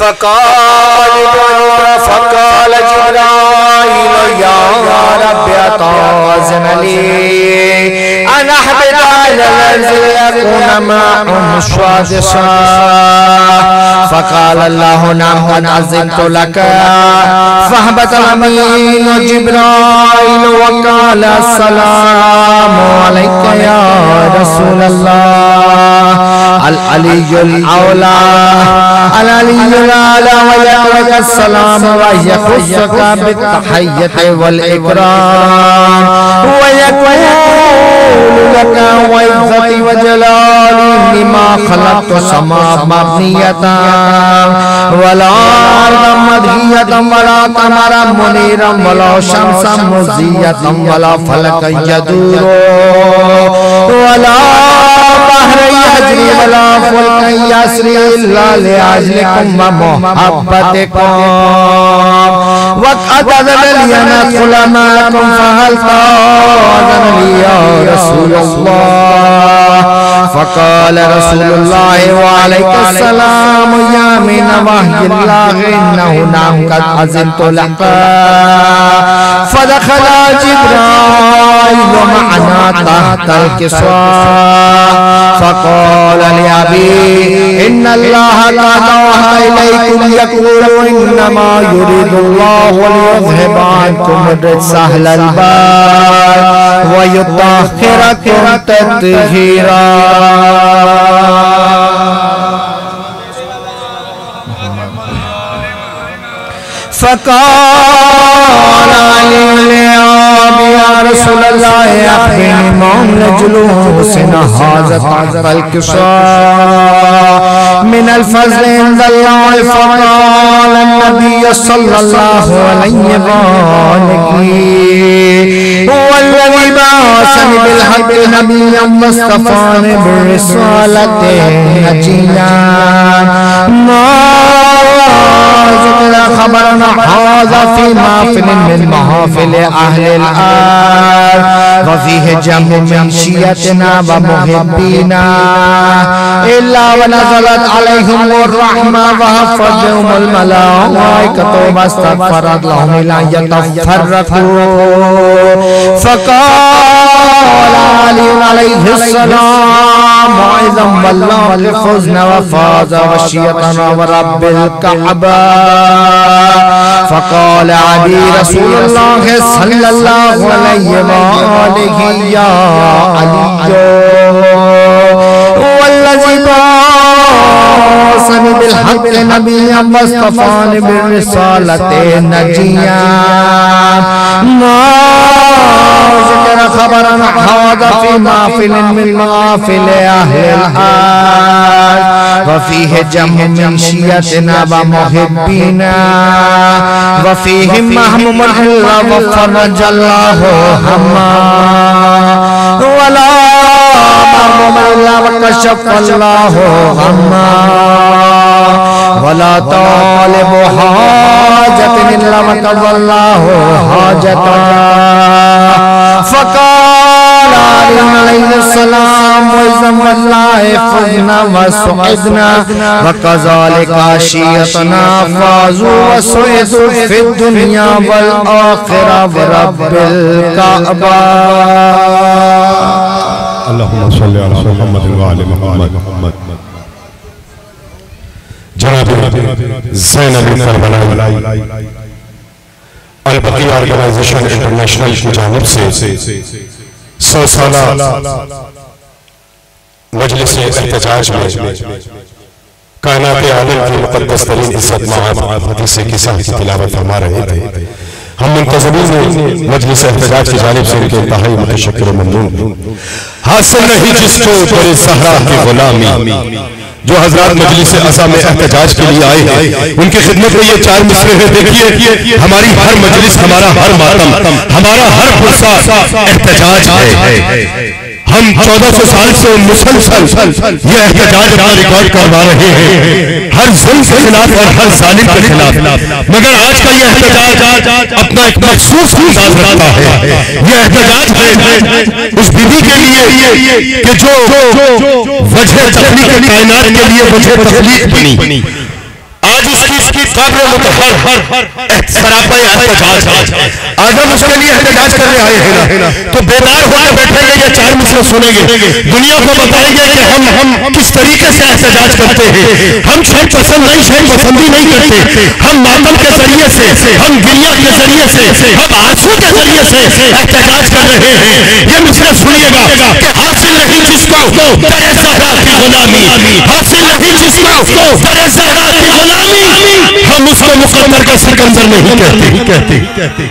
فقال فقال جبرائيل يا رب أتعزم لي أن أحبط على الذي يكون معهم شوادسا فقال الله نعم قد لك فهبت الأمين جبرائيل وقال السلام عليك يا رسول الله العلي الأولى. العلي الأعلى ويقلك السلام ويخصك بالتحية والإكرام. ويقول لك وعزتي وجلالي لما خلقت سما مبنية. ولا أرض مدهية ولا قمرا منيرا ولا شمسا مزية ولا فلكا يدور. ولا يجري ولا إلا لأجلكم ومحبتكم وقد أذن لي أن أدخل معكم فهل تأذن لي يا رسول الله فقال رسول الله وعليك السلام. يا من وحي الله إنه نعم قد أذنت لك فدخل جبرائيل معنا تحت الكسوة فقال لأبي إن الله قد أوحى إليكم يقول إنما يريد الله ليذهب عنكم الرجس أهل البار ويطهركم تطهيرا. فقال علي يا رسول الله أخبرني مؤمن جلوسنا هذا تحت الكساء من الفضل عند الله فقال النبي صلى الله عليه وآله هو الذي بعثني بالحق نبيا مصطفى بالرسالة نجيا محفل من محافل اہل الأرض وفيه جمع من شیعتنا و محبینا۔ الا شيتنا ومحبينا إلا ونزلت عليهم الرحمة وحفظهم الملائكة واستغفرت لهم إلى أن فقال فقال علي عليه السلام وإذا والله الحزن وفاز وشيتنا ورب الكعبة فقال علي رسول الله صلى الله عليه وآله يا علي والذي باصني بالحق نبيا مصطفى بالرسالة نجيا ما ذكر خبرا هذا في محفل من محافل أهل الحال وفيه جمع من شيتنا ومحبينا. وفيهم مهموم إلا وفرج الله هما. ولا مهموم إلا وكشف الله هما. ولا طالب حاجة إلا وقضى الله حاجتا فقال عليه السلام وإذن الله فزنا وسعدنا وكذلك عشيتنا فازوا وسعدوا في الدنيا والآخرة برب الكعبة اللهم صل على محمد وعلى محمد. جناب زینب کربلائی البقیہ آرگنائزیشن انٹرنیشنل کی جانب سے سو سالہ مجلس احتجاج میں کائنات عالم کی مقدس ترین عزت معاف حدیث کسا کی تلاوت فرما رہے تھے۔ ہم منتظمین نے مجلس احتجاج کی جانب سے ان کے انتہائی متشکر و ممنون۔ حاصل نہیں جس کو در سہرہ کی غلامی۔ جو حضرات مجلس عصا میں احتجاج کے لیے آئے ہیں، ان کی خدمت میں یہ چار مصرے ہیں، دیکھیے، ہماری ہر مجلس، ہمارا ہر ماتم، ہمارا ہر فرصہ احتجاج ہے۔ ہم چودہ سو سال سے مسلسل یہ احتجاج ریکارڈ کروا رہے ہیں۔ ہر ظلم کے خلاف اور ہر ظالم کے خلاف۔ مگر آج کا یہ احتجاج اپنا ایک مخصوص انداز رکھتا ہے۔ یہ احتجاج ہے اس بیوی کے لیے کہ جو وجہ تخلیق کائنات کے لیے وجہ تخلیق بنی۔ کی اس کی قبر متحر سراپا احتجاج ہے۔ آج ہم اس کے لیے احتجاج کرنے آئے ہیں تو بیدار ہو کے بیٹھیں گے یا چار مصرے سنیں گے؟ دنیا کو بتائیں گے کہ ہم ہم کس طریقے سے احتجاج کرتے ہیں۔ ہم شہر پسند نہیں، شہر پسندی نہیں کرتے۔ ہم ماتم کے ذریعے سے، ہم گریا کے ذریعے سے، ہم آنسو کے ذریعے سے احتجاج کر رہے ہیں۔ یہ مصرے سنیے گا کہ نہیں جس کو زہرا کی غلامی حاصل نہیں جس کو زہرا کی غلامی ہم اس کو مقدر کا سکندر نہیں کہتے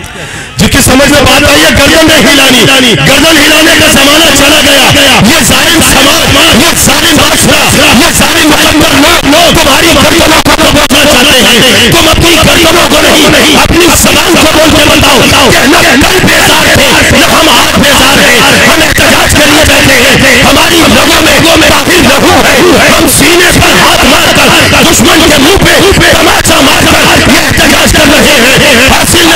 جس کی سمجھ میں بات آئی ہے؟ گردن نہیں ہلانی گردن ہلانے کا زمانہ چلا گیا۔ یہ ظالم سماج یہ ظالم معاشرہ یہ ظالم مقدر لوگ تمہاری گردنوں کو دبوچنا چاہتے ہیں تم اپنی گردنوں کو نہیں اپنی زبان کو بول کے بتاؤ۔ کہ نہ کل بیزار تھے نہ ہم آج بیزار ہیں۔ ہم احتجاج کے لیے بیٹھے ہیں ہماری لوگوں میں باقی لہو ہے۔ ہم سینے پر ہاتھ مار کر دشمن کے منہ پہ تماچا مار کر یہ احتجاج کر رہے ہیں۔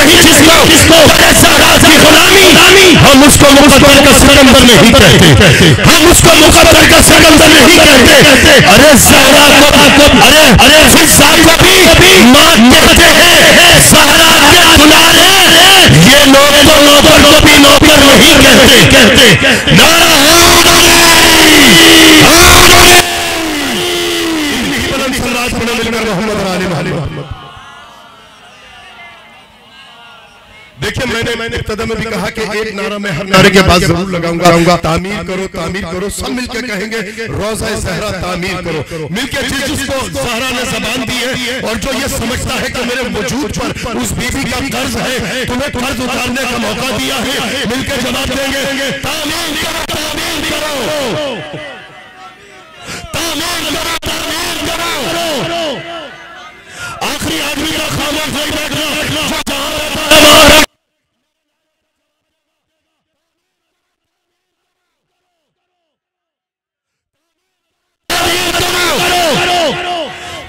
کس کو سہرات کی غلامی ہم اس کو مقدر کا سکندر نہیں کہتے۔ ہم اس کو مقدر کا سکندر نہیں کہتے۔ ارے سہرا کو ارے ارے فضا کو بھی ماں کہتے ہیں۔ سہرا کے کنارے یہ لوگ تو نوکر کو بھی نوکر نہیں کہتے۔ کہتے، نعرہ دیکھیں میں نے میں نے ابتدا میں بھی کہا کہ ایک نعرہ میں ہر نعرے کے بعد ضرور لگاؤں گا۔ تعمیر کرو تعمیر کرو سب مل کے کہیں گے روزہ زہرہ تعمیر کرو۔ مل کے جس کو زہرہ نے زبان دی ہے۔ اور جو یہ سمجھتا ہے کہ میرے وجود پر اس بی بی کا قرض ہے تمہیں قرض اتارنے کا موقع دیا ہے۔ مل کے جواب دیں گے۔ تعمیر کرو۔ تعمیر کرو تعمیر کرو۔ تعمیر کرو آخری آدمی کا خاموش نہیں بیٹھنا۔ جہاں رہتا ہے وہاں رہتا دیکھو یہ میرے دوستوں میرے نوجوانوں یہ یاد رکھو یہ تمہارے نعرے کا جواب اس چار دیواری کا محدود نہیں ہے یہ سمجھ کے خاموش نہ رہنا کہ کون سن رہا ہے ہمارا نعرہ تمہارا یہ نعرہ ان کے ایمانوں تک جا رہا ہے جو حرام پہ پلے ہیں حرام کھا رہے ہیں حرام خور بھی ہیں جو علی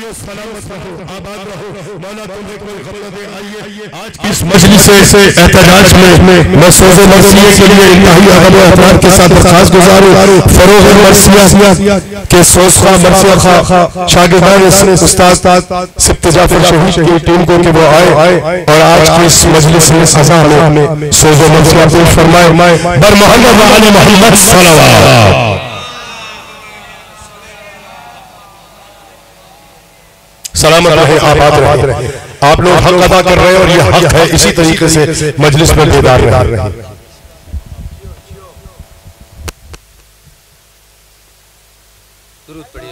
جیو سلامت رہو، آباد رہو. مولا تمہیں کوئی غم دے، آئیے. آج کی اس مجلس سے احتجاج میں میں سوز مرسیہ کے لیے انتہائی عدم و احترام کے ساتھ درخواست گزاروں. فروغ مرسیہ کے سوز خواہ مرسیہ خواہ شاگردان استاد سبت جعفر شہید کی ٹیم کو کہ وہ آئے اور آج کی اس مجلس میں سزا میں سوز مرسیہ پیش فرمائے. بر محمد و آل محمد صلوات. سلامت رہے آباد رہے۔ آپ لوگ حق ادا کر رہے ہیں اور یہ حق ہے اسی طریقے سے مجلس میں بیدار رہے۔ درود پڑھیے۔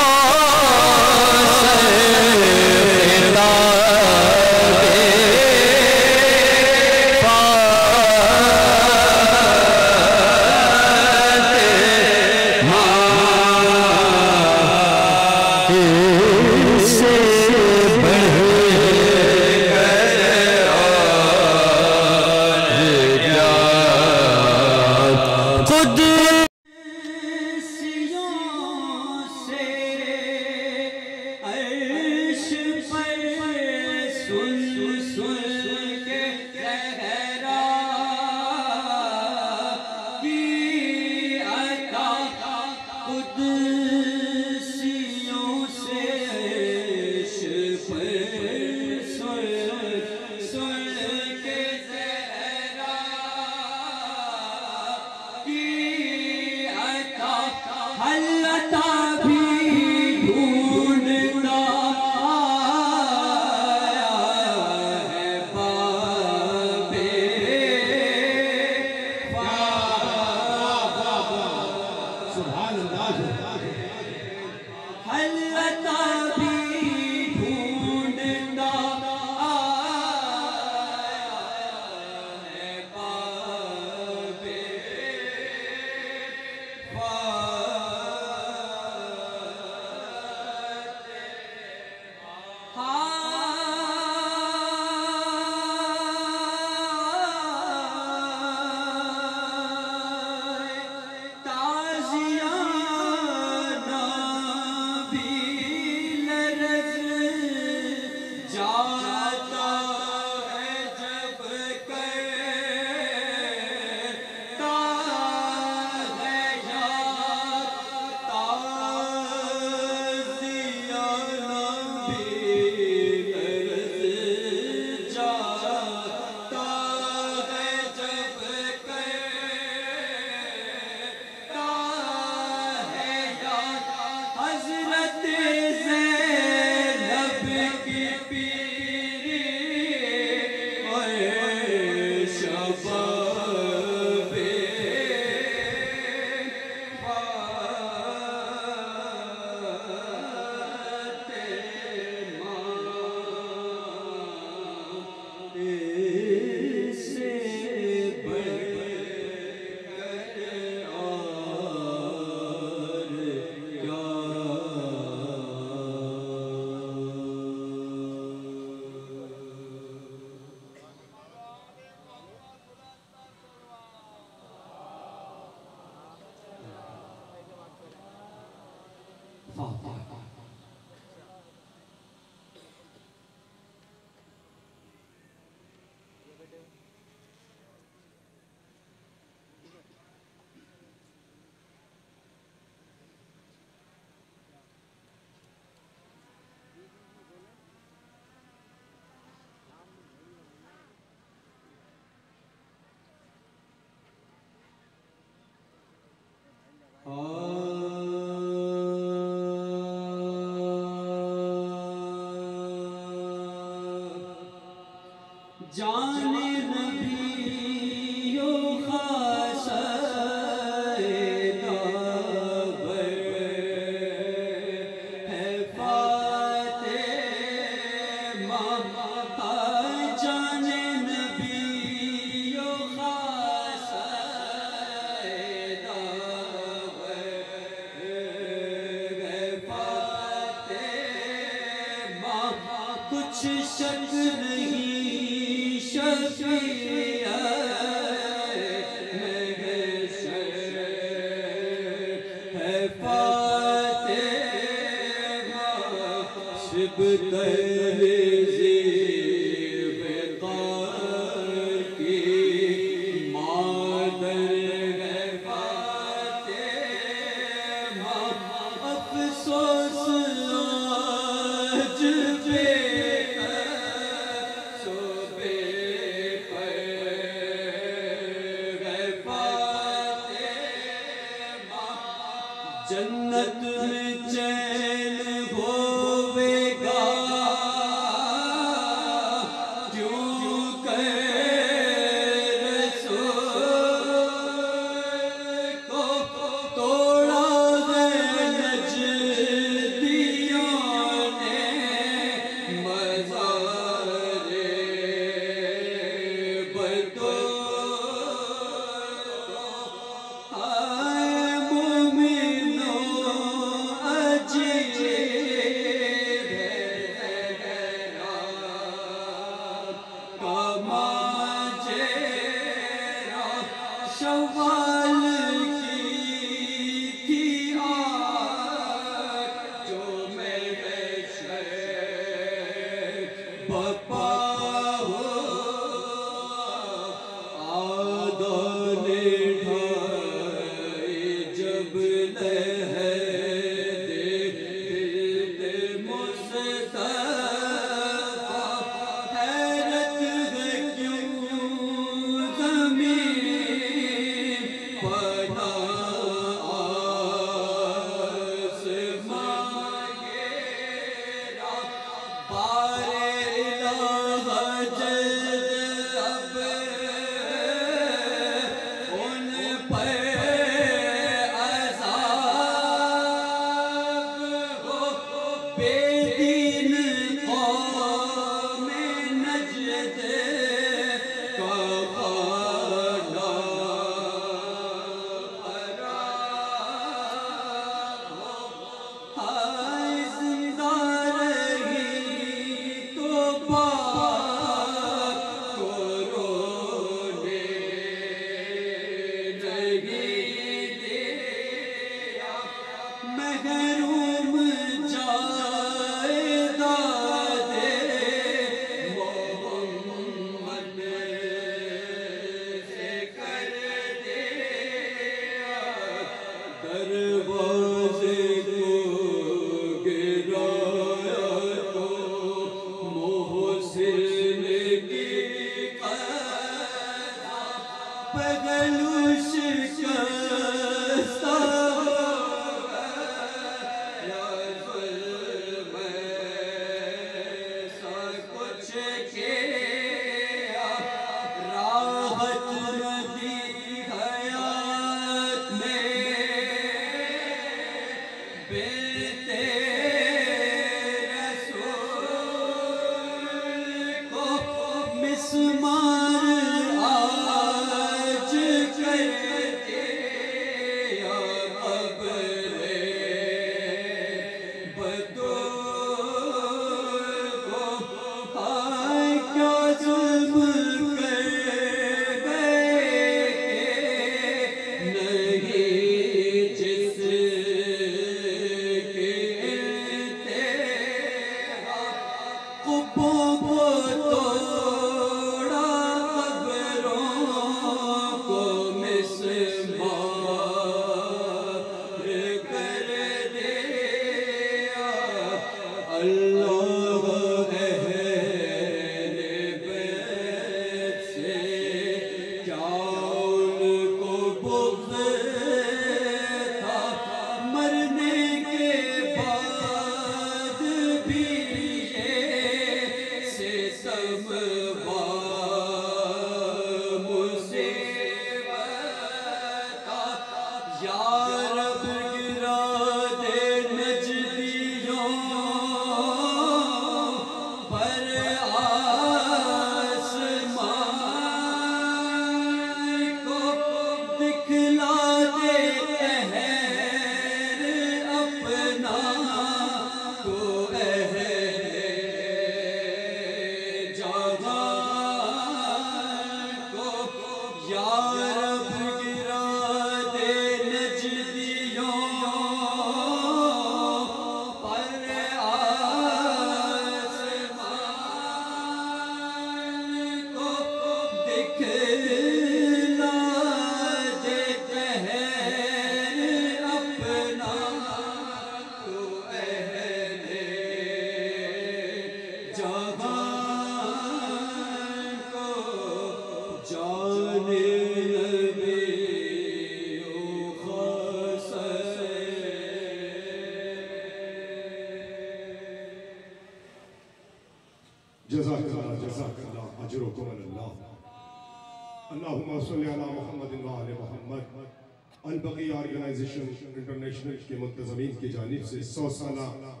سالہ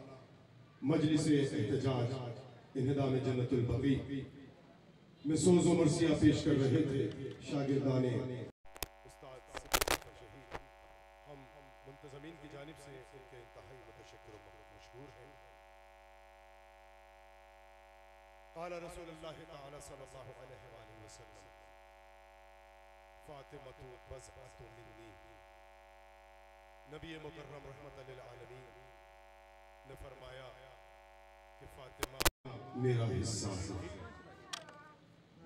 مجلس احتجاج، انہدام جنت البقی۔ میں سوز و مرثیہ پیش کر رہے تھے شاگردان۔ استاد شہید۔ ہم منتظمین کی جانب سے ان کے انتہائی متشکر و مشہور ہیں۔ قال رسول اللہ تعالی صلی اللہ علیہ وآلہ وسلم فاطمة بزعة منی۔ نبی مکرم رحمت للعالمین نے فرمایا کہ فاطمہ میرا حصہ ہے۔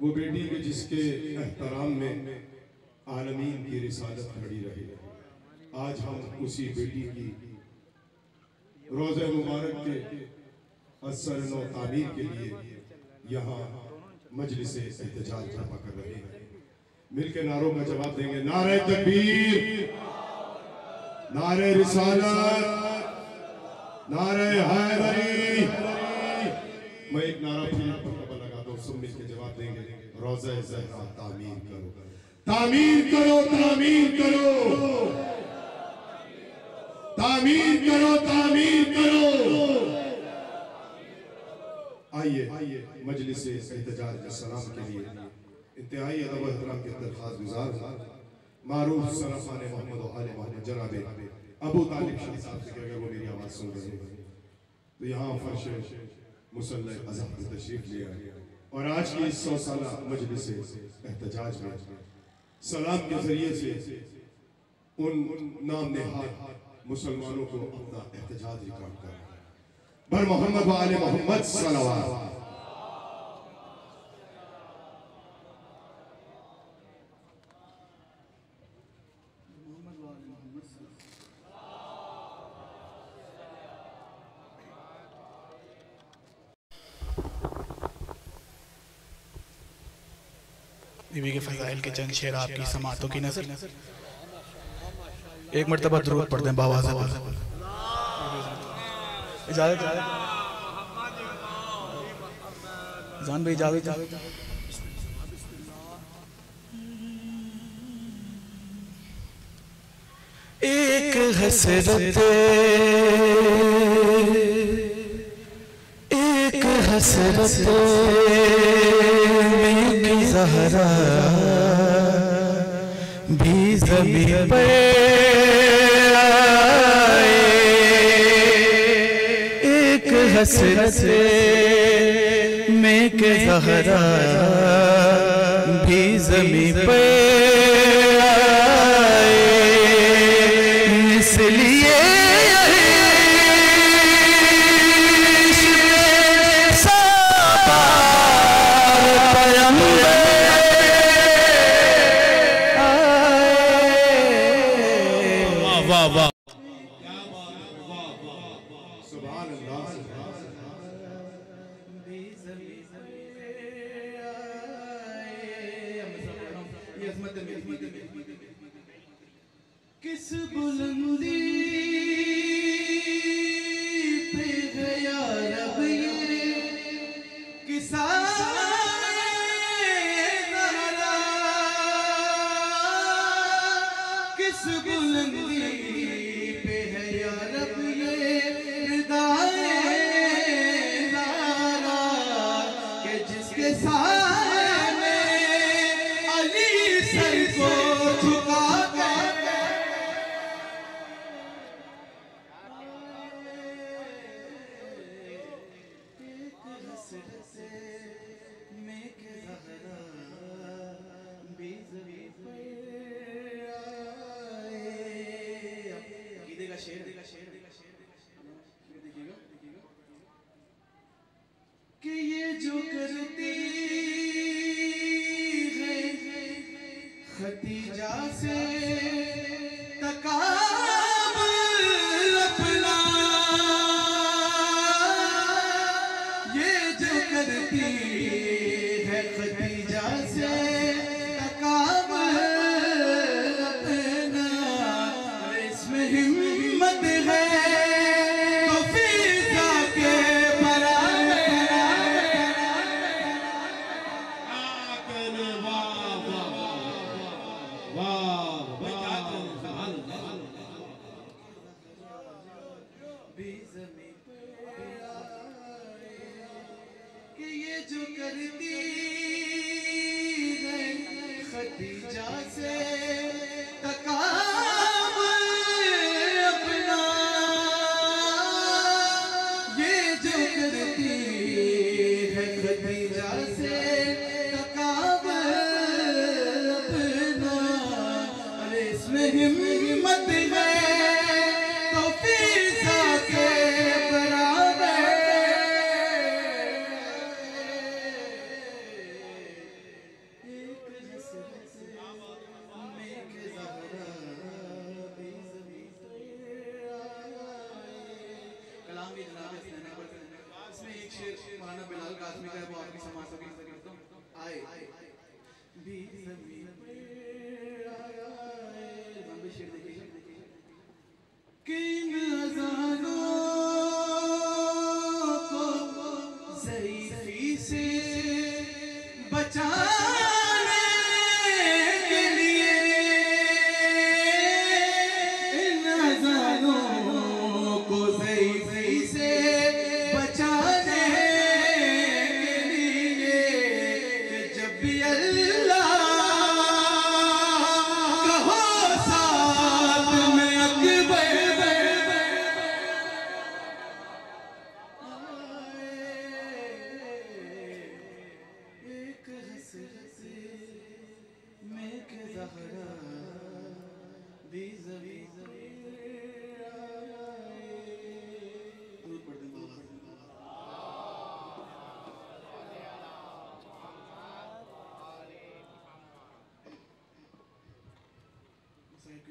وہ بیٹی کے جس کے احترام میں عالمین کی رسالت کھڑی رہی۔ آج ہم اسی بیٹی کی روزہ مبارک کے اثر نو تعمیر کے لیے یہاں مجلس احتجاج جمع کر رہے ہیں۔ مل کے نعروں کا جواب دیں گے۔ نعرہ تکبیر، نعرہ رسالت۔ نعرہ حیدری۔ میں ایک نعرہ پھر مرتبہ لگا دو، سب مل کے جواب دیں گے۔ روزہ زہرہ تعمیر کرو۔ تعمیر کرو تعمیر کرو۔ تعمیر کرو تعمیر کرو۔ آئیے، مجلس احتجاج کے سلام کے لیے انتہائی ادب و احترام کے درخواست گزار۔ معروف صرفان محمد و آل محمد جناب ابو طالب شاہ صاحب سے کہ اگر وہ میری آواز سن رہے ہیں۔ تو یہاں فرش مسلح ازہر میں تشریف لے آئے اور آج کی اس سو سالہ مجلس احتجاج میں سلام کے ذریعے سے ان نام نہاد مسلمانوں کو اپنا احتجاج ریکارڈ کر بر محمد و آل محمد صلوات۔ بیوی کے چند شعر آپ کی سماعتوں کی نظر۔ ایک مرتبہ درود پڑھ دیں باواز اجازت۔ زان بھائی اجازت۔ ایک حسرت۔ ایک حسرت۔ میں زہرا۔ بھی زمین پر آئے ایک حسرت میں کہ زہرا بھی زمین پر آئے۔ اس لیے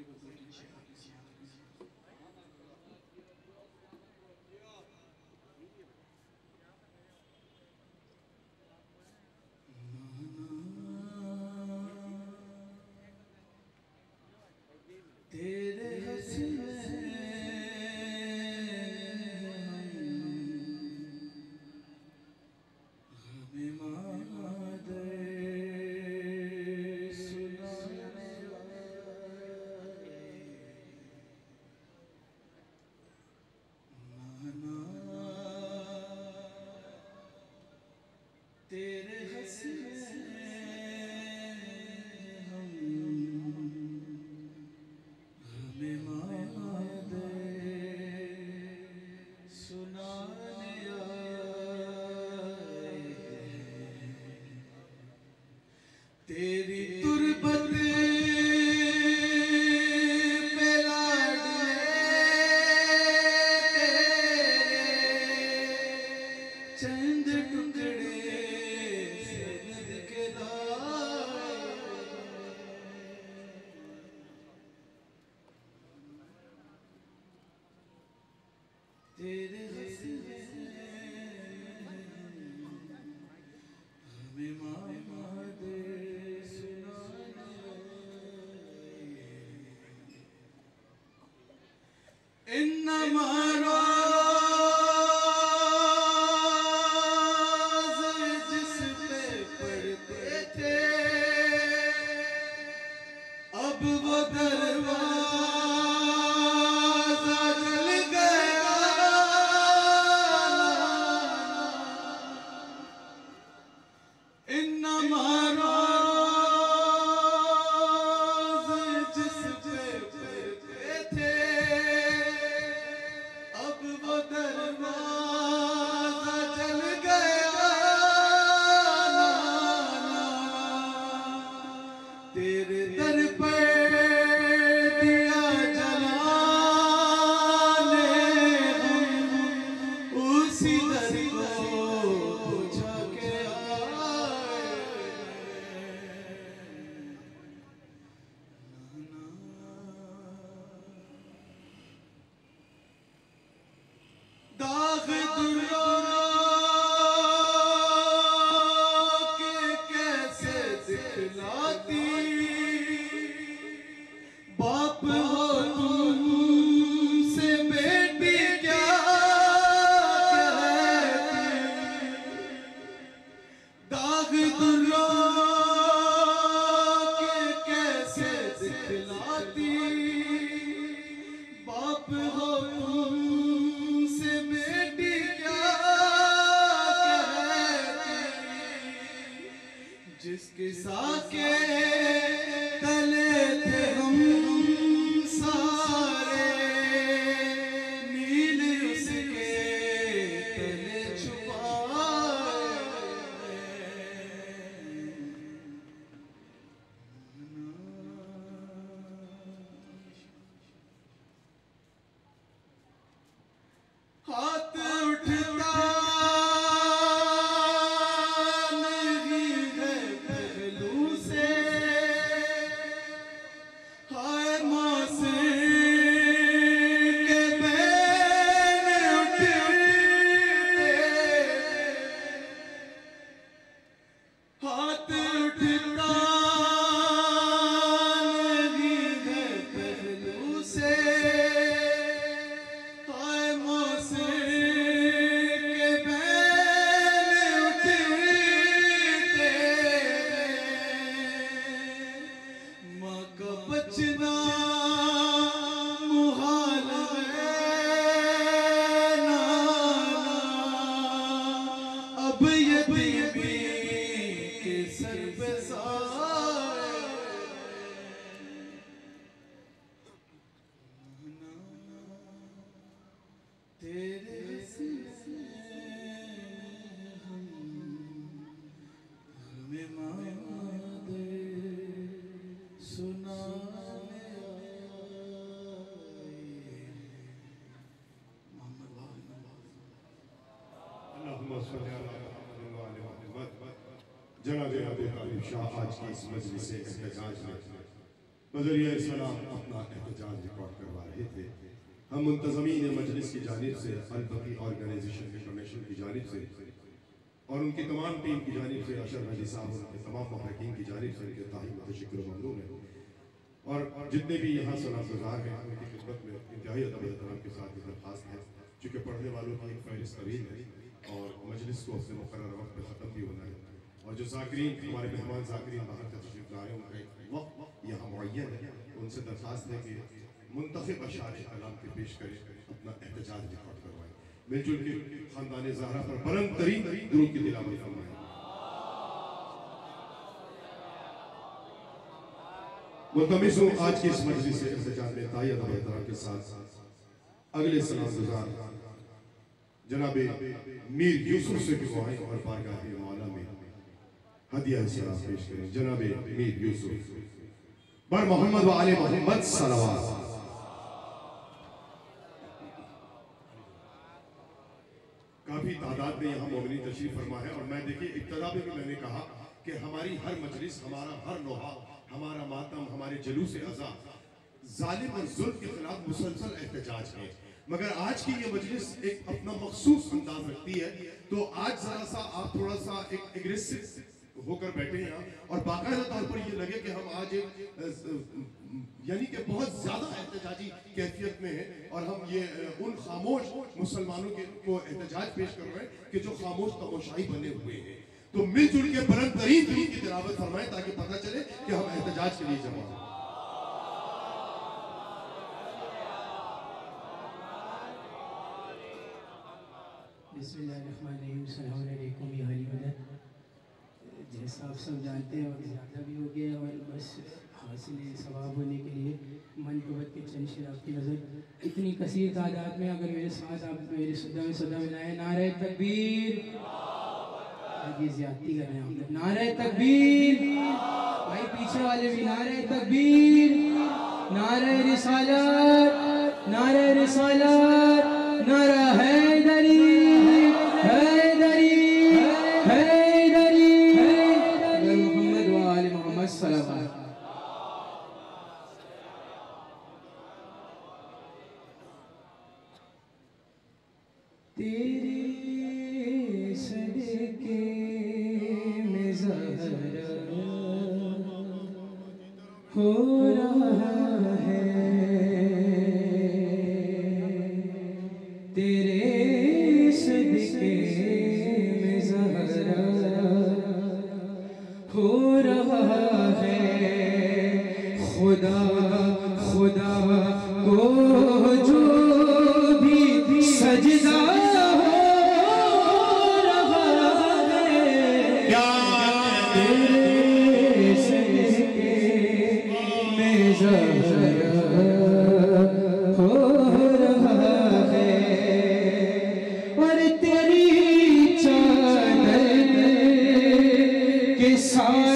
صاحب کے بزرگ جناب ابو طالب شاہ آج کی اس مجلس احتجاج میں بذریعہ سلام اپنا احتجاج ریکارڈ کروا رہے تھے ہم منتظمین مجلس کی جانب سے البقی آرگنائزیشن انفارمیشن کی جانب سے اور ان کی تمام ٹیم کی جانب سے اشر علی صاحب اور ان کے تمام محرکین کی جانب سے ان کے تاہی متشکر و ممنون ہے اور جتنے بھی یہاں سلام گزار ہیں ان کی خدمت میں انتہائی ادب احترام کے ساتھ یہ درخواست ہے چونکہ پڑھنے والوں کی ایک فہرست طویل ہے اور مجلس کو اپنے مقررہ وقت پہ ختم بھی ہونا ہے۔ اور جو ذاکرین، ہمارے مہمان ذاکرین باہر کا تشریف لا رہے ہیں ان کا ایک وقت یہاں معین ہے ان سے درخواست ہے کہ منتخب اشعار کلام کے پیش کریں، اپنا احتجاج ریکارڈ کروائیں۔ مل جل کے خاندان زہرا پر بلند ترین درود کی تلاوت فرمائیں۔ ملتمس ہوں آج کی اس مجلس سے احتجاج میں تائید و احترام کے ساتھ اگلے سلام گزار جناب میر یوسف سے بھی آئیں اور بارگاہ مولا میں ہدیہ سلام پیش کریں۔ جناب میر یوسف۔ بر محمد و آل محمد صلوات۔ کافی تعداد میں یہاں مومنی تشریف فرما ہے اور میں دیکھیں، ابتدا میں بھی میں نے کہا کہ ہماری ہر مجلس، ہمارا ہر نوحہ ہمارا ماتم، ہمارے جلوس عزا، ظالم اور ظلم کے خلاف مسلسل احتجاج ہے۔ مگر آج کی یہ مجلس ایک اپنا مخصوص انداز رکھتی ہے۔ تو آج ذرا سا آپ تھوڑا سا ایک اگریسو ہو کر بیٹھے ہیں اور باقاعدہ طور پر یہ لگے کہ ہم آج ایک یعنی کہ بہت زیادہ احتجاجی کیفیت میں ہیں اور ہم یہ، ان خاموش مسلمانوں کے، کو احتجاج پیش کر رہے ہیں کہ جو خاموش تماشائی بنے ہوئے ہیں۔ تو مل جل کے بلند ترین دین کی تلاوت فرمائیں تاکہ پتہ چلے کہ ہم احتجاج کے لیے جمع ہیں۔ بسم اللہ الرحمن الرحیم، السلام علیکم، یا حلی مدد جیسا آپ سب جانتے ہیں، اور زیادہ بھی ہو گیا اور بس حاصل ثواب ہونے کے لیے۔ من قوت کے چند شراب کی نظر۔ اتنی کثیر تعداد میں اگر میرے ساتھ آپ میرے صدا میں صدا ملائیں نعرہ تکبیر۔ یہ زیادتی کر رہے ہیں نعرہ تکبیر۔ بھائی پیچھے والے بھی نعرہ تکبیر۔ نعرہ رسالت۔ نعرہ رسالت۔ نعرہ حیدری۔ کے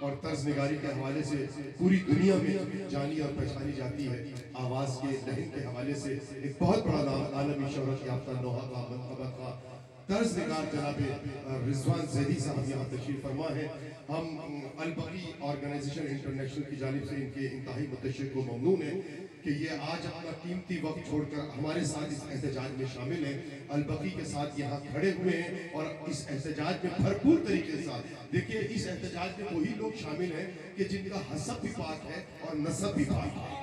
اور طرز نگاری کے حوالے سے پوری دنیا میں جانی اور پہچانی جاتی ہے۔ آواز کے لہن کے حوالے سے ایک بہت بڑا نام عالمی شہرت یافتہ نوحہ کا منتبت کا طرز نگار جناب رضوان زیدی صاحب یہاں تشریف فرما ہے ہم البقی آرگنائزیشن انٹرنیشنل کی جانب سے ان کے انتہائی متشر کو ممنون ہیں۔ کہ یہ آج اپنا قیمتی وقت چھوڑ کر ہمارے ساتھ اس احتجاج میں شامل ہیں۔ البقی کے ساتھ یہاں کھڑے ہوئے ہیں اور اس احتجاج میں بھرپور طریقے سے دیکھیے، اس احتجاج میں وہی لوگ شامل ہیں کہ جن کا حسب بھی پاک ہے اور نصب بھی پاک ہے۔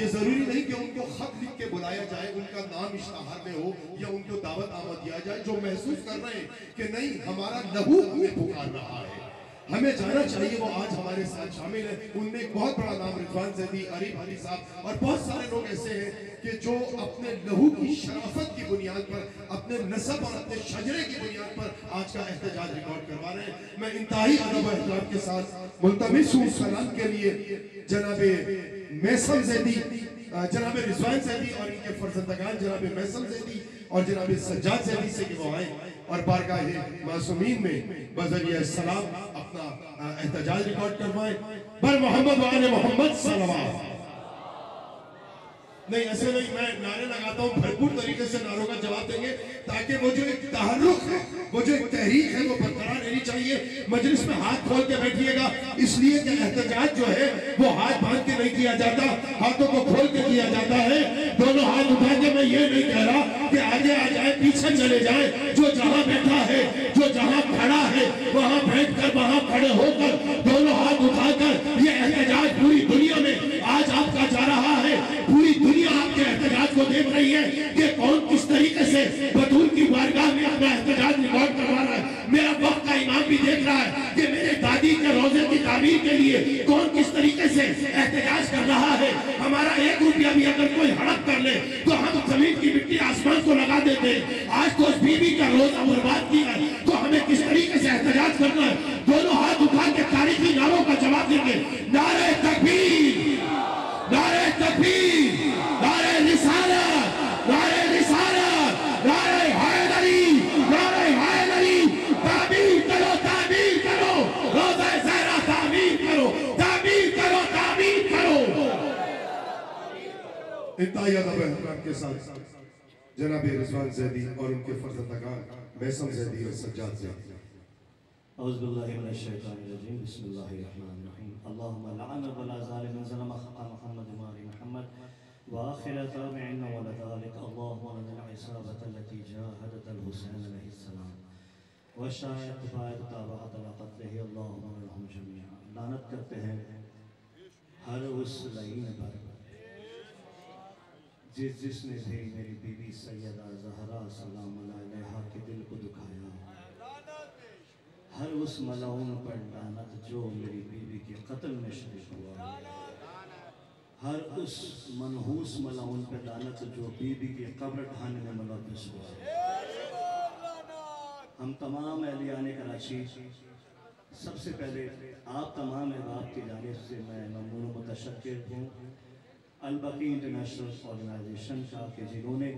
یہ ضروری نہیں کہ ان کو خط لکھ کے بلایا جائے، ان کا نام اشتہار میں ہو یا ان کو دعوت آمد دیا جائے، جو محسوس کر رہے ہیں کہ نہیں، ہمارا لہو ہمیں پکار رہا ہے۔ ہمیں جانا چاہیے وہ آج ہمارے ساتھ شامل ہیں ان میں ایک بہت بڑا نام رضوان زیدی عریب علی صاحب، اور بہت سارے لوگ ایسے ہیں کہ جو اپنے لہو کی شرافت کی بنیاد پر، اپنے نصب اور اپنے شجرے کی بنیاد پر آج کا احتجاج ریکارڈ کروا رہے ہیں۔ میں انتہائی ادب و احترام کے ساتھ ملتمس ہوں سلام کے لیے، جناب میسم زیدی جناب رضوان زیدی اور ان کے فرزندگان، جناب میسم زیدی اور جناب سجاد زیدی سے کہ وہ آئیں اور بارگاہ معصومین میں بذریعہ السلام اپنا احتجاج ریکارڈ کروائیں بر محمد وآل محمد صلوات۔ نہیں، ایسے نہیں، میں نعرے لگاتا ہوں، بھرپور طریقے سے نعروں کا جواب دیں گے تاکہ وہ جو ایک تحرک ہے، وہ جو ایک تحریک ہے، وہ برقرار رہنی چاہیے۔ مجلس میں ہاتھ کھول کے بیٹھیے گا۔ اس لیے کہ احتجاج جو ہے، وہ ہاتھ باندھ کے نہیں کیا جاتا، ہاتھوں کو کھول کے کیا جاتا ہے۔ دونوں ہاتھ اٹھا کے میں یہ نہیں کہہ رہا کہ آگے آ جائے، پیچھے چلے جائیں جو جہاں بیٹھا ہے، جو جہاں کھڑا ہے، وہاں بیٹھ کر، وہاں کھڑے ہو کر، دونوں ہاتھ اٹھا کر، یہ احتجاج پوری دنیا میں آج آپ کا جا رہا ہے۔ پوری دنیا آپ کے احتجاج کو دیکھ رہی ہے کہ کون کس طریقے سے بطور کی بارگاہ میں اپنا احتجاج ریکارڈ کروا رہا ہے۔ میرا وقت کا امام بھی دیکھ رہا ہے کہ میرے دادی کے روزے کی تعمیر کے لیے کون کس طریقے سے احتجاج کر رہا ہے۔ ہمارا ایک روپیہ بھی اگر کوئی ہڑپ کر لے تو ہم زمین کی مٹی آسمان کو لگا دیتے۔ آج تو اس بی بی کا روزہ برباد کیا ہے۔ تو ہمیں کس طریقے سے احتجاج کرنا ہے؟ دونوں ہاتھ اٹھا کے تاریخی نعروں کا جواب دیں گے۔ نعرہ تکبیر۔ انتہائی ادب احترام کے ساتھ۔ جناب رضوان زیدی اور ان کے فرزندگان میسم زیدی اور سجاد زیدی أعوذ بالله من الشيطان الرجيم بسم الله الرحمن الرحيم اللهم لعن ولا ظالم ظلم خلق محمد وآل محمد۔ وآخر تابعين ولذلك اللهم لنا العصابة التي جاهدت الحسين عليه السلام۔ وشاید باید تابعت لقتله اللهم لهم جميعا لعنت کرتے ہیں ہر اس لعین پر۔ جس جس نے بھی میری بیوی سیدہ زہرا سلام علیہ کے دل کو دکھایا، ہر اس ملعون پر لعنت جو میری بیوی کے قتل میں شریک ہوا۔ ہر اس منحوس ملعون پر لعنت جو بیوی کی قبر ڈھانے میں ملوث ہوا۔ ہم تمام اہلیان کراچی، سب سے پہلے آپ تمام احباب کی جانب سے میں ممنون متشکر ہوں۔ البقی انٹرنیشنل آرگنائزیشن کا کہ جنہوں نے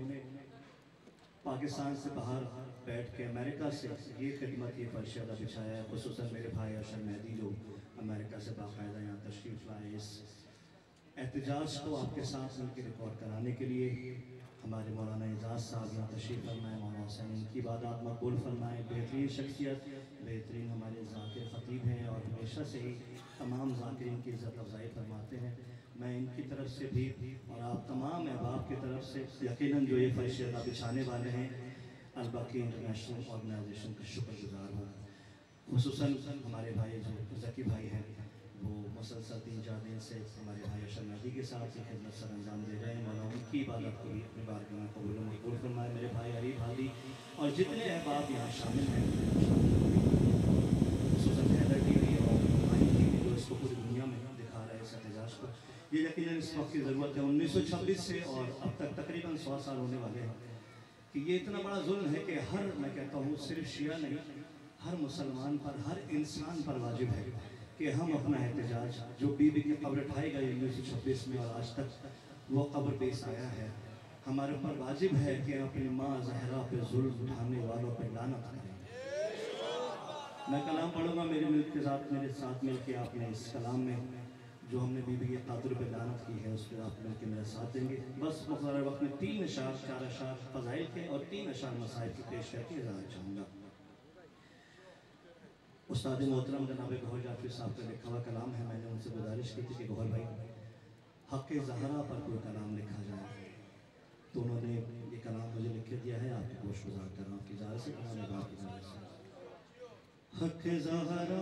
پاکستان سے باہر بیٹھ کے امریکہ سے یہ خدمت، یہ فرشیدہ بچھایا ہے، خصوصاً میرے بھائی اشر مہدی جو امریکہ سے باقاعدہ یہاں تشریف لائے اس احتجاج کو آپ کے ساتھ مل کے ریکارڈ کرانے کے لیے ہمارے مولانا اعزاز صاحب یہاں تشریف فرمائے، مولانا حسین ان کی عبادات مقبول فرمائے۔ بہترین شخصیت، بہترین ہمارے ذاکر خطیب ہیں اور ہمیشہ سے ہی تمام ذاکرین کی عزت افزائی فرماتے ہیں۔ میں ان کی طرف سے بھی اور آپ تمام احباب کی طرف سے یقیناً جو یہ فرشیدہ بچھانے والے ہیں، الباقی انٹرنیشنل آرگنائزیشن کا شکر گزار ہوں۔ خصوصاً ہمارے بھائی جو ذکی بھائی ہیں، وہ مسلسل تین چار دن سے ہمارے بھائی اشر ندی کے ساتھ یہ خدمت سر انجام دے رہے ہیں۔ مولا ان کی عبادت کو بھی اپنی بار میں قبول و مقبول فرمائے۔ میرے بھائی عریف ہادی اور جتنے احباب یہاں شامل ہیں خصوصاً حیدر ٹی وی اور آئی ٹی وی جو اس کو پوری دنیا میں دکھا رہا ہے اس احتجاج کو یہ یقیناً اس وقت کی ضرورت ہے، انیس سو چھبیس سے اور اب تک تقریباً سو سال ہونے والے ہیں کہ یہ اتنا بڑا ظلم ہے کہ ہر، میں کہتا ہوں، صرف شیعہ نہیں، ہر مسلمان پر، ہر انسان پر واجب ہے کہ ہم اپنا احتجاج، جو بی بی کی قبر اٹھائی گئی انیس سو چھبیس میں اور آج تک وہ قبر پیش آیا ہے، ہمارے پر واجب ہے کہ اپنی ماں زہرا پہ ظلم اٹھانے والوں پہ لعنت کریں۔ میں کلام پڑھوں گا میرے ملک کے ساتھ میرے ساتھ مل کے آپ نے اس کلام میں جو ہم نے بی بی کے قاتل پہ لعنت کی ہے، اس پہ آپ مل کے میرا ساتھ دیں گے۔ بس مقرر وقت میں تین اشعار چار اشعار فضائل کے اور تین اشعار مسائل کی پیش کر کے اظہار چاہوں گا۔ استاد محترم جناب گوھر جعفری صاحب کا لکھا ہوا کلام ہے، میں نے ان سے گزارش کی تھی کہ گوھر بھائی، حق زہرا پر کوئی کلام لکھا جائے۔ تو انہوں نے یہ کلام مجھے لکھ کے دیا ہے، آپ کی گوشت گزار کر رہا ہوں آپ کی سے کلام ہے آپ کی اجازت سے۔ حق زہرا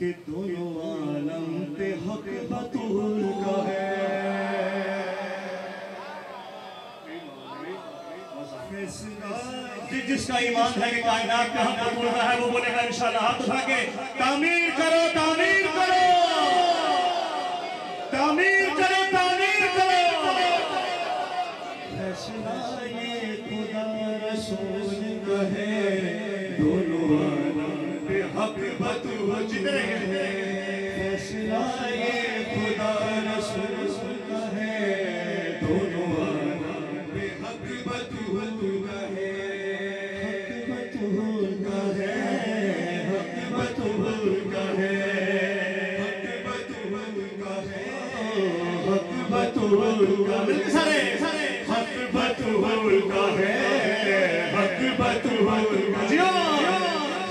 کہ دونوں عالم پہ حق بطول کا ہے۔ جس کا ایمان ہے کہ کائنات کہاں بطول کا ہے، وہ بولے گا انشاءاللہ ہاتھ اٹھا کے تعمیر کرو، تعمیر!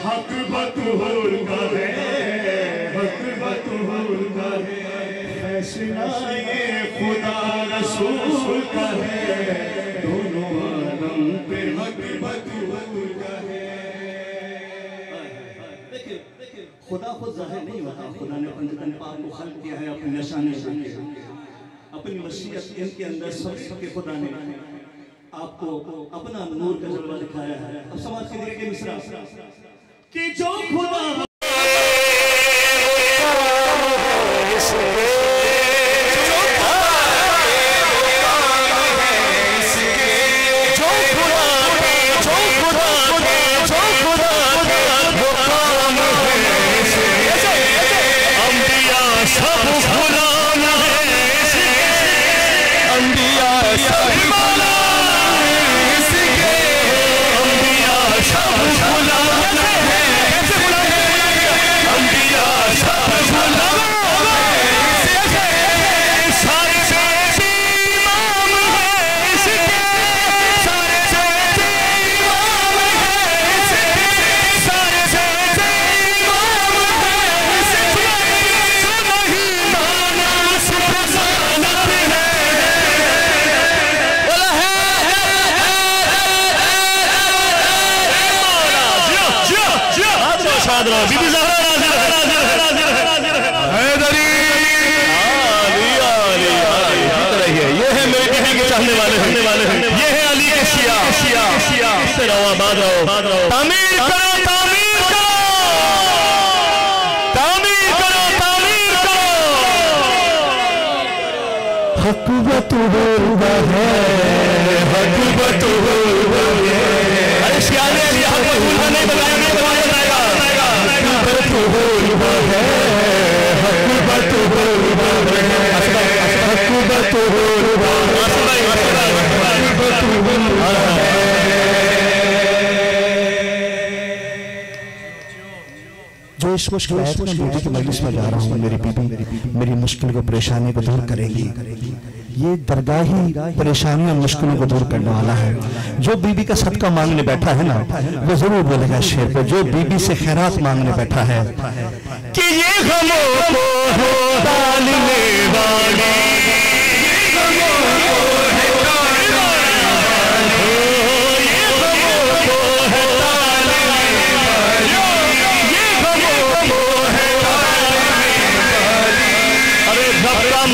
حق بت ہو کا ہے۔ خدا رسول کا ہے دونوں عالم پہ حق بطول کا ہے خدا خود ظاہر نہیں ہوتا، خدا نے اپنے تن پاک کو خلق کیا ہے اپنے نشانے سے اپنی مشیت ان کے اندر سب سب کے خدا نے آپ کو اپنا نور کا جلوہ دکھایا ہے۔ اب سماج کے دل کے مصرع کہ جو خدا یہ ہے میرے کہنے کے چاہنے والے ہیں۔ یہ ہے علی کے شیعہ۔ شیعہ۔ سے رہو آباد رہو تعمیر کرو تعمیر کرو! تعمیر کرو تعمیر کرو! حق بطولہ ہے۔ جو اس مشکل آیت میں بیٹی کی مجلس میں جا رہا ہوں، میری بیبی میری مشکل کو پریشانی کو دور کرے گی۔ یہ درگاہی پریشانیوں اور مشکلوں کو دور کرنے والا ہے۔ جو بیوی کا صدقہ مانگنے بیٹھا ہے نا، وہ ضرور بولے گا شیر پہ جو بیوی سے خیرات مانگنے بیٹھا ہے۔ کہ یہ غموں کو ہے ڈالنے والی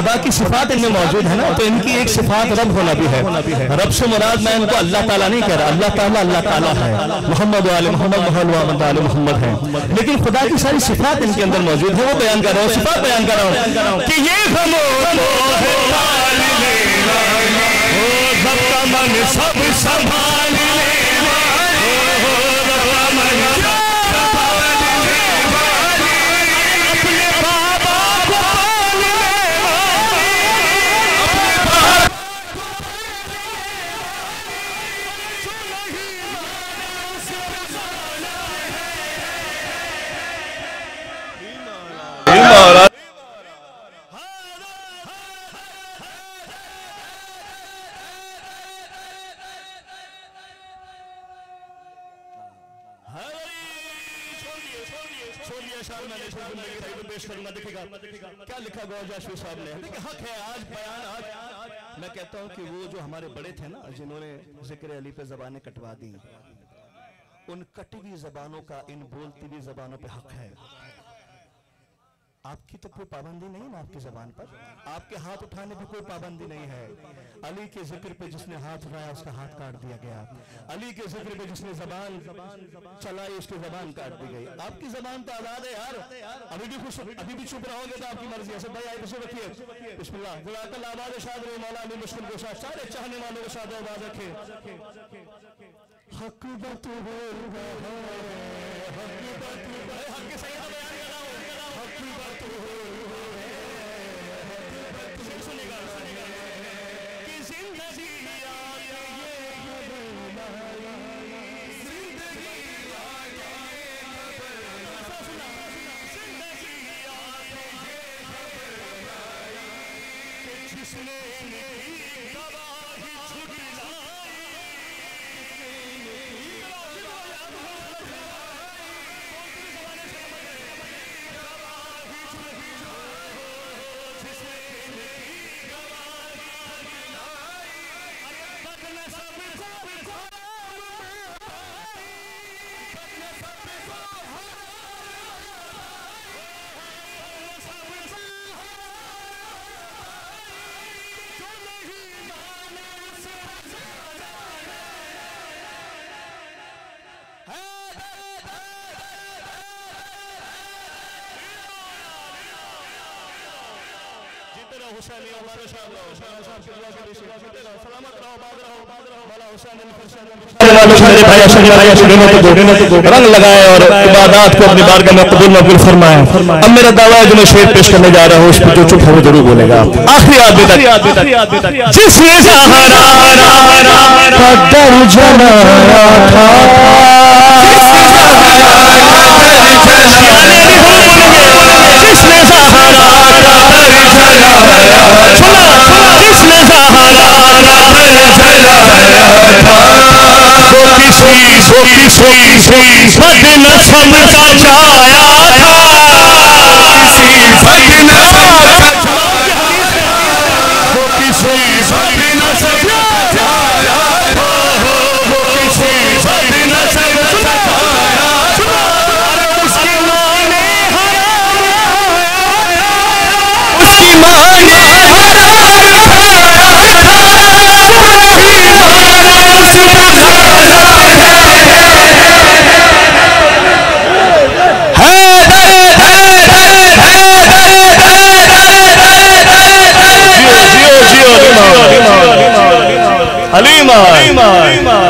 خدا کی صفات ان میں موجود ہے نا تو ان کی ایک صفات رب ہونا بھی ہے رب سے مراد میں ان کو اللہ تعالیٰ نہیں کہہ رہا اللہ تعالیٰ اللہ تعالیٰ ہے محمد و آل محمد محل محمد ہے لیکن خدا کی ساری صفات ان کے اندر موجود ہے وہ بیان کر رہا ہوں صفات بیان کر رہا ہوں کہ یہ من سب بیانات میں کہتا ہوں کہ وہ جو ہمارے بڑے تھے نا، جنہوں نے ذکر علی پہ زبانیں کٹوا دی ان کٹی ہوئی زبانوں کا، ان بولتی ہوئی زبانوں پہ حق ہے۔ آپ کی تو کوئی پابندی نہیں نا آپ کی زبان پر؟ آپ کے ہاتھ اٹھانے پہ کوئی پابندی نہیں ہے۔ علی کے ذکر پہ جس نے ہاتھ اٹھایا، اس کا ہاتھ کاٹ دیا گیا۔ علی کے ذکر پہ جس نے زبان چلائی، اس کی زبان کاٹ دی گئی۔ آپ کی زبان تو آزاد ہے یار۔ ابھی بھی خوش ابھی بھی چپ رہو گے تو آپ کی مرضی ہے۔ اچھا، بھائی آئے بسے رکھیے بسم اللہ جزاک اللہ، آباد شاد رہے مولا علی مشکل کو ساتھ۔ سارے چاہنے والوں کو ساتھ آباد رکھے حق بطول ہے، حق بطول رنگ لگائے اور عبادات کو اپنی بارگاہ میں قبول مقبول فرمائے اب میرا دعویٰ ہے جو میں شعر پیش کرنے جا رہا ہوں اس پہ جو چپ ہے وہ ضرور بولے گا آخری آدمی تک جس نے سہارا کا در جلایا تھا جس نے سہارا کا در جلایا تھا جس نے سہارا کا در جلایا تھا وہ کسی وہ کسی بد تھا۔ حلیمہ حلیمہ حلیمہ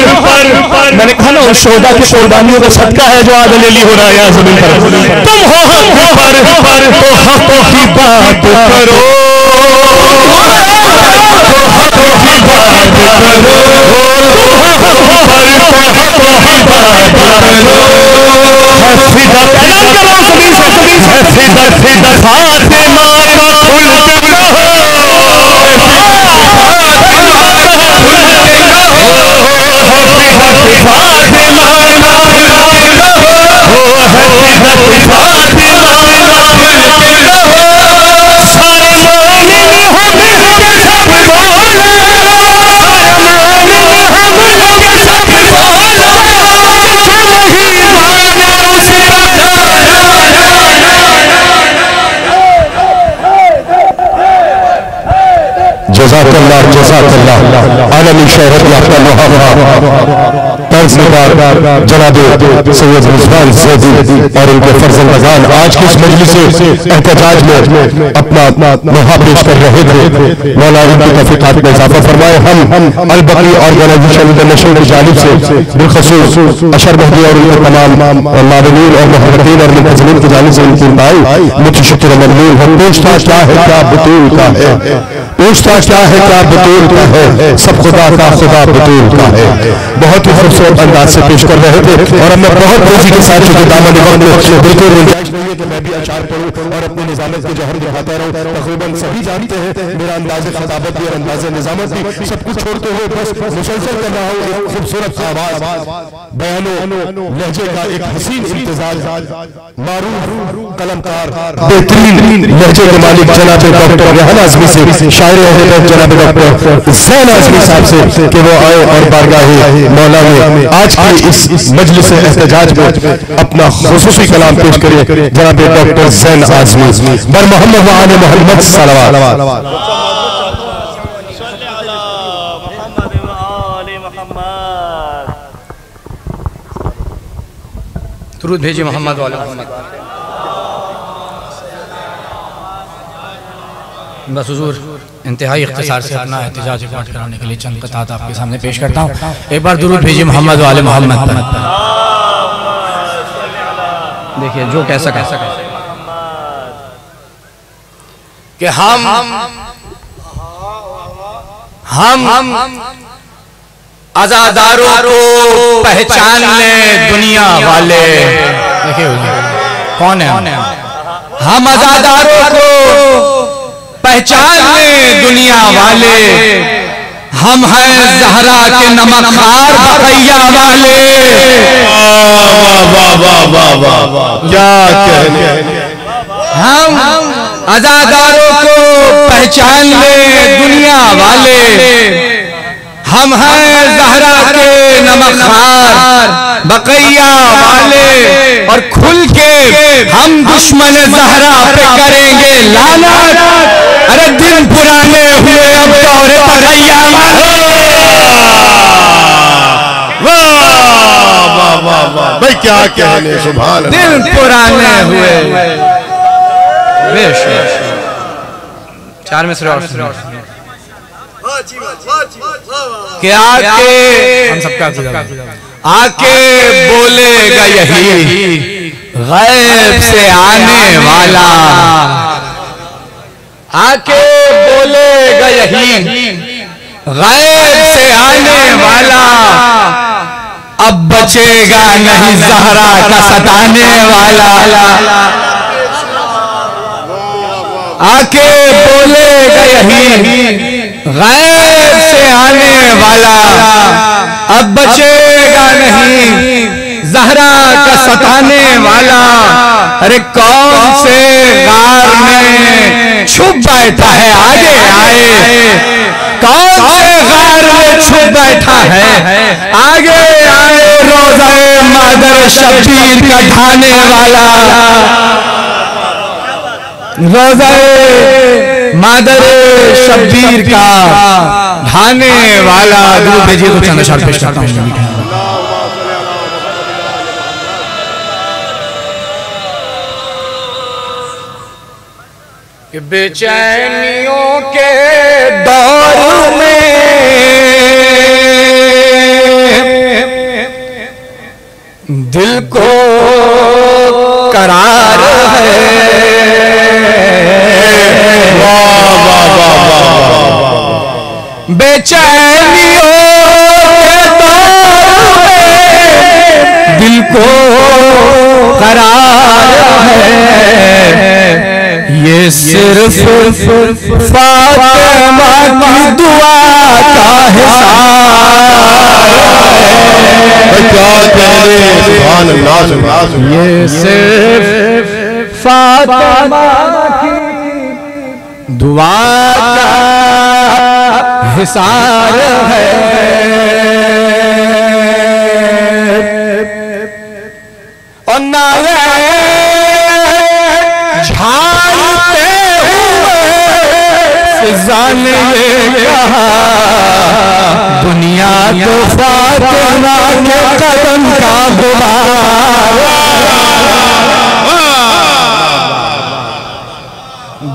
میں نے کہا نا شہدا کی قربانیوں کا صدقہ ہے جو آج لیلی ہو رہا ہے یہاں زمین پر تم ہو حق پر پر تو حق کی بات کرو فاطمہ کل کے جزاک اللہ جزاک اللہ عالمی شہرت یافتہ محاورہ طرز نگار جناب سید مصباح سیدی اور ان کے فرزندگان آج کی اس مجلس احتجاج میں اپنا نوحہ کر رہے تھے۔ مولا ان کی تفیقات میں اضافہ فرمائے ہم البقی آرگنائزیشن انٹرنیشنل کی جانب سے بالخصوص اشر مہدی اور ان کے تمام معاملین اور محبتین اور منتظمین کی جانب سے ان کی انتہائی متشکر ممنون ہم پوچھتا کیا ہے، کیا بطول کا ہے؟ پوچھتا کیا ہے، کیا بطول کا ہے؟ سب خدا کا، خدا بطول کا ہے۔ بہت ہی خوبصورت انداز سے پیش کر رہے تھے اور ہم نے بہت تیزی کے ساتھ چکے دامہ نگر میں بالکل گنجائش کہ میں بھی اچار پڑھوں اور اپنے نظامت کے دکھاتا رہوں۔ تقریباً سبھی جانتے ہیں، میرا انداز خطابت بھی اور انداز نظامت بھی۔ سب کچھ چھوڑتے بس مسلسل کر رہا ہوں خوبصورت آواز۔ بیانوں لہجے کا ایک حسین امتزاج معروف کلمکار بہترین لہجے کے مالک جناب ڈاکٹر ریحان عظمی سے شاعر اہل جناب ڈاکٹر زین عظمی صاحب سے کہ وہ آئے اور بارگاہ مولا میں آج کی اس مجلس احتجاج میں اپنا خصوصی کلام پیش کرے جناب ڈاکٹر زین عظمی بر محمد و آل محمد صلوات۔ درود بھیجی محمد والا۔ محمد بس حضور، انتہائی اختصار سے اپنا احتجاج اپنٹ کرانے کے لیے چند قطعات آپ کے سامنے پیش کرتا ہوں۔ ایک بار درود بھیجی محمد والے محمد پر۔ دیکھیے، جو کیسا کیسا کہ ہم ہم ازاداروں کو پہچان لیں دنیا والے۔ کون ہے؟ ہم ازاداروں کو پہچان لیں دنیا والے۔ ہم ہیں زہرا کے نمکار بخیہ والے۔ ہم ازاداروں کو پہچان لیں دنیا والے۔ ہم ہیں زہرہ کے نمخار بقیہ والے اور کھل کے ہم دشمن زہرہ پہ کریں گے لانت ارے دن پرانے ہوئے اب دور بقیہ والے بھائی کیا کہنے سبحان اللہ۔ دن پرانے ہوئے۔ بے شک۔ چار میں سر اور کہ آکے ہم سب کا بولے گا یہی۔ غیب سے آنے والا۔ آکے بولے گا یہی۔ غیب سے آنے والا۔ اب بچے گا نہیں زہرہ کا ستانے والا۔ آ کے بولے گا یہی۔ غیب سے آنے والا اب بچے گا نہیں۔ زہرا کا ستانے والا ارے کون سے غار میں چھپ بیٹھا ہے، آگے آئے۔ کون سے غار میں چھپ بیٹھا ہے۔ آگے آئے روزہ مادر شبیر کا ڈھانے والا۔ روزہ مادر شبیر کا ڈھانے والا دودھ بھیجیے تو چند اشار پیش کرتا ہوں۔ کہ بے چینیوں کے دور میں دل کو قرار ہے۔ بے چینیوں دل کو قرار ہے۔ یہ صرف فاطمہ کی دعا کا حساب یہ صرف فاطمہ کی دعا کا حسار ہے۔ اور نہ جھالتے ہوئے فضان یہ کہا، دنیا تو فاطمہ کے قدم کا غبار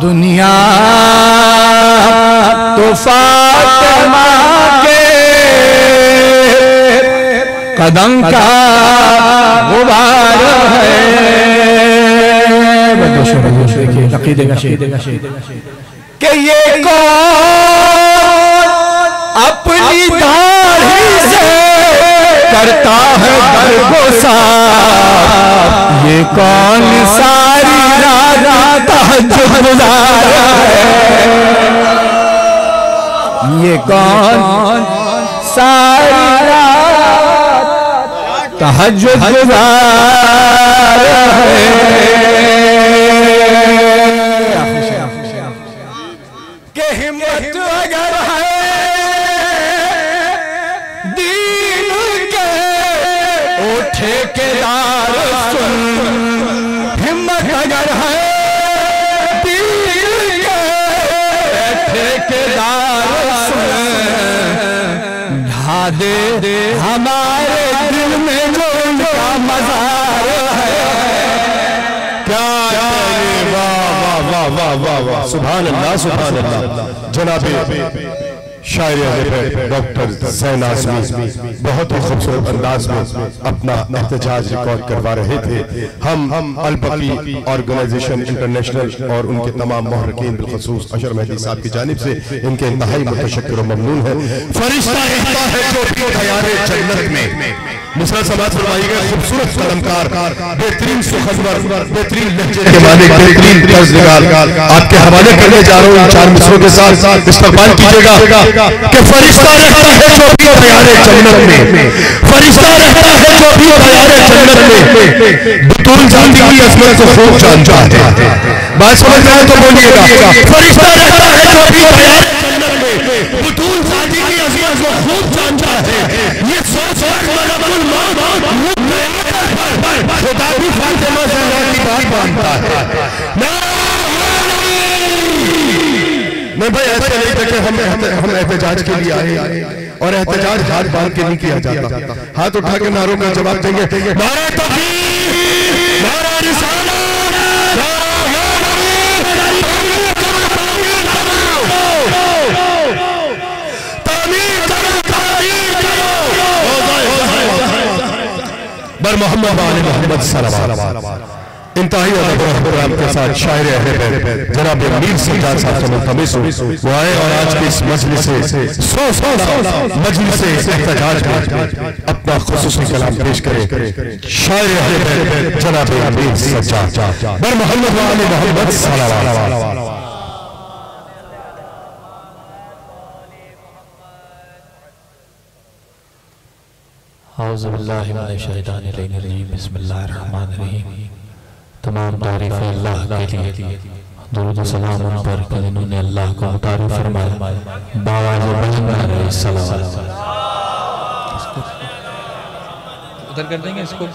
دنیا تو فاطمہ کے قدم کا غبار ہے۔ عقیدے کا شہید کہ یہ کون اپنی داڑھی سے کرتا ہے درگوسا یہ کون ساری رات تحجد گزار ہے۔ یہ کون؟ ساری رات تحجد گزار ہے۔ کہ ہمت اگر ہے، دین کے ہمارے دل میں جو ان کا مزار ہے کیا واہ واہ واہ واہ واہ سبحان اللہ سبحان اللہ جناب شاعر ڈاکٹر زین آزمی، بہت ہی خوبصورت انداز میں اپنا احتجاج ریکارڈ کروا رہے تھے۔ ہم البقی آرگنائزیشن انٹرنیشنل اور ان کے تمام محرکین بالخصوص اشر مہدی صاحب کی جانب سے ان کے انتہائی متشکر و ممنون ہیں۔ فرشتہ رہتا ہے جو بھی دیار جنت میں۔ مصرہ سماعت فرمائی گئے خوبصورت قلمکار بہترین سخنور بہترین لہجے کے مالک بہترین طرز نگار آپ کے حوالے کرنے جا رہا ہوں ان چار مصروں کے ساتھ۔ استقبال کیجیے گا کہ فرشتہ رہتا ہے جو بھی دیار جنت میں۔ فرشتہ رہتا ہے جو بھی دیار جنت میں۔ بطول ذاتی کی عظمت کو خوب جانتا ہے۔ بات سمجھ رہے ہیں تو بولیے گا فرشتہ رہتا ہے جو بھی دیار جنت میں۔ بطول ذاتی کی عظمت کو خوب جانتا ہے یہ سوچ رکھ ملک الموت خدا بھی فاطمہ زہرا کی بات ہے نہیں بھائی ایسے نہیں تھے کہ ہم ہم احتجاج کے لیے آئے اور احتجاج ہاتھ بار کے نہیں کیا جاتا۔ ہاتھ اٹھا کے نعروں کا جواب دیں گے۔ نعرہ تکبیر نعرہ رسالہ بر محمد آل محمد صلوات۔ انتہائی ادب و احترام کے ساتھ شاعر اہل بیت۔ جناب میر سجاد صاحب سے ملتمس ہوں۔ وہ آئے اور آج کے اس مجلس سے سو سو مجلس احتجاج میں اپنا خصوصی کلام پیش کرے۔ شاعر اہل بیت، جناب میر سجاد۔ بر محمد آل محمد صلوات اعوذ باللہ من الشیطان الرجیم۔ بسم اللہ الرحمن الرحیم۔ تمام تعریف اللہ کے لیے۔ درود و سلام ان پر کہ انہوں نے اللہ کو متعارف فرمایا۔ باواز بہن علیہ السلام ادھر کر دیں گے اس کو؟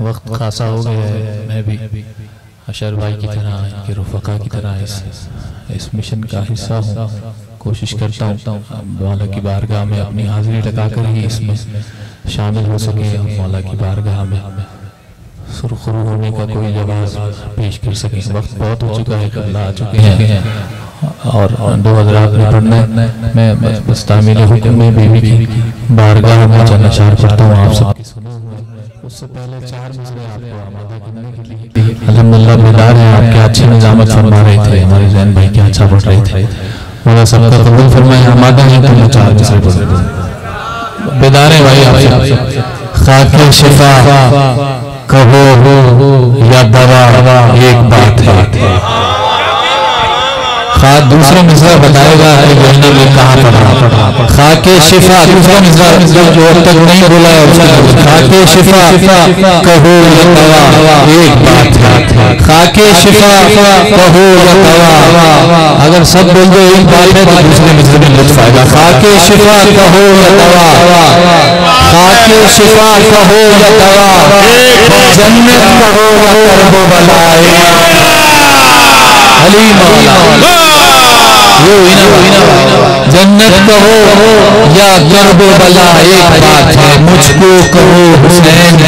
وقت خاصا ہو گیا ہے میں بھی۔ اشر بھائی کی طرح ان کے رفقا کی طرح اس اس مشن کا حصہ ہوں۔ کوشش کرتا ہوں۔ مولا کی بارگاہ میں اپنی حاضری لگا کر ہی اس میں شامل ہو سکے ہم مولا کی بارگاہ میں سرخرو ہونے کا کوئی جواز پیش کر سکیں وقت بہت ہو چکا ہے قبل آ چکے ہیں۔ اور دو حضرات میں پڑھنا ہے میں بس- تعمیل حکم میں بیوی کی بارگاہ میں چند اشعار پڑھتا ہوں۔ آپ سب کے سنے اس سے پہلے چار مسئلے آپ کو آمادہ کرنے کے لیے الحمدللہ بیدار ہیں آپ کے اچھی نظامت فرما رہے تھے ہمارے ذہن بھائی کیا اچھا پڑھ رہے تھے۔ مولا سب کا قبول فرمائے آمادہ ہیں تو میں چار مسئلے پڑھ رہے تھے بیدار ہیں بھائی آپ سب خاک شفا کہو یا دوا ایک بات ہے۔ خاک دوسرا مصرع بتائے گا کہ جہنم میں کہاں پڑھا خاک شفا دوسرا مصرع جو اب تک نہیں بولا ہے، اس کا خاک شفا کہو یا دوا۔ ایک بات ہے، خاک شفا کہو یا دوا۔ اگر سب بول دو ایک بات ہے تو دوسرے مصرع میں لطف آئے گا۔ خاک شفا کہو یا دوا۔ خاک شفا کہو یا دوا۔ جنت کہو یا کرب و بلائے مولا جنت کہو یا کرب و بلا ایک بات ہے مجھ کو کہو حسین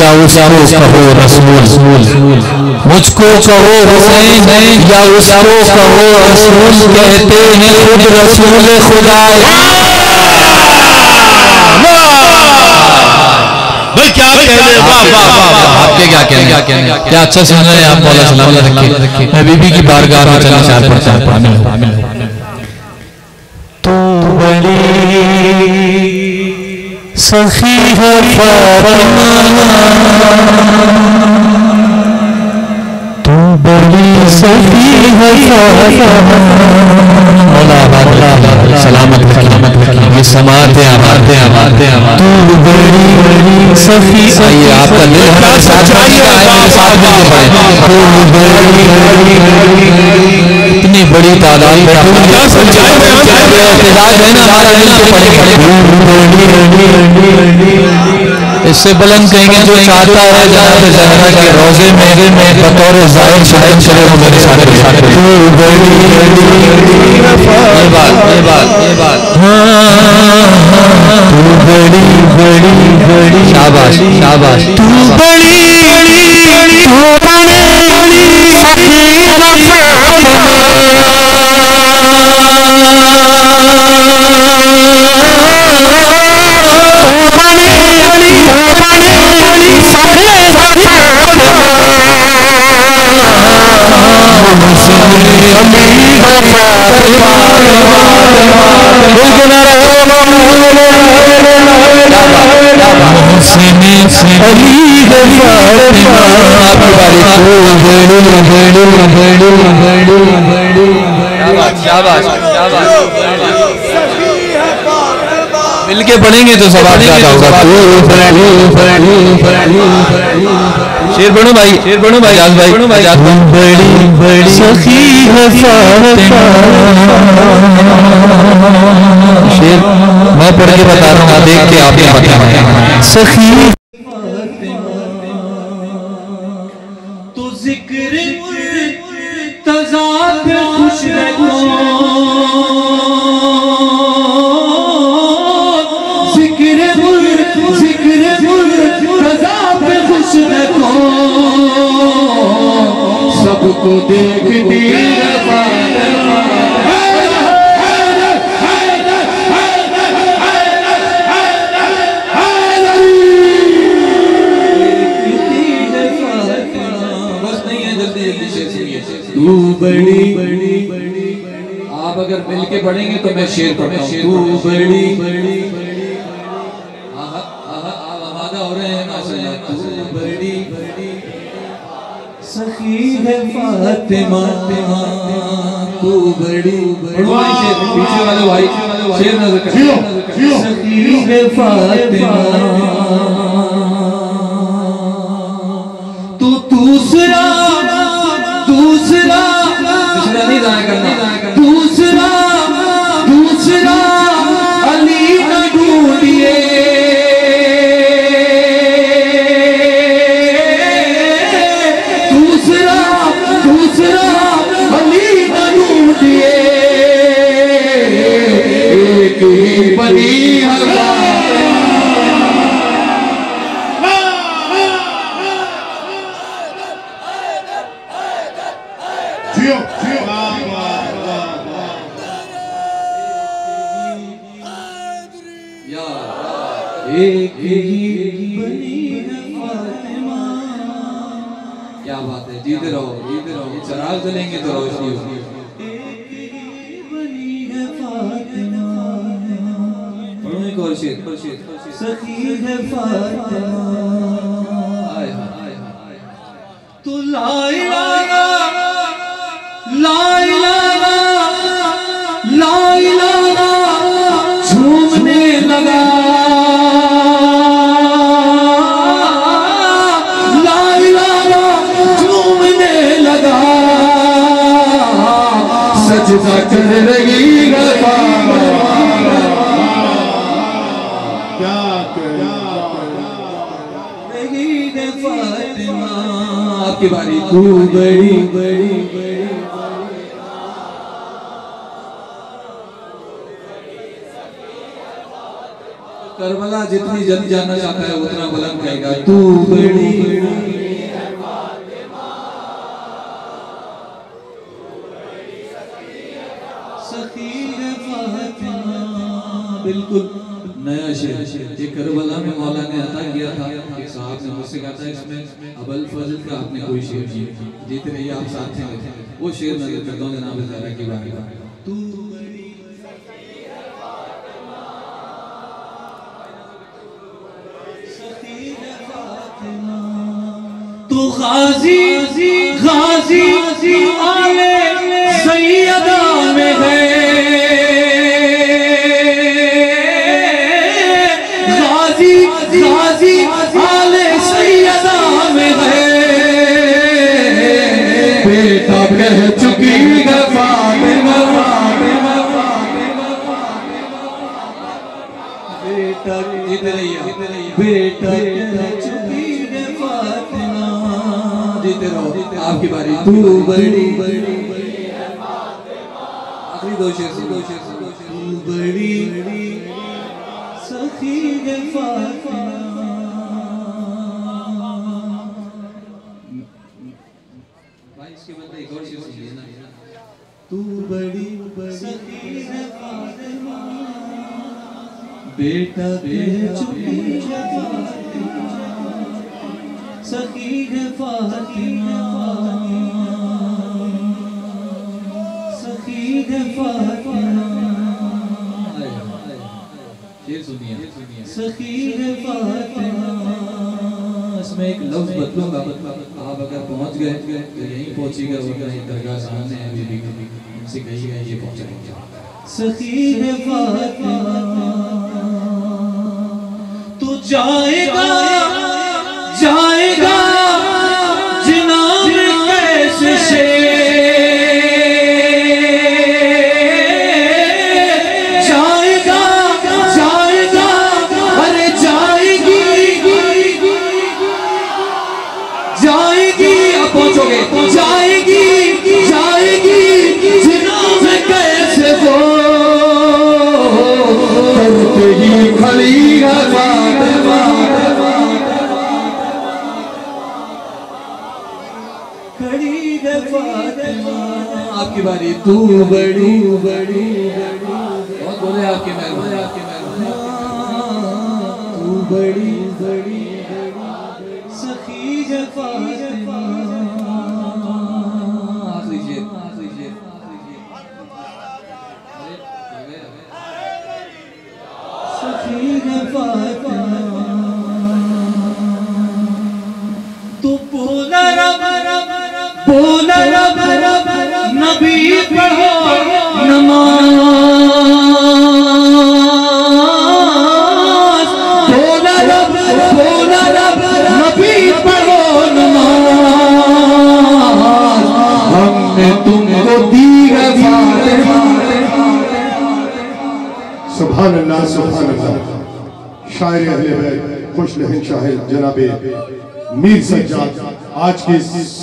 یا اس کو کہو رسول۔ مجھ کو کہو حسین یا اس کو کہو رسول۔ کہتے ہیں خود رسول خدا آپ کے کیا کہنے کیا اچھا رہے ہیں؟ آپ مولا سلامت رکھیں میں بی بی کی بارگاہ میں چلنا چاہ پڑتا ہوں عامل ہو۔ تو بڑی سخی ہے فاطمہ۔ ہے فاطمہ مولا مولا سلامت سلامت یہ سماعت ہے آباد ہے۔ آباد آباد بڑی بڑی سخی آئیے آپ کا دل ہمارے ساتھ اتنی بڑی تعداد میں احتجاج ہے نا ہمارا اس سے بلند کہیں گے جو چاہتا ہے جناب زہرا کے روزے میرے میں بطور ظاہر شاہد چلے وہ میرے ساتھ ساتھ تو بڑی یہ بات یہ بات یہ بات۔ تو بڑی بڑی بڑی شاباش۔ شاباش۔ تو بڑی بڑی تو بڑی سخی مل کے پڑھیں گے تو سوال زیادہ ہوگا۔ شیر بڑھو بھائی شیر بڑھو بھائی جاز بھائی جاز بڑی بڑی سخی شیر میں پڑھ کے بتا رہا ہوں دیکھ کے آپ نے بتانا سخی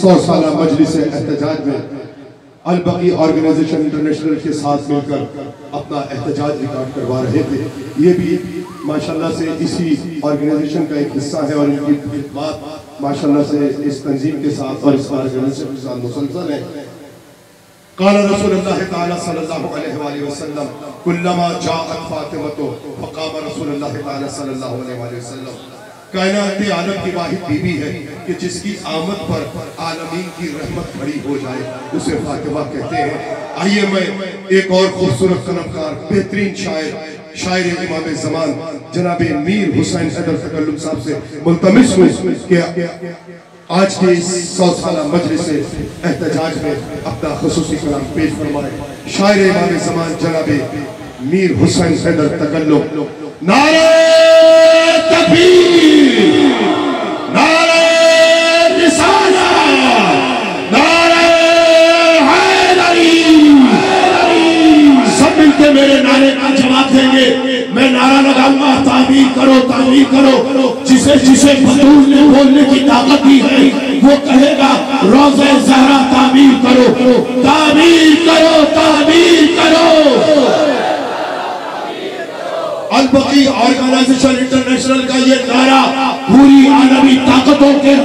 سو سالہ مجلس احتجاج میں البقی آرگنیزیشن انٹرنیشنل کے ساتھ مل کر اپنا احتجاج ریکارڈ کروا رہے تھے۔ یہ بھی ماشاءاللہ سے اسی آرگنیزیشن کا ایک حصہ ہے اور ان کی بات ماشاءاللہ سے اس تنظیم کے ساتھ اور اس آرگنائزیشن کے ساتھ مسلسل ہے۔ قال رسول اللہ تعالی صلی اللہ علیہ وآلہ وسلم، کلما جاءت فاطمتو فقام رسول اللہ تعالی صلی اللہ علیہ وآلہ وسلم. کائنات عالم کی واحد بی بی ہے کہ جس کی آمد پر عالمین کی رحمت بڑی ہو جائے، اسے فاطمہ کہتے ہیں۔ آئیے میں ایک اور خوبصورت قلمکار بہترین شاعر شاعر امام زمان، جناب میر حسین حیدر تکلم صاحب سے ملتمس ہوں کہ آج کے اس سو سالہ مجلس احتجاج میں اپنا خصوصی کلام پیش فرمائے۔ شاعر امام زمان، جناب میر حسین حیدر تکلم۔ نعرہ تکبیر! نے کی طاقت دی ہے وہ کہے گا روزہ زہرہ تعمیر کرو۔ تعمیر کرو تعمیر کرو۔ البقی آرگنائزیشن انٹرنیشنل کا یہ نعرہ پوری عالمی طاقتوں کے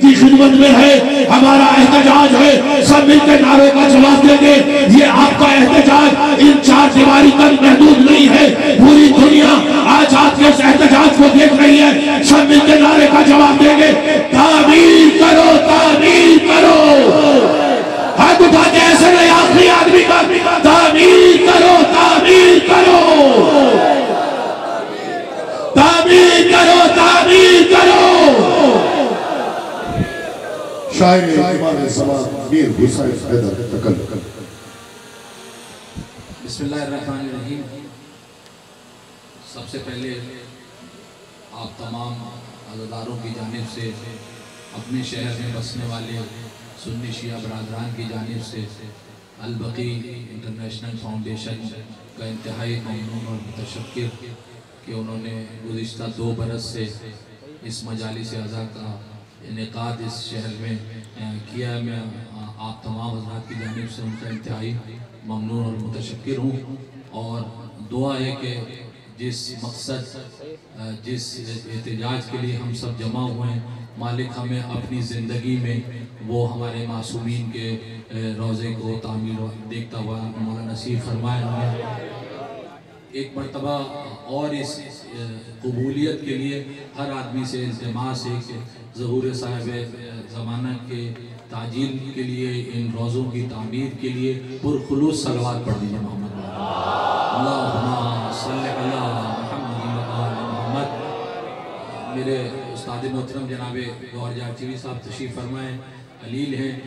کی خدمت میں ہے۔ ہمارا احتجاج ہے۔ سب مل کے نعرے کا جواب دیں گے۔ یہ آپ کا احتجاج ان چار دیواری تک محدود نہیں ہے۔ پوری دنیا اس احتجاج کو دیکھ رہی ہے سب مل کے نعرے کا جواب دیں گے۔ تعمیر کرو تعمیر کرو۔ ہاتھ اٹھا کے ایسے نہیں آخری آدمی کا۔ تعمیر کرو تعمیر کرو۔ تعمیر کرو تعمیر کرو۔ شاعر امام زمان میر حسین حیدر تکلم۔ بسم اللہ الرحمن الرحیم۔ سب سے پہلے عزداروں کی جانب سے، اپنے شہر میں بسنے والے سنی شیعہ برادران کی جانب سے البقی انٹرنیشنل فاؤنڈیشن کا انتہائی ممنون اور متشکر کہ انہوں نے گزشتہ دو برس سے اس مجالس اعضاء کا انعقاد اس شہر میں کیا ہے۔ میں آپ تمام حضرات کی جانب سے ان کا انتہائی ممنون اور متشکر ہوں۔ اور دعا ہے کہ جس مقصد جس احتجاج کے لیے ہم سب جمع ہوئے ہیں، مالک ہمیں اپنی زندگی میں وہ ہمارے معصومین کے روزے کو تعمیر دیکھتا ہوا مولا نصیب فرمائے ہمیں ایک مرتبہ اور اس قبولیت کے لیے ہر آدمی سے انتماع سے ظہور صاحب زمانہ کے تعجیل کے لیے، ان روزوں کی تعمیر کے لیے پرخلوص صلوات پڑھ دیجیے محمد اللہم صلی اللہ محمد محمد۔ میرے استاد محترم جناب گوھر جارچیوی صاحب تشریف فرمائیں علیل ہیں۔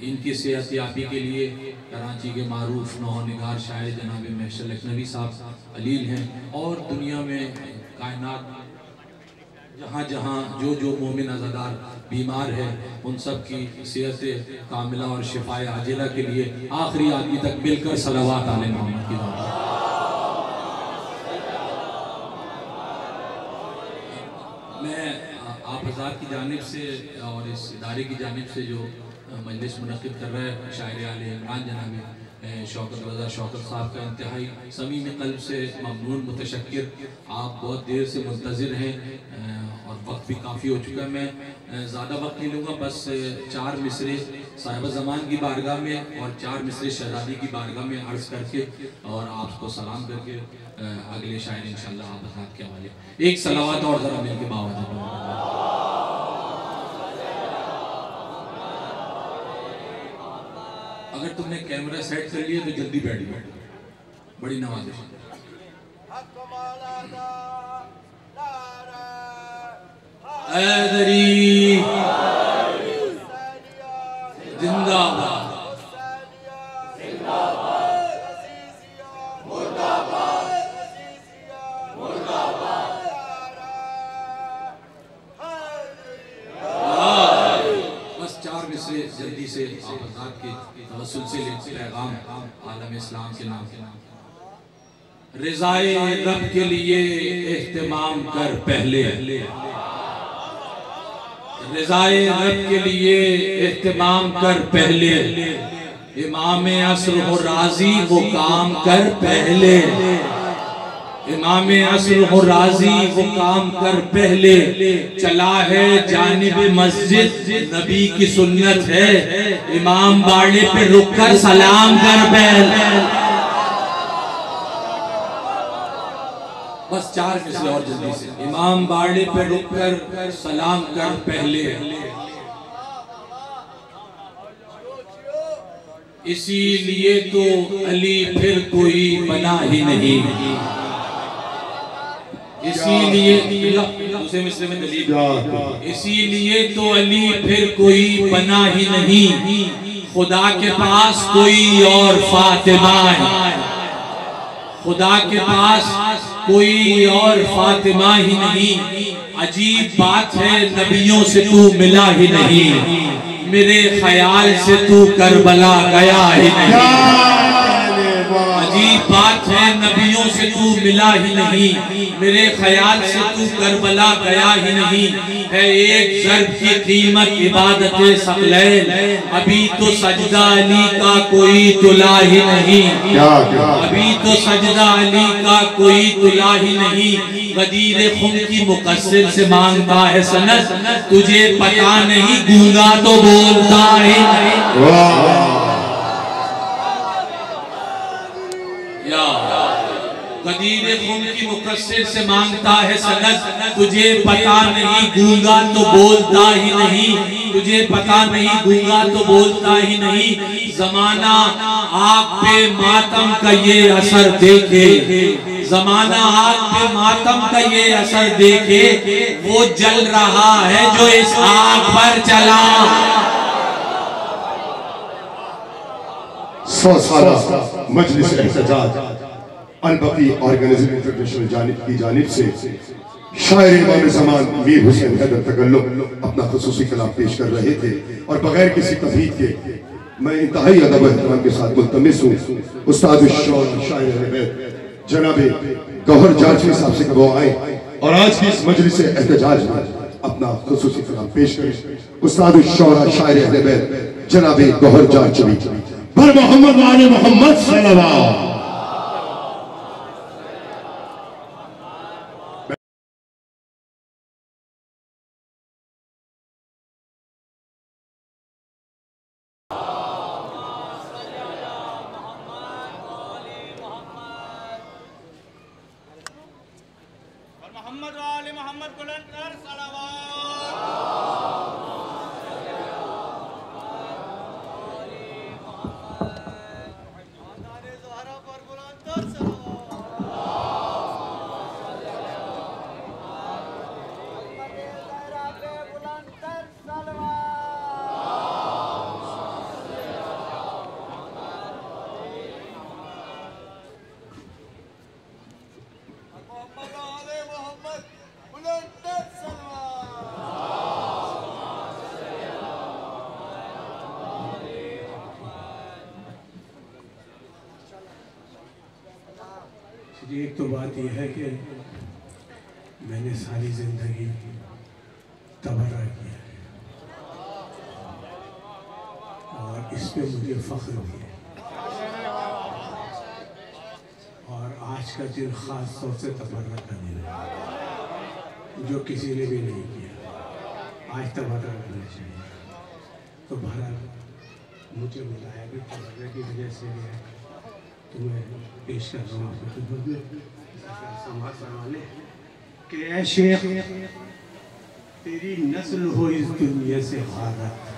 ان کی صحت یابی کے لیے کراچی کے معروف نوح نگار شاعر جناب محشر لکھنوی صاحب علیل ہیں۔ اور دنیا میں کائنات جہاں جہاں جو جو مومن ازادار بیمار ہے، ان سب کی صحت کاملہ اور شفاء عاجلہ کے لیے آخری آدمی تک مل کر صلوات علیہ محمد کی دعوت میں آپ حضرات کی جانب سے اور اس ادارے کی جانب سے جو مجلس منعقد کر رہے ہیں شاعر عال عمران جناب شوکت رضا شوکت صاحب کا انتہائی سمیم قلب سے ممنون، متشکر۔ آپ بہت دیر سے منتظر ہیں اور وقت بھی کافی ہو چکا ہے۔ میں زیادہ وقت نہیں لوں گا، بس چار مصرے صاحب زمان کی بارگاہ میں اور چار مصرے شہزادی کی بارگاہ میں عرض کر کے اور آپ کو سلام کر کے اگلے شاعر انشاءاللہ آپ حضرات کے حوالے۔ ایک صلوات اور ذرا مل کے باوجود۔ اگر تم نے کیمرہ سیٹ کر لیا تو جلدی بیٹھ بیٹھ بڑی نوازش۔ حیدری زندہ باد۔ سے جلدی سے آپ حضرات کے توسل سے لے پیغام عالم اسلام کے نام رضائے رب کے لیے اہتمام کر پہلے۔ رضائے رب کے لیے اہتمام کر پہلے۔ امام عصر ہو راضی وہ کام کر پہلے۔ امام عصر ہو راضی وہ کام کر پہلے چلا ہے جانب مسجد نبی کی سنت ہے۔ امام باڑے پہ رک کر سلام کر پہلے بس چار مثل اور جلدی سے۔ امام باڑے پہ رک کر سلام کر پہلے۔ اسی لیے تو علی پھر کوئی بنا ہی نہیں۔ اسی لیے دوسرے مصرے میں دلیل اسی لیے تو علی پھر کوئی بنا ہی نہیں۔ خدا کے پاس کوئی اور فاطمہ ہے۔ خدا کے پاس کوئی اور فاطمہ ہی نہیں۔ عجیب بات ہے نبیوں سے تو ملا ہی نہیں۔ میرے خیال سے تو کربلا گیا ہی نہیں۔ عجیب بات ہے نبیوں سے تو ملا ہی نہیں۔ میرے خیال سے تو کربلا گیا ہی نہیں۔ ہے ایک ضرب کی قیمت عبادت سقلین۔ ابھی تو سجدہ علی کا کوئی تلا ہی نہیں۔ ابھی تو سجدہ علی کا کوئی تلا ہی نہیں۔ غدیر خم کی مقصر سے مانگتا ہے سنت تجھے پتا نہیں گونگا تو بولتا ہے یا قدیر خون کی مقصر سے مانگتا ہے سند تجھے پتا نہیں، گونگا تو بولتا ہی نہیں۔ تجھے پتا نہیں، گونگا تو بولتا ہی نہیں۔ زمانہ آپ پہ ماتم کا یہ اثر دیکھے۔ زمانہ آپ پہ ماتم کا یہ اثر دیکھے۔ وہ جل رہا ہے جو اس آگ پر چلا۔ سو سالہ مجلس احتجاج۔ البقی آرگنیزم انٹرنیشنل جانب کی جانب سے شاعر امام زمان میر حسین حیدر تکلم اپنا خصوصی کلام پیش کر رہے تھے اور بغیر کسی تفہید کے میں انتہائی ادب احترام کے ساتھ ملتمس ہوں۔ استاد الشعر شاعر اہل بیت، جناب گوہر جارچوی صاحب سے کہ وہ آئیں اور آج کی اس مجلس احتجاج میں اپنا خصوصی کلام پیش کریں۔ استاد الشعر شاعر اہل بیت، جناب گوہر جارچوی بر محمد و محمد صلی اللہ محمد و آل محمد بلند کر صلوات جی یہ ہے کہ میں نے ساری زندگی تبرہ کیا ہے اور اس پہ مجھے فخر بھی ہے۔ اور آج کا دن خاص طور سے تبرہ کا دن ہے، جو کسی نے بھی نہیں کیا۔ آج تبرہ کرنا چاہیے۔ تو بہرحال، مجھے بلایا بھی تبرہ کی وجہ سے ہے۔ تو میں پیش کر رہا ہوں۔ آپ کی خدمت میں فرمانے کہ اے شیخ، تیری نسل ہو اس دنیا سے غارت.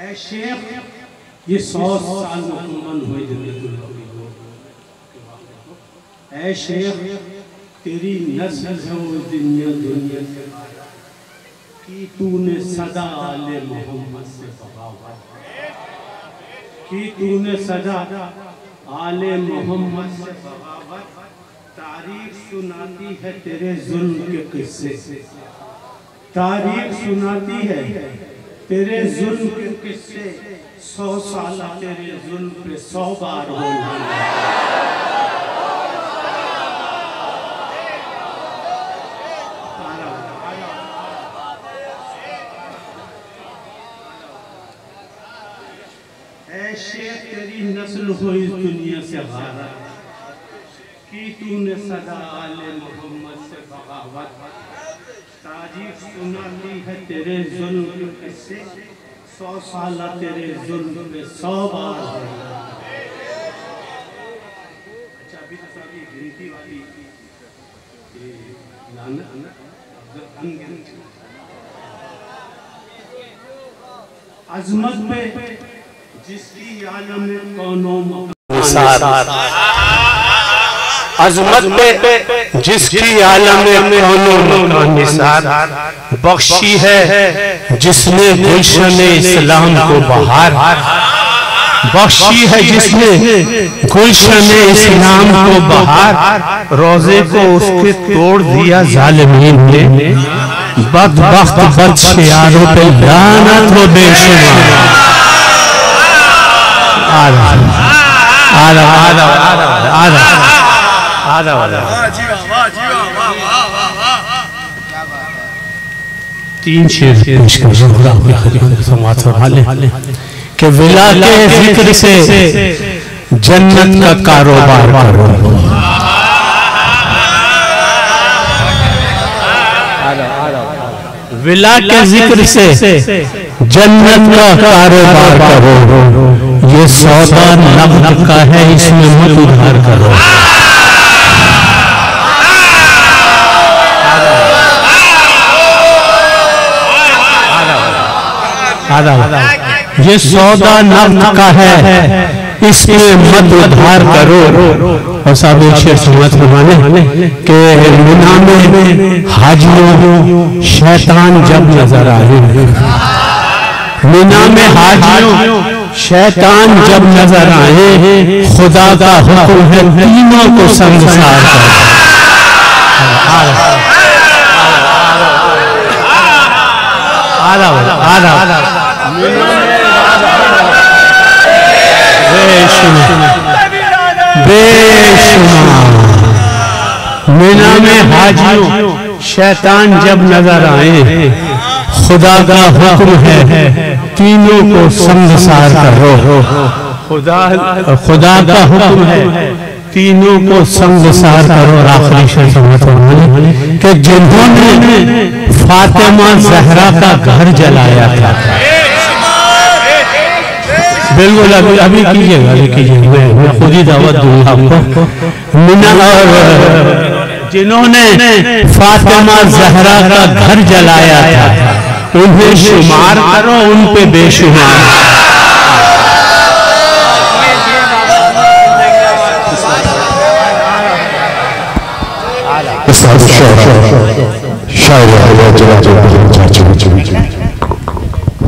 اے شیخ، یہ سو سال مکمل ہوئے جنت القبی اے شیخ، تیری نسل ہے وہ دنیا دنیا سے غارت. کی تو نے صدا آل محمد سے بغاوت. کی تو نے سجا؟ آل محمد سے بغاوت، تاریخ سناتی ہے تیرے ظلم کے قصے۔ سے تاریخ سناتی ہے تیرے ظلم کے قصے۔ سو سالہ تیرے ظلم پہ سو بار ہونا اے شیخ تیری نسل ہو اس دنیا سے غارت کی تو نے صدا آل محمد سے بغاوت تاریخ سناتی ہے تیرے ظلم کے قصے سو سالہ تیرے ظلم پہ سو بار ہوگا اچھا ابھی تو ساتھ یہ گنتی والی یہ لعنت انگنتی عظمت پہ جس کی عالم کونوں عظمت پہ جس کی عالم کونوں مکان نثار بخشی ہے جس نے گلشن اسلام کو بہار۔ بخشی ہے جس نے گلشن اسلام کو بہار۔ روزے کو اس کے توڑ دیا ظالمین نے۔ بدبخت بد شیاروں پہ لعنت و بے شمار۔ آدھا آدھا آدھا آدھا آدھا آدھا تین شیر پیش کر رہا ہوں سماعت فرما لیں کہ ولا کے ذکر سے جنت کا کاروبار کرو ولا کے ذکر سے جنت کا کاروبار کرو یہ سودا نقد کا ہے اس میں مت ادھار کرو۔ یہ سودا نقد کا ہے اس میں مت ادھار کرو۔ اور صاحب ایک شیر سمجھ فرمانے کہ منا میں حاجیوں شیطان جب نظر آئے۔ منا میں حاجیوں شیطان جب نظر آئے، خدا کا حکم ہے تینوں کو سنگسار کر۔ بے بے شمار۔ مینا میں حاجیوں، شیطان جب نظر آئے، خدا کا حکم ہے تینوں کو سنگسار کرو خدا خدا کا حکم ہے تینوں کو سنگسار کرو۔ آخری شرط کہ جنہوں نے فاطمہ زہرا کا گھر جلایا تھا۔ بالکل ابھی ابھی کیجیے گا ابھی کیجیے گا۔ میں خود ہی دعوت دوں گا آپ کو۔ منہ اور جنہوں نے فاطمہ زہرا کا گھر جلایا تھا۔ انہیں شمار کرو ان پہ بے شمار۔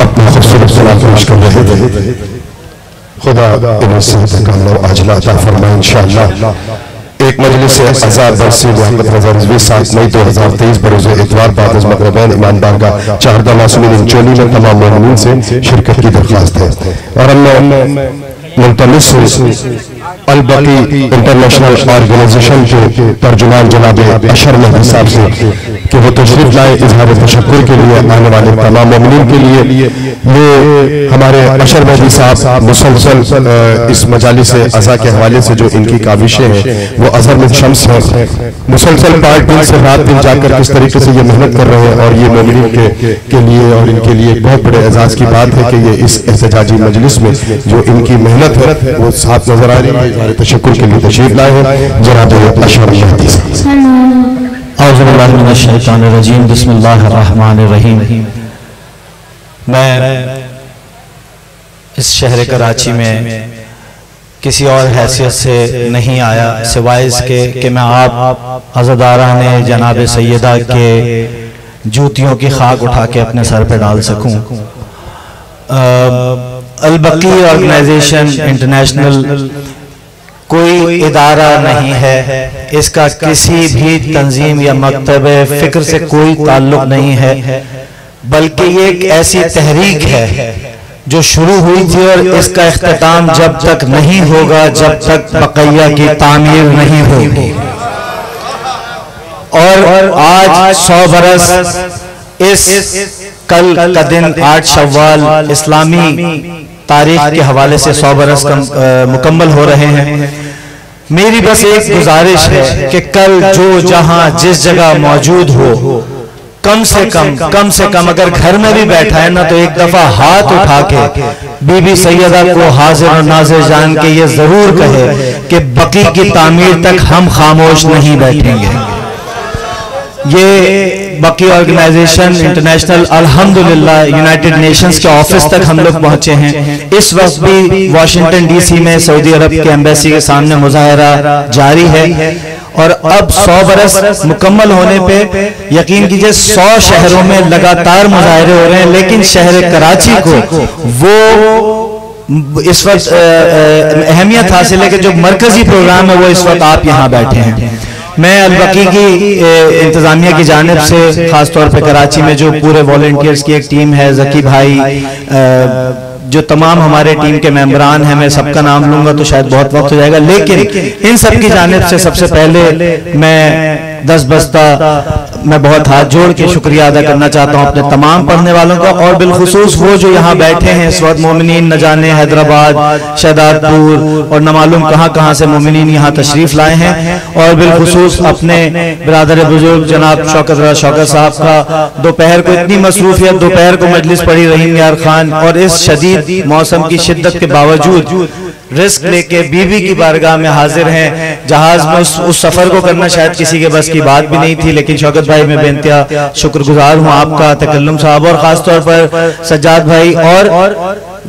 اپنا خوبصورت سلام پیش کر رہے خدا انہیں صحت و عاجلہ عطا فرمائے انشاءاللہ۔ ایک مجلس عذاب برسی محمد رضا رضوی سات مئی دو ہزار تیئیس بروز اتوار بعد از مغربین ایمان بارگاہ چاردہ معصومین انچولی میں تمام مومنین سے شرکت کی درخواست ہے۔ اور ہم نے ملتمس البقی انٹرنیشنل آرگنائزیشن کے ترجمان جناب اشر محمد صاحب سے کہ وہ تشریف لائے اظہار تشکر کے لیے، آنے والے تمام مومنین کے لیے۔ یہ ہمارے اشر مہدی صاحب مسلسل اس مجالس عزا کے حوالے سے جو ان کی کاوشیں ہیں، وہ اظہر میں شمس ہیں۔ مسلسل پارٹ دن سے رات دن جا کر کس طریقے سے یہ محنت کر رہے ہیں اور یہ مومنین کے لیے اور ان کے لیے بہت بڑے اعزاز کی بات ہے کہ یہ اس احتجاجی مجلس میں جو ان کی محنت ہے، وہ ساتھ نظر آ رہی ہے۔ اظہار تشکر کے لیے تشریف لائے ہیں۔ جناب اشر مہدی صاحب۔ اعوذ باللہ من الشیطان الرجیم، بسم اللہ الرحمن الرحیم۔ میں اس شہر کراچی میں کسی اور حیثیت سے نہیں آیا، سوائے اس کے کہ میں آپ عزداران جناب سیدہ کے جوتیوں کی خاک اٹھا کے اپنے سر پہ ڈال سکوں۔ البقی آرگنائزیشن انٹرنیشنل کوئی ادارہ نہیں ہے۔ اس کا کسی بھی تنظیم یا مکتب فکر سے کوئی تعلق نہیں ہے۔ بلکہ یہ ایک ایسی تحریک ہے جو شروع ہوئی تھی اور اس کا اختتام جب تک نہیں ہوگا جب تک بقیہ کی تعمیر نہیں ہوگی۔ اور آج سو برس اس کل کا دن آٹھ شوال اسلامی تاریخ کے حوالے سے سو برس مکمل ہو رہے ہیں۔ میری بس ایک گزارش ہے کہ کل جو جہاں جس جگہ موجود ہو کم سے کم کم سے کم اگر گھر میں بھی بیٹھا ہے نا تو ایک دفعہ ہاتھ اٹھا کے بی بی سیدہ کو حاضر اور ناظر جان کے یہ ضرور کہے کہ بقی کی تعمیر تک ہم خاموش نہیں بیٹھیں گے۔ یہ بقی آرگنائزیشن انٹرنیشنل الحمدللہ یونائٹڈ نیشنز کے آفس تک ہم لوگ پہنچے ہیں۔ اس وقت بھی واشنگٹن ڈی سی میں سعودی عرب کے ایمبیسی کے سامنے مظاہرہ جاری ہے۔ اور اب سو برس مکمل ہونے پہ یقین کیجیے سو شہروں میں لگاتار مظاہرے ہو رہے ہیں لیکن شہر کراچی کو وہ اس وقت اہمیت حاصل ہے کہ جو مرکزی پروگرام ہے وہ اس وقت آپ یہاں بیٹھے ہیں۔ میں البقی کی انتظامیہ کی جانب سے خاص طور پہ کراچی میں جو پورے والنٹیئرز کی ایک ٹیم ہے زکی بھائی جو تمام ہمارے ٹیم کے ممبران ہیں میں سب کا نام لوں گا تو شاید بہت وقت ہو جائے گا لیکن ان سب کی جانب سے سب سے پہلے میں دس بستہ میں بہت ہاتھ جوڑ کے شکریہ ادا کرنا چاہتا ہوں اپنے تمام پڑھنے والوں کا اور بالخصوص وہ جو یہاں بیٹھے ہیں اس وقت مومنین نہ جانے حیدرآباد شہداد پور اور نہ معلوم کہاں کہاں سے مومنین یہاں تشریف لائے ہیں اور بالخصوص اپنے برادر بزرگ جناب شوکت رضا شوکت صاحب کا دوپہر کو اتنی مصروفیت، دوپہر کو مجلس پڑھی رحیم یار خان اور اس شدید موسم کی شدت کے باوجود رسک لے کے بی بی کی بارگاہ میں حاضر ہیں، جہاز میں اس سفر کو کرنا شاید کسی کے بس کی بات بھی نہیں تھی، لیکن شوکت بھائی میں بے شکر گزار ہوں آپ کا، تکلم صاحب، اور خاص طور پر سجاد بھائی اور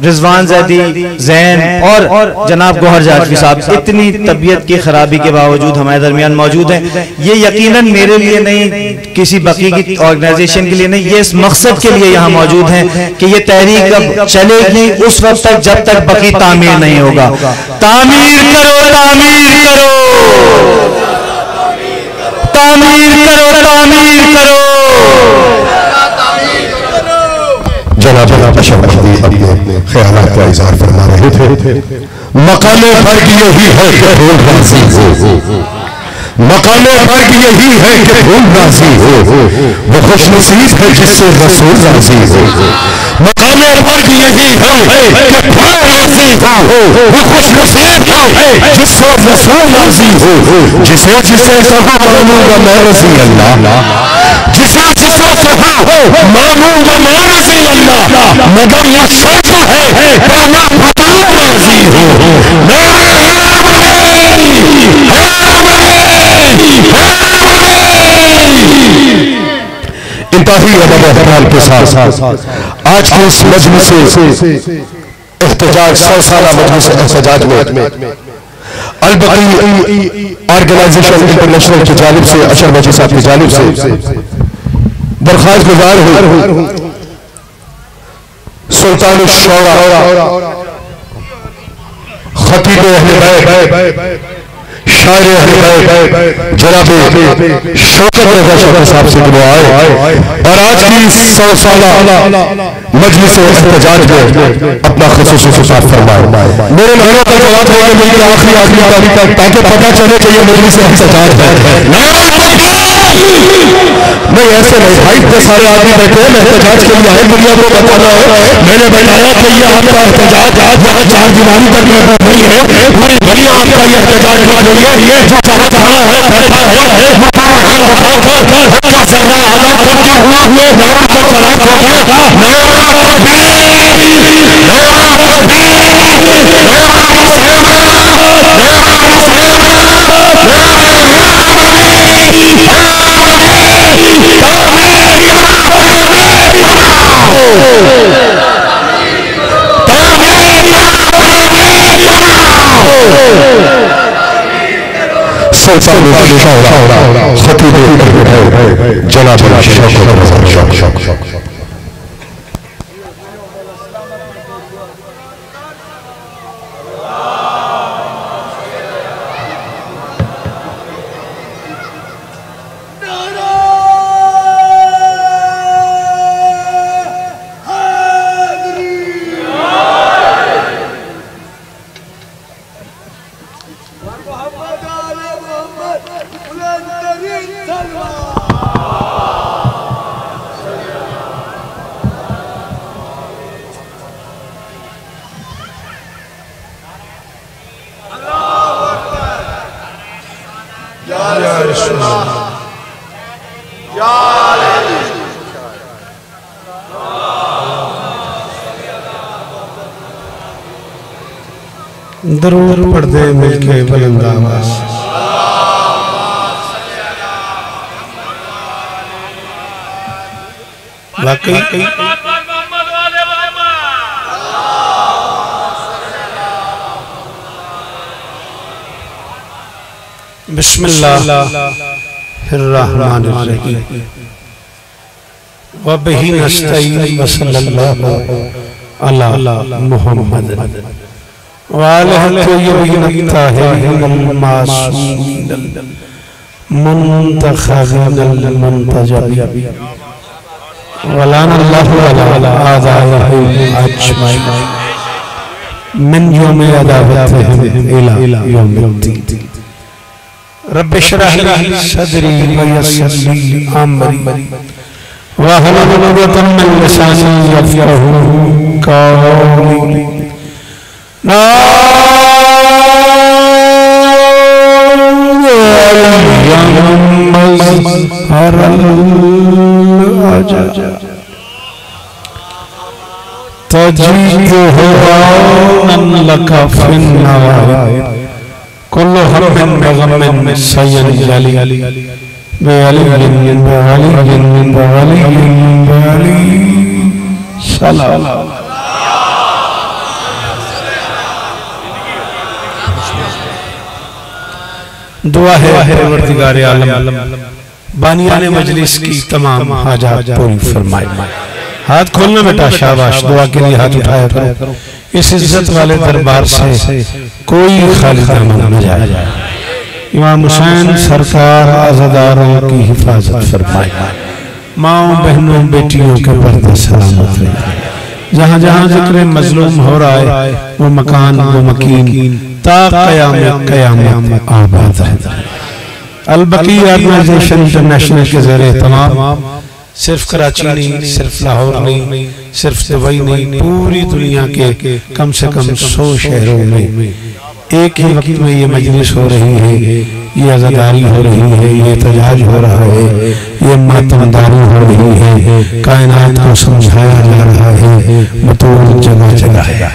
رضوان زیدی، زین اور جناب گوہر جاٹوی صاحب۔ اتنی طبیعت کی خرابی کے باوجود ہمارے درمیان موجود ہیں۔ یہ یقیناً میرے لیے نہیں، کسی بقی کی آرگنائزیشن کے لیے نہیں، یہ اس مقصد کے لیے یہاں موجود ہیں کہ یہ تحریک اب چلے گی اس وقت تک، جب تک بقی تعمیر نہیں ہوگا۔ تعمیر کرو تعمیر کرو۔ تعمیر کرو تعمیر کرو۔ جناب اشرف مہدی اپنے خیالات کا اظہار فرما رہے تھے۔ مقام فرق یہی ہے کہ پھول راضی ہو مقام فرق یہی ہے کہ پھول راضی ہو، وہ خوش نصیب ہے جس سے رسول راضی ہو۔ مقام فرق یہی ہے کہ پھول راضی ہو، وہ خوش نصیب ہے جس سے رسول راضی ہو۔ جسے جسے کہا مانوں گا میں رضی اللہ، جسے جسے کہا مانوں گا میں رضی اللہ۔ مگر یہ سچ ہے انتہائی ادب احترام کے ساتھ۔ آج کے اس مجلس احتجاج، سو سالہ مجلس احتجاج میں البقی آرگنائزیشن انٹرنیشنل کی جانب سے، اشر بچی صاحب کی جانب سے درخواست گزار ہوں۔ سلطان الشورا خطیب اہل بیت شاعر جناب شوکت رضا شوکت صاحب سے دعا آئے اور آج کی سو سالہ مجلس احتجاج میں اپنا خصوصی خطاب فرمائے۔ میرے ناروں کا جواب کہ میری آخری آخری آخری تک تاکہ پتہ چلے کہ یہ مجلس احتجاج ہے۔ نہیں، ایسے نہیں. بھائی اتنے سارے آدمی بیٹھے ہیں. میں احتجاج کے لیے آئے دنیا کو بتانا ہے. میں نے بتایا کہ یہ آپ کا احتجاج آج یہاں چار دیواری تک محبوب نہیں ہے پوری دنیا آپ کا یہ احتجاج کر رہی ہے یہ جو چاہت رہا ہے. بیٹھا ہے. مطلع ہے. مطلع ہے. کا ذرہ آدھا کرتا ہوا ہوئے نام کو چلا کر نام سلطان الشورا خطیب اہل جناب شوکت رضا شوکت رسول بسم اللہ. الرحمن الرحیم. وبہی نستعین وصل اللہ علی محمد. وآلہ الطیبین الطاہرین المعصومین. المنتخبین المنتجبین. ولعن اللہ علی آذائهم اجمعین. من یوم عداوتهم الى یوم الدین. رب اشرح لي صدري ويسر لي أمري. واحلل عقدة من لساني يفقهوا قولي. مظهر تجيد هوانا لك في النوائب كل هم بغم سيجلي بعلي بعلي بعلي بعلي. سلام. دعا ہے پروردگار عالم. بانیان مجلس کی تمام حاجات پوری فرمائے ہاتھ کھولنا بیٹا شاباش، دعا کے لیے ہاتھ اٹھایا کرو. اس عزت والے دربار سے کوئی خالی دامن نہ جائے۔ امام حسین سرکار آزاداروں کی حفاظت فرمائے۔ ماں بہنوں بیٹیوں کے پردے سلامت رہے۔ جہاں جہاں ذکر مظلوم ہو رہا ہے وہ مکان وہ مکین تا قیامت قیامت آباد ہے۔ البقی آرگنائزیشن انٹرنیشنل کے زیر اہتمام۔ صرف کراچی نہیں صرف لاہور نہیں صرف دبئی نہیں پوری دنیا کے کم سے کم سو شہروں میں ایک ہی وقت میں یہ مجلس ہو رہی ہے یہ عزداری ہو رہی ہے یہ تجاج ہو رہا ہے یہ ماتمداری ہو رہی ہے کائنات کو سمجھایا جا رہا ہے مطول جگہ جگہ ہے۔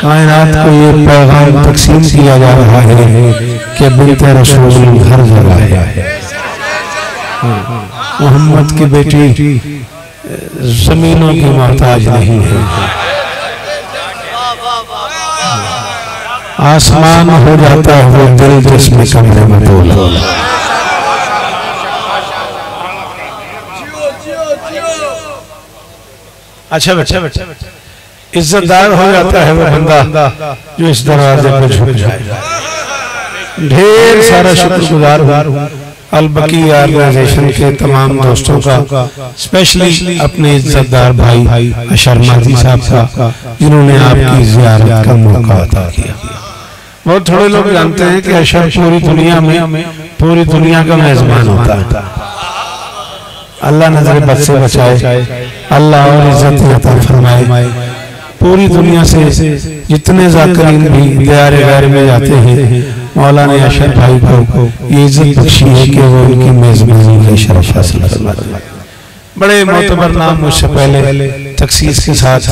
کائنات کو یہ پیغام تقسیم کیا جا رہا ہے کہ بنت رسول ہر جگہ ہے۔ محمد کی بیٹی زمینوں کی محتاج نہیں ہے۔ آسمان ہو جاتا ہے وہ دل جس میں کمرے میں بولا۔ اچھا بیٹھا بیٹھا عزت دار ہو جاتا ہے وہ بندہ جو اس دروازے پر جھک جائے۔ ڈھیر سارا شکر گزار ہوں۔ البقی آرگنائزیشن کے تمام دوستوں کا اسپیشلی اپنے عزت دار بھائی اشار مہدی صاحب کا جنہوں نے آپ کی زیارت کا موقع عطا کیا۔ بہت تھوڑے لوگ جانتے ہیں کہ اشار پوری دنیا میں پوری دنیا کا میزبان ہوتا ہے۔ اللہ نظر بد سے بچائے اللہ اور عزت عطا فرمائے۔ پوری دنیا سے جتنے ذاکرین بھی دیار غیر میں جاتے ہیں مولانا اشر بھائی کو یہ عزت بخشی ہے کہ وہ ان کی میزبانی کا شرف حاصل کرنا بڑے معتبر نام مجھ سے پہلے تخصیص کے ساتھ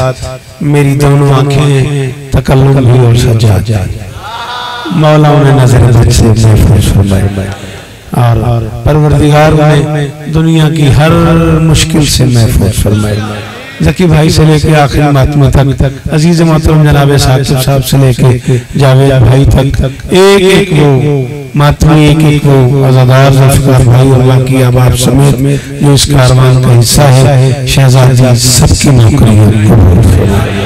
میری دونوں آنکھیں تکلم بھی اور سجا مولا انہیں نظر بد سے محفوظ فرمائے اور پروردگار نے دنیا کی ہر مشکل سے محفوظ فرمائے ذکی بھائی سے لے کے آخری ماتمی تک عزیز محترم جناب ساکتب صاحب سے لے کے جاوید بھائی تک ایک ایک وہ ماتمی ایک ایک وہ عزادار ذفقار بھائی اللہ کی عباب سمیت جو اس کاروان کا حصہ ہے شہزادی سب کی قبول فرمائے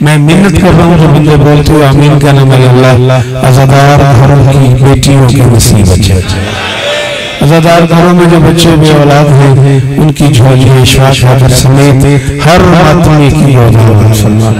میں منت کر رہا ہوں جو بندے بولتے ہو آمین کا نام ہے اللہ عزادار گھروں کی بیٹیوں کی نصیبت ہے۔ ازادار گھروں میں جو بچے بے اولاد ہیں، ان کی جھولیاں اشفاق حضر سمیت ہر ماتمی کی گودہ فرما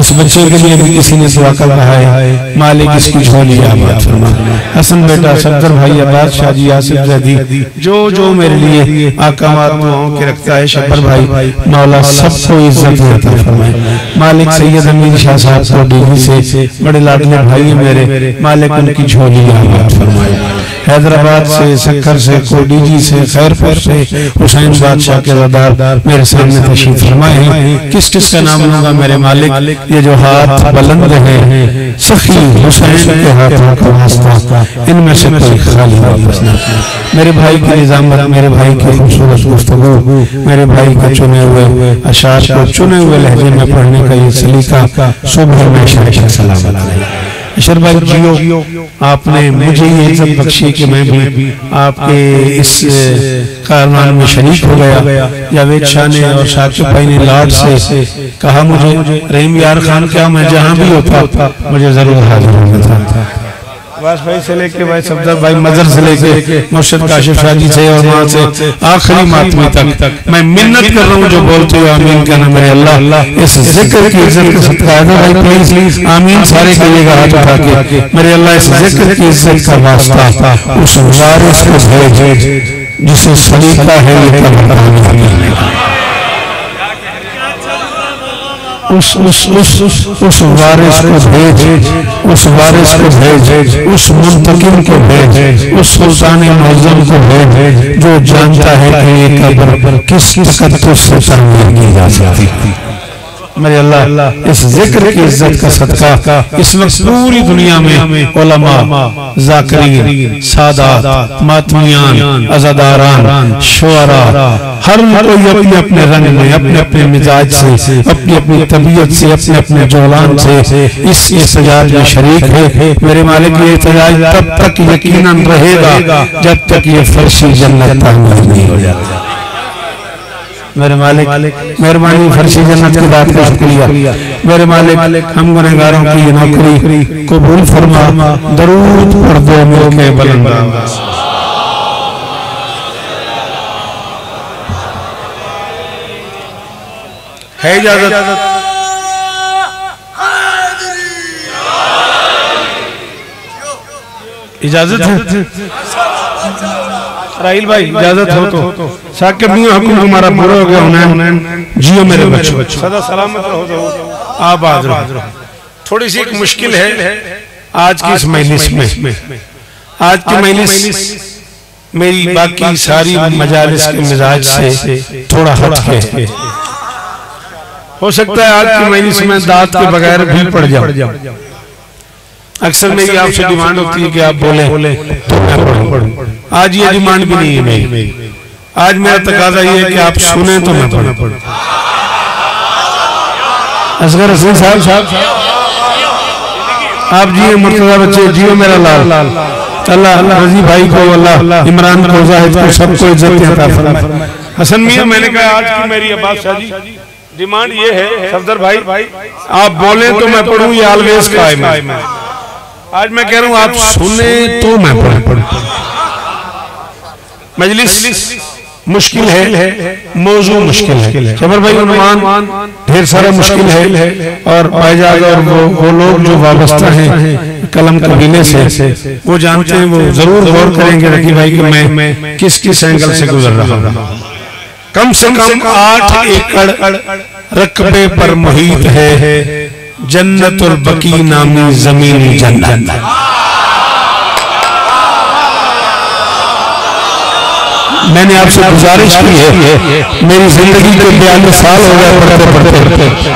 اس بچے کے لیے بھی کسی نے دعا کر رہا ہے، مالک اس کی جھولی آباد فرما۔ حسن بیٹا، صدر بھائی عباس شاہ جی آصف زیدی، جو جو میرے لیے آقامات دعاؤں کے رکھتا ہے، شبر بھائی، مولا سب کو عزت دیتا فرمائے۔ مالک سید امین شاہ صاحب کو ڈیلی سے بڑے لاڈلے بھائی میرے، مالک ان کی جھولی آباد فرمائے۔ حیدرآباد سے سکر سے کوڈی جی سے خیرپور سے حسین بادشاہ کے زدار میرے سامنے تشریف فرمائے ہیں۔ کس کس کا نام لوں گا میرے مالک؟ یہ جو ہاتھ بلند ہیں سخی حسین کے ہاتھوں کا واسطہ۔ ان میں سے کوئی خالی واپس نہ میرے بھائی کی نظامت میرے بھائی کی خوبصورت گفتگو۔ میرے بھائی کے چنے ہوئے اشعار کو چنے ہوئے لہجے میں پڑھنے کا یہ سلیقہ۔ صبح میں شاہ سلام علیہ اشر بھائی جیو آپ نے مجھے یہ عزت بخشی کہ میں بھی آپ کے اس کارنان میں شریک ہو گیا جاوید شاہ نے اور شاکر بھائی نے لاڈ سے کہا مجھے رحیم یار خان کیا میں جہاں بھی ہوتا مجھے ضرور حاضر ہونا تھا۔ واس بھائی سے لے کے بھائی صفدر بھائی مظہر سے لے کے مرشد کاشف شاہ جی سے اور وہاں سے آخری ماتمی تک میں منت کر رہا ہوں جو بولتے ہوئے آمین میرے اللہ اس ذکر کی عزت کا صدقہ ہے بھائی پلیز آمین سارے کہیے گا ہاتھ اٹھا کے۔ میرے اللہ اس ذکر کی عزت کا واسطہ اس وارث کو بھیجے جسے سلیقہ ہے یہ کا اس اس اس اس وارث کو بھیج، اس وارث کو بھیج، اس منتقل کو بھیج، اس سلطان معظم کو بھیج، جو جانتا ہے کہ یہ قبر کس تقدس سے تعمیر کی جا سکتی۔ میرے اللہ، اس ذکر کی عزت کا صدقہ، اس وقت پوری دنیا میں علماء، ذاکرین، سادات، ماتمیان ازاداران شعراء، ہر کوئی اپنے اپنے رنگ میں، اپنے اپنے مزاج سے، اپنی اپنی طبیعت سے، اپنے اپنے جولان سے اس احتجاج میں شریک ہے۔ میرے مالک، یہ احتجاج تب تک یقیناً رہے گا جب تک یہ فرشی جنت تعمیر نہیں ہو جاتا میرے مالک، مہربانی فرشی جنت کی بات کا شکریہ میرے مالک، ہم گنہگاروں کی یہ نوکری قبول فرما، درود پر دو ملک بلند ہے اجازت۔ اجازت ہے؟ رائل بھائی، اجازت ہو تو۔ ساکر نہیں حکم ہمارا برا ہو گیا ہنین جیو میرے بچوں۔ صدا سلامت رہو دو آباد رہو۔ تھوڑی سی ایک مشکل ہے۔ آج کی اس مجلس میں۔ آج کی مجلس میری باقی ساری مجالس کے مزاج سے تھوڑا ہٹ کے ہو سکتا ہے آج کی مجلس میں دات کے بغیر بھی پڑ جاؤ اکثر میری آپ سے ڈیمانڈ ہوتی ہے کہ آپ بولیں۔ تو میں پڑھوں۔ آج یہ ڈیمانڈ بھی نہیں ہے میری۔ آج میرا تقاضا یہ ہے کہ آپ سنیں تو میں پڑھوں۔ اصغر حسین صاحب۔ آپ جیئے مرتضی بچے جیو میرا لال۔ اللہ رضی بھائی کو اللہ عمران کو زاہد کو سب کو عزت عطا فرمائے۔ حسن میاں میں نے کہا آج کی میری عباس شاہ جی ڈیمانڈ یہ ہے صفدر بھائی آپ بولیں تو میں پڑھوں یہ آلویز قائم ہے۔ آج میں کہہ رہا ہوں آپ سنیں تو میں پڑھوں۔ مجلس۔ مشکل ہے موضوع مشکل ہے۔ شبر بھائی عنوان ڈھیر سارا مشکل ہے۔ اور پائجاز اور وہ لوگ جو وابستہ ہیں قلم قبیلے سے وہ جانتے ہیں وہ ضرور غور کریں گے رکی بھائی کہ میں کس کس اینگل سے گزر رہا ہوں۔ کم سے کم آٹھ ایکڑ رقبے پر محیط ہے۔ جنت البقی نامی زمین جنت۔ میں نے آپ سے گزارش کی ہے، میری زندگی کے بیالیس سال ہو گئے، پڑھتے پڑھتے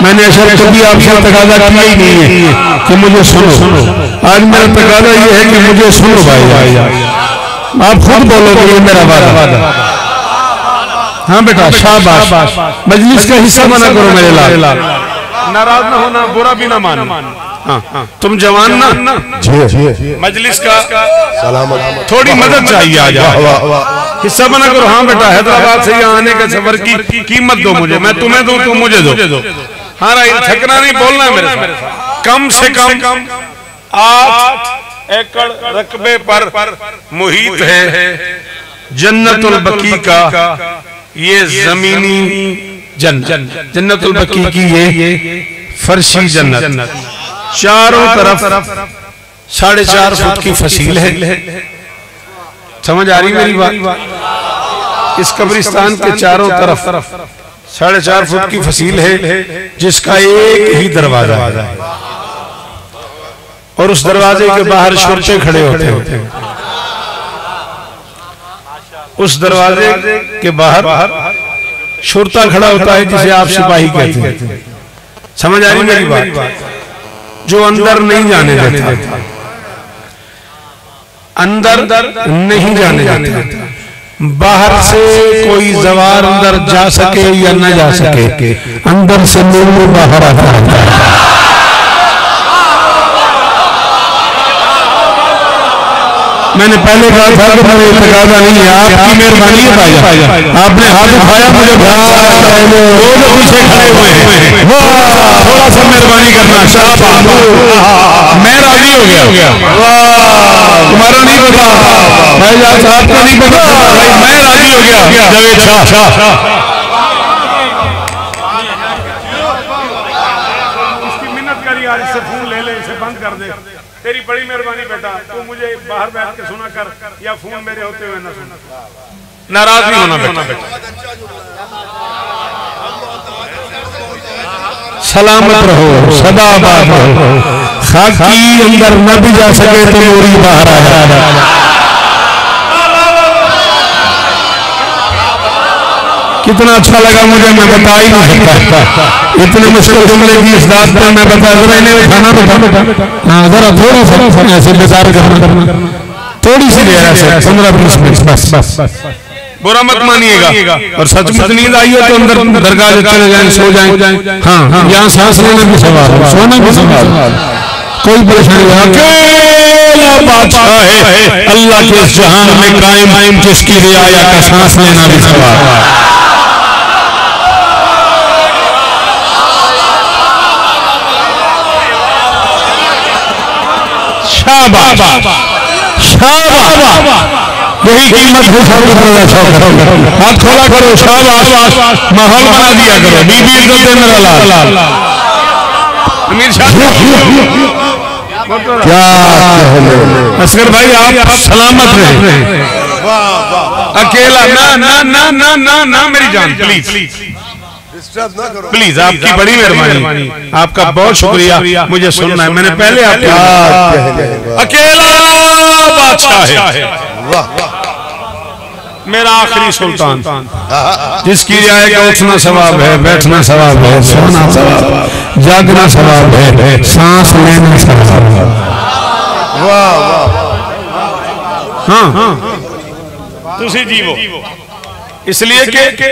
میں نے اشار کبھی آپ سے تقاضا کیا ہی نہیں ہے کہ مجھے سنو۔ آج میرا تقاضا یہ ہے کہ مجھے سنو بھائی۔ آپ خود بولو کہ یہ میرا وعدہ ہاں بیٹا، شاباش۔ مجلس کا حصہ بنا کرو میرے لال۔ ناراض نہ ہونا، برا بھی نہ مانا تم جوان نا؟ مجلس کا تھوڑی مدد چاہیے آجا۔ حصہ بنا کرو ہاں بیٹا حیدرآباد سے یہاں آنے کا سفر کی قیمت دو مجھے۔ میں تمہیں دوں تم مجھے دو۔ ہاں تھکنا نہیں بولنا ہے میرے ساتھ۔ کم سے کم آٹھ ایکڑ رقبے پر محیط ہے۔ جنت البقی کا یہ زمینی جنت۔ جنت البقی کی یہ فرشی جنت۔ چاروں طرف ساڑھے چار فٹ کی فصیل ہے۔ سمجھ آ رہی میری بات؟ اس قبرستان کے چاروں طرف ساڑھے چار فٹ کی فصیل ہے جس کا ایک ہی دروازہ ہے۔ اور اس دروازے کے باہر شرچے کھڑے ہوتے ہیں۔ اس دروازے کے باہر شرطہ کھڑا ہوتا ہے جسے آپ سپاہی کہتے ہیں۔ سمجھ آ رہی میری بات؟ جو اندر نہیں جانے دیتا۔ اندر نہیں جانے دیتا۔ باہر سے کوئی زوار اندر جا سکے یا نہ جا سکے۔ اندر سے میرے باہر آتا ہے میں نے پہلے کہا تھا کہ مجھے تقاضا نہیں ہے، آپ کی مہربانی ہے بھائی آپ نے ہاتھ اٹھایا، مجھے دو جو پیچھے کھڑے ہوئے ہیں۔ تھوڑا سا مہربانی کرنا۔ شاہ میں راضی ہو گیا۔ تمہارا نہیں پتا۔ بھائی جان، صاحب کا نہیں پتا۔ میں راضی ہو گیا۔ جاوید شاہ۔ باہر بیٹھ کے سنا کر یا فون میرے ہوتے ہوئے نہ سنا۔ ناراض نہیں ہونا بیٹا۔ سلامت رہو صدا آباد رہو۔ خاکی اندر نہ بھی جا سکے تو نوری باہر آ جا۔ کتنا اچھا لگا مجھے میں بتا ہی نہیں سکتا۔ اتنے مشکل جملے کی اس داد پر میں بتا ذرا انہیں کھانا بتا ہاں ذرا تھوڑا سا ایسے بزار کرنا۔ تھوڑی سی لیا ایسے پندرہ بیس منٹ بس بس برا مت مانیے گا۔ اور سچ مچ نیند آئی ہو تو اندر درگاہ چلے جائیں سو جائیں۔ ہاں, ہاں۔ یہاں سانس لینے بھی سوال سونا بھی سوال کوئی پریشانی اکیلا بادشاہ ہے۔ اللہ کے اس جہان میں قائم قائم جس کی ریایہ کا سانس لینا بھی سوال شابہ قیمت ہاتھ کھولا کرو ماحول بنا دیا کرو. بی کیا اصغر بھائی آپ سلامت رہے. اکیلا نہ نہ میری جان پلیز. پلیز آپ کی بڑی مہربانی آپ کا بہت شکریہ مجھے سننا ہے میں نے پہلے آپ کو اکیلا بادشاہ ہے میرا آخری سلطان جس کی جائے کا اٹھنا سواب ہے بیٹھنا سواب ہے سونا ہے جاگنا سواب ہے سانس لینا سواب ہے ہاں ہاں تسی جیو اس لیے کہ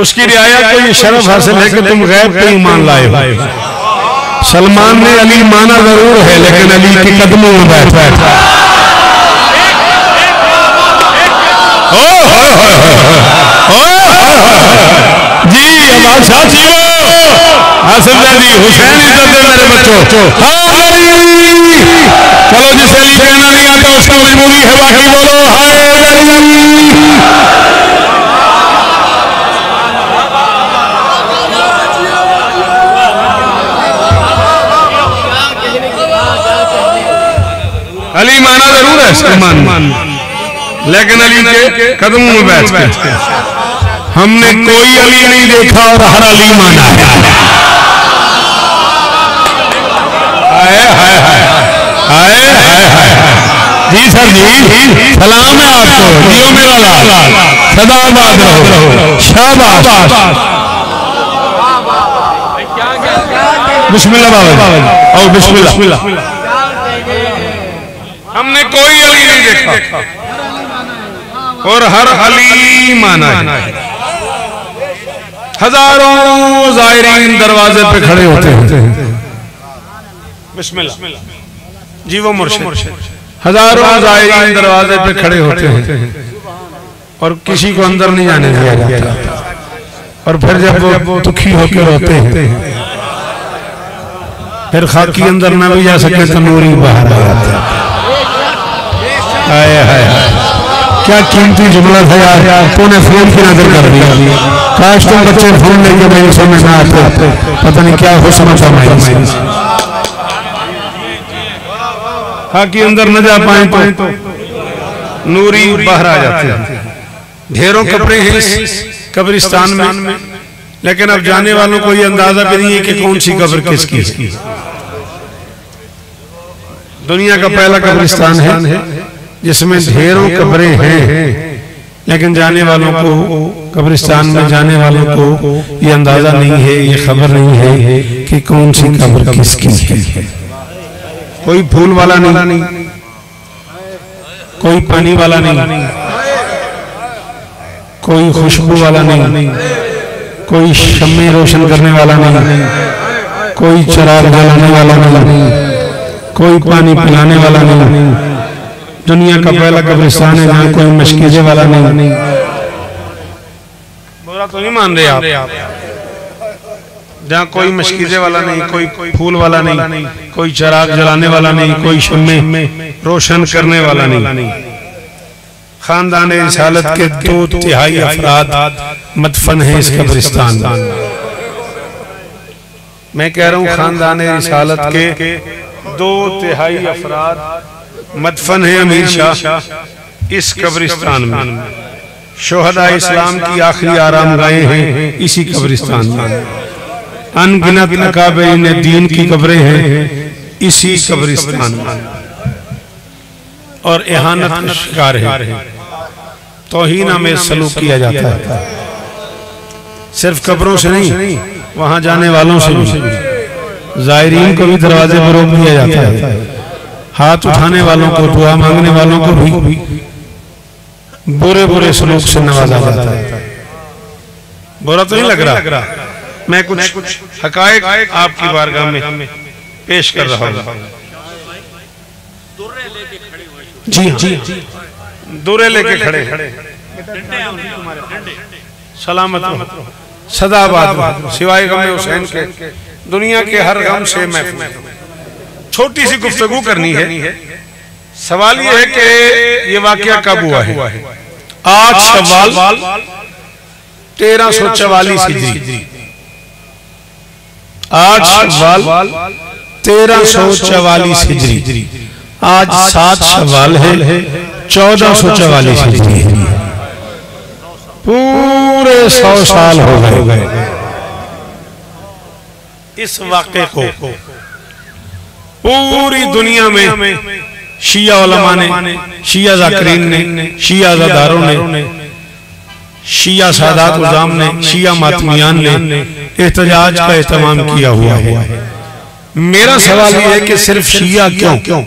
اس کی رعایت کو یہ شرف حاصل ہے کہ تم غیب پہ ایمان لائے ہو۔ سلمان نے علی مانا ضرور ہے لیکن علی کی قدموں میں بیٹھ بیٹھا جی آباد شاہ جی علی حسین عزت میرے بچوں۔ ہاں، چلو جسے علی کہنا نہیں آتا اس کا مجبوری ہے باقی بولو۔ ہائے علی علی مانا ضرور ہے ایمان۔ لیکن علی کے قدموں میں بیٹھ کے۔ ہم نے کوئی علی نہیں دیکھا اور ہر علی مانا ہے۔ جی سر جی۔ سلام ہے آپ کو۔ جیو میرا لال۔ سدا آباد رہو۔ شاباش۔ بسم اللہ بابا جی۔ اور بسم اللہ۔ ہم نے کوئی علی نہیں دیکھا۔ اور ہر علی مانا ہے۔ ہزاروں زائرین دروازے پہ کھڑے ہوتے ہیں۔ بسم اللہ۔ جی وہ مرشد۔ ہزاروں زائرین دروازے پہ کھڑے ہوتے ہیں۔ اور کسی کو اندر نہیں آنے دیا جاتا۔ اور پھر جب وہ دکھی ہو کے روتے ہیں، پھر خاکی اندر نہ بھی جا سکے تنوری باہر آ جاتا کیا قیمتی جملہ تھا یار۔ تو نے فون کی نظر کر دیا کاش تم بچے فون لے گے میری سمجھ نہ آتے۔ پتہ نہیں کیا ہو سمجھا سمجھ خاکی اندر نہ جا پائیں تو نوری باہر آ جاتے ہیں۔ ڈھیروں کپڑے ہیں اس قبرستان میں، لیکن اب جانے والوں کو یہ اندازہ بھی نہیں ہے کہ کون سی قبر کس کی ہے۔ دنیا کا پہلا قبرستان ہے۔ جس میں ڈھیروں قبریں ہیں۔ لیکن جانے والوں کو قبرستان میں جانے والوں کو یہ اندازہ نہیں ہے یہ خبر نہیں ہے کہ کون سی قبر کس کی ہے۔ کوئی بھول والا نہیں۔ کوئی پانی والا نہیں کوئی خوشبو والا نہیں کوئی شمع روشن کرنے والا نہیں کوئی چراغ جلانے والا نہیں کوئی پانی پلانے والا نہیں۔ دنیا کا پہلا قبرستان ہے جہاں کوئی مشکیزے والا نہیں۔ برا تو نہیں مان رہے آپ۔ جہاں کوئی مشکیزے والا نہیں، کوئی پھول والا نہیں، کوئی چراغ جلانے والا نہیں، کوئی شمع روشن کرنے والا نہیں۔ خاندان رسالت کے دو تہائی افراد مدفن ہیں اس قبرستان میں کہہ رہا ہوں، خاندان رسالت کے دو تہائی افراد مدفن ہے امیر شاہ اس قبرستان میں۔ شہدہ اسلام کی آخری آرام گاہیں ہیں اسی قبرستان میں۔ انگنت اکابین دین کی قبریں ہیں اسی قبرستان میں۔ اور احانت شکار ہے۔ توہینہ میں سلوک کیا جاتا ہے۔ صرف قبروں سے نہیں، وہاں جانے والوں سے بھی۔ زائرین کو بھی دروازے پر روک دیا جاتا ہے۔ ہاتھ اٹھانے والوں کو، دعا مانگنے والوں کو بھی برے برے سلوک سے نوازا جاتا ہے۔ برا تو نہیں لگ رہا؟ میں کچھ حقائق آپ کی بارگاہ میں پیش کر رہا ہوں۔ جی جی دورے لے کے کھڑے۔ سلامت سدا باد سوائے غم حسین کے، دنیا کے ہر غم سے محفوظ چھوٹی سی گفتگو کرنی ہے۔ سوال یہ ہے کہ یہ واقعہ کب ہوا ہے؟ آج سوال تیرہ سو چوالیس ہجری۔ آج سوال تیرہ سو چوالیس ہجری۔ آج سات سوال ہے۔ چودہ سو چوالیس ہجری۔ پورے سو سال ہو گئے۔ اس واقعے کو پوری دنیا میں شیعہ علماء نے، شیعہ ذاکرین نے، شیعہ ذاداروں نے، شیعہ سادات عظام نے، شیعہ ماتمیان نے احتجاج کا احتمام کیا ہوا ہے۔ میرا سوال یہ ہے کہ صرف شیعہ کیوں؟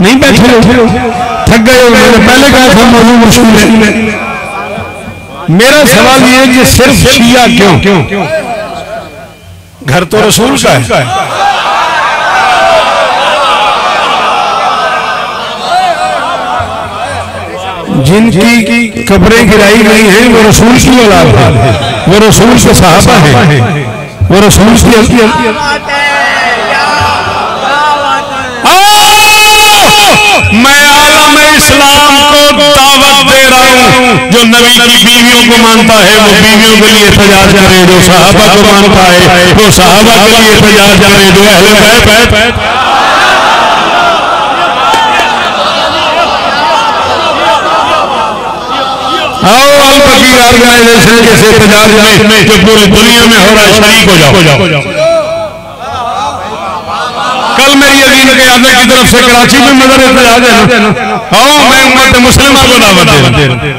نہیں بیٹھے تھک گئے ہو میں نے پہلے کہا تھا موضوع مشکل ہے۔ میرا سوال یہ ہے کہ صرف شیعہ کیوں؟ گھر تو رسول کا ہے۔ جن کی قبریں گرائی گئی ہیں وہ رسول کی اولاد ہیں۔ وہ رسول کے صحابہ ہیں۔ وہ رسول کی میں میں اسلام کو دعوت دے رہا ہوں۔ جو نبی کی بیویوں کو مانتا ہے، وہ بیویوں کے لیے فجار کرے جو صحابہ کو مانتا ہے، وہ صحابہ کے لیے فجار کرے جو اہل بیت ہے آؤ البقی آرگنائزیشن کے سے تجارت میں، جو پوری دنیا میں ہو رہا ہے، شریک ہو جاؤ۔ کے قیادت کی طرف سے کراچی میں مدر احتجاج ہے ہاں میں امت مسلمہ کو دعوت دے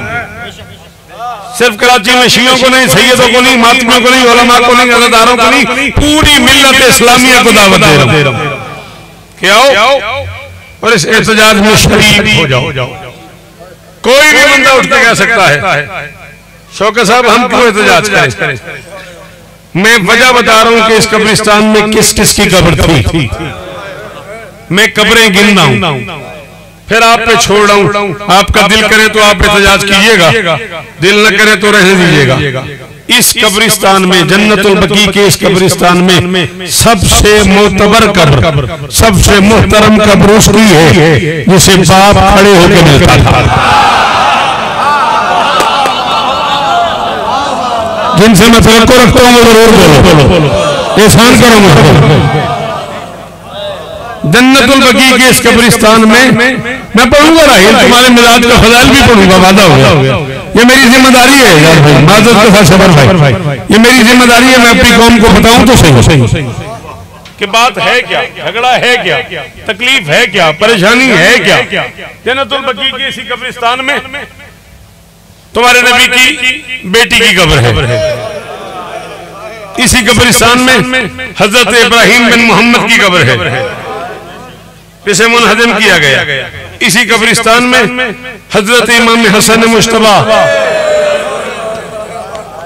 صرف کراچی میں شیعوں کو نہیں سیدوں کو نہیں ماتمیوں کو نہیں علماء کو نہیں عزداروں کو نہیں پوری ملت اسلامیہ کو دعوت دے رہا ہوں۔ کہ آؤ اور اس احتجاج میں شریف ہو جاؤ۔ کوئی بھی بندہ اٹھ کے کہہ سکتا ہے شوکہ صاحب ہم کیوں احتجاج کریں؟ میں وجہ بتا رہا ہوں کہ اس قبرستان میں کس کس کی قبر تھی؟ میں قبریں گننا ہوں۔ پھر آپ پہ چھوڑ رہا ہوں۔ آپ کا دل کرے تو آپ احتجاج کیجیے گا۔ دل نہ کرے تو رہنے دیجیے گا۔ اس قبرستان میں جنت البقی کے اس قبرستان میں سب سے معتبر قبر سب سے محترم قبر اس کی ہے جسے باپ کھڑے ہو کے ملتا تھا۔ جن سے میں فرق کو رکھتا ہوں وہ ضرور بولو۔ احسان کرو مجھے جنت البقی کے اس قبرستان میں میں پڑھوں گا راہیل تمہارے مزاج کا فضائل بھی پڑھوں گا، وعدہ ہوگا یہ میری ذمہ داری ہے، یار بھائی، معذرت کے ساتھ صبر بھائی۔ یہ میری ذمہ داری ہے، میں اپنی قوم کو بتاؤں تو صحیح۔ کہ بات ہے کیا؟ جھگڑا ہے کیا؟ تکلیف ہے کیا؟ پریشانی ہے کیا؟ جنت البقی کے اسی قبرستان میں تمہارے نبی کی بیٹی کی قبر ہے۔ اسی قبرستان میں حضرت ابراہیم بن محمد کی قبر ہے۔ اسے منہدم کیا گیا۔ اسی قبرستان میں حضرت امام حسن مشتبہ،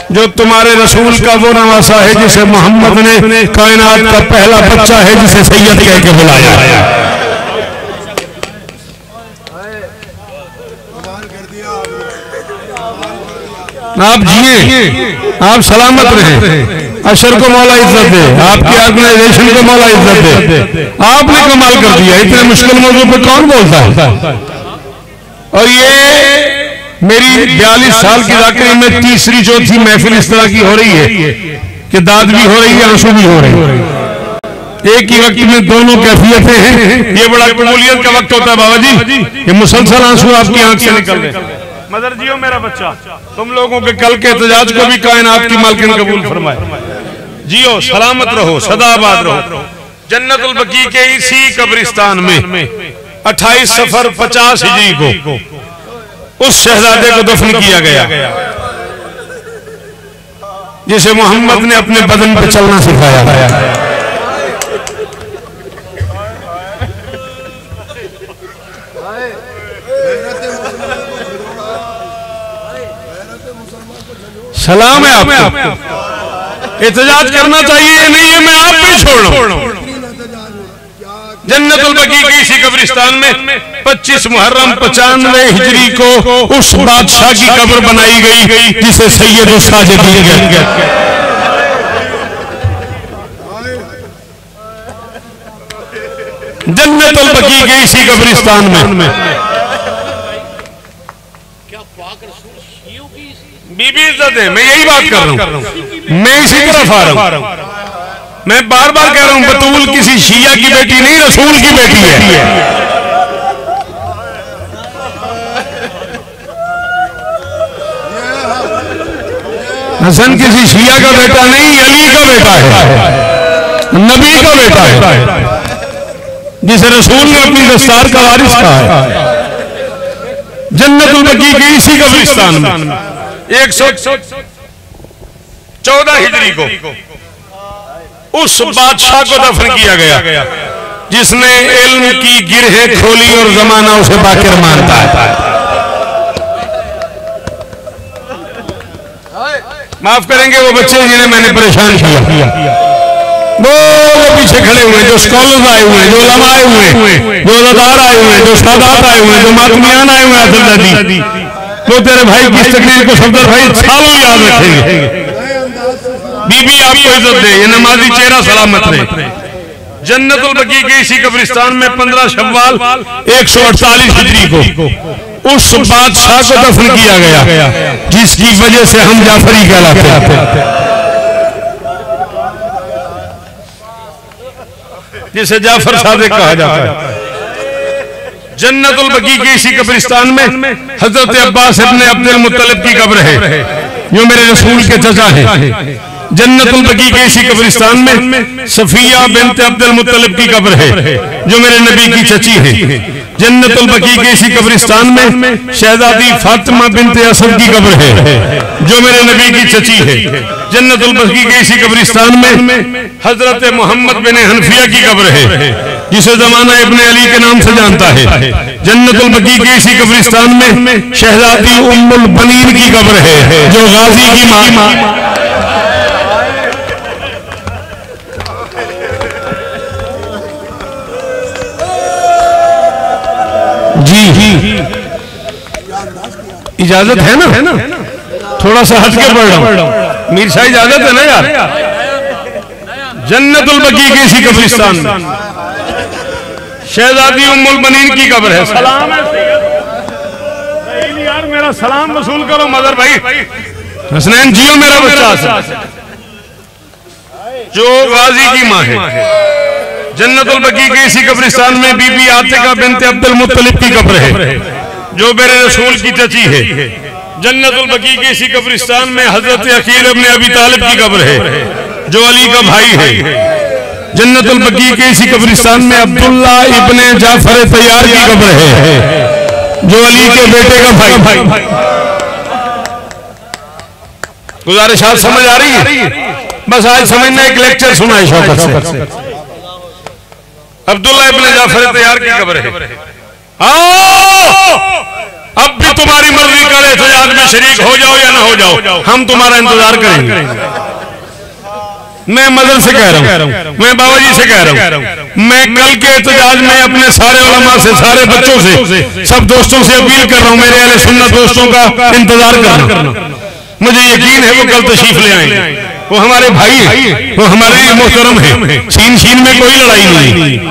جو تمہارے رسول کا وہ نواسا ہے جسے محمد نے کائنات کا پہلا بچہ ہے جسے سید کہہ کے بلایا۔ آپ جیئے آپ سلامت رہیں۔ اشر کو مولا عزت دے آپ کی آرگنائزیشن کو مولا عزت دے۔ آپ نے کمال کر دیا اتنے مشکل موضوع پہ کون بولتا ہے؟ اور یہ میری بیالیس سال کی ذاکری میں تیسری چوتھی محفل اس طرح کی ہو رہی ہے کہ داد بھی ہو رہی ہے آنسو بھی ہو رہی ہے۔ ایک ہی وقت میں دونوں کیفیتیں ہیں۔ یہ بڑا قبولیت کا وقت ہوتا ہے بابا جی یہ مسلسل آنسو آپ کی آنکھ سے نکل رہے ہیں۔ مدر جیو میرا بچہ تم لوگوں کے کل کے احتجاج کو بھی کائنات کی مالکن قبول فرمائے۔ جیو، سلامت رہو صدا آباد رہو۔ جنت البقی کے اسی قبرستان میں اٹھائیس سفر پچاس ہجری کو اس شہزادے کو دفن کیا گیا۔ جسے محمد نے اپنے بدن پہ چلنا سکھایا۔ سلام ہے آپ کو۔ احتجاج کرنا چاہیے نہیں ہے میں آپ بھی چھوڑ رہا ہوں جنت البقی کی اسی قبرستان میں پچیس محرم پچانوے ہجری کو اس بادشاہ کی قبر بنائی گئی جسے سید الساجدین گئے۔ جنت البقی کی اسی قبرستان میں۔ بی بی عزت ہے میں یہی بات کر رہا ہوں۔ میں اسی طرف آ رہا ہوں۔ میں بار بار کہہ رہا ہوں بطول کسی شیعہ کی بیٹی نہیں رسول کی بیٹی ہے۔ حسن کسی شیعہ کا بیٹا نہیں علی کا بیٹا ہے۔ نبی کا بیٹا ہے۔ جسے رسول نے اپنی دستار کا وارث کہا ہے۔ جنت البقی کی اسی قبرستان میں۔ ایک سو چودہ ہجری کو۔ اس بادشاہ کو دفن کیا گیا۔ جس نے علم کی گرہیں کھولی اور زمانہ اسے باقر مانتا ہے۔ معاف کریں گے وہ بچے جنہیں میں نے پریشان کیا۔ وہ پیچھے کھڑے ہوئے جو سکولرز آئے ہوئے جو علماء آئے ہوئے جو لدار آئے ہوئے جو سادات آئے ہوئے جو ماتمیان آئے ہوئے دادی وہ تیرے بھائی کی تقریر کو صفدر بھائی سالوں یاد رکھیں گے۔ بی بی آپ کو عزت دے، یہ نمازی چہرہ سلامت رہے۔ جنت البقی کے اسی قبرستان میں پندرہ شوال ایک سو اٹھالیس ہجری کو۔ اس بادشاہ کو دفن کیا گیا، جس کی وجہ سے ہم جعفری کہلاتے ہیں۔ جسے جعفر صادق کہا جاتا ہے۔ جنت البقی کی اسی قبرستان میں حضرت عباس ابن عبد المطلب کی قبر ہے۔ جو میرے رسول کے چچا ہیں جنت البقی کے اسی قبرستان میں صفیہ بنت عبد المطلب کی قبر ہے، جو میرے نبی کی چچی ہے۔ جنت البقی کے اسی قبرستان میں شہزادی فاطمہ بنت اسد کی قبر ہے، جو میرے نبی کی چچی ہے۔ جنت البقی کے اسی قبرستان میں حضرت محمد بن حنفیہ کی قبر ہے۔ جسے زمانہ ابن علی کے نام سے جانتا ہے۔ جنت البقی کے اسی قبرستان میں شہزادی ام البنین کی قبر ہے، جو غازی کی ماں۔ جی۔ اجازت ہے نا؟ تھوڑا سا ہٹ کے پڑھ رہا ہوں۔ میر شاہ، اجازت ہے نا یار؟ جنت البقی کی اسی قبرستان میں۔ شہزادی ام البنین کی قبر ہے۔ سلام ہے۔ سید یار میرا سلام وصول کرو مدر بھائی۔ حسنین جیو میرا بچہ۔ سے جو غازی کی ماں ہے۔ جنت البقی کے اسی قبرستان میں بی بی آتقہ بنت عبد المطلب کی قبر ہے۔ جو میرے رسول کی چچی ہے۔ جنت البقی کے اسی قبرستان میں حضرت عقیل ابن ابی طالب کی قبر ہے۔ جو علی کا بھائی ہے۔ جنت البقی کے اسی قبرستان میں عبداللہ ابن جعفر تیار کی قبر ہے۔ جو علی کے بیٹے کا بھائی۔ گزارشات سمجھ آ رہی ہے؟ بس آج سمجھنا ایک لیکچر سنا ہے شوکت سے۔ عبداللہ ابن جعفر تیار کی قبر ہے۔ آؤ! اب بھی تمہاری مرضی کرے احتجاج میں شریک ہو جاؤ یا نہ ہو جاؤ۔ ہم تمہارا انتظار کریں گے۔ میں مدر سے کہہ رہا ہوں۔ میں بابا جی سے کہہ رہا ہوں۔ میں کل کے احتجاج میں اپنے سارے علماء سے سارے بچوں سے سب دوستوں سے اپیل کر رہا ہوں۔ میرے اہل سنت دوستوں کا انتظار کرنا۔ مجھے یقین ہے وہ کل تشریف لے آئیں گے۔ وہ ہمارے بھائی ہیں۔ وہ ہمارے لیے محترم ہیں۔ چھین چھین میں کوئی لڑائی نہیں۔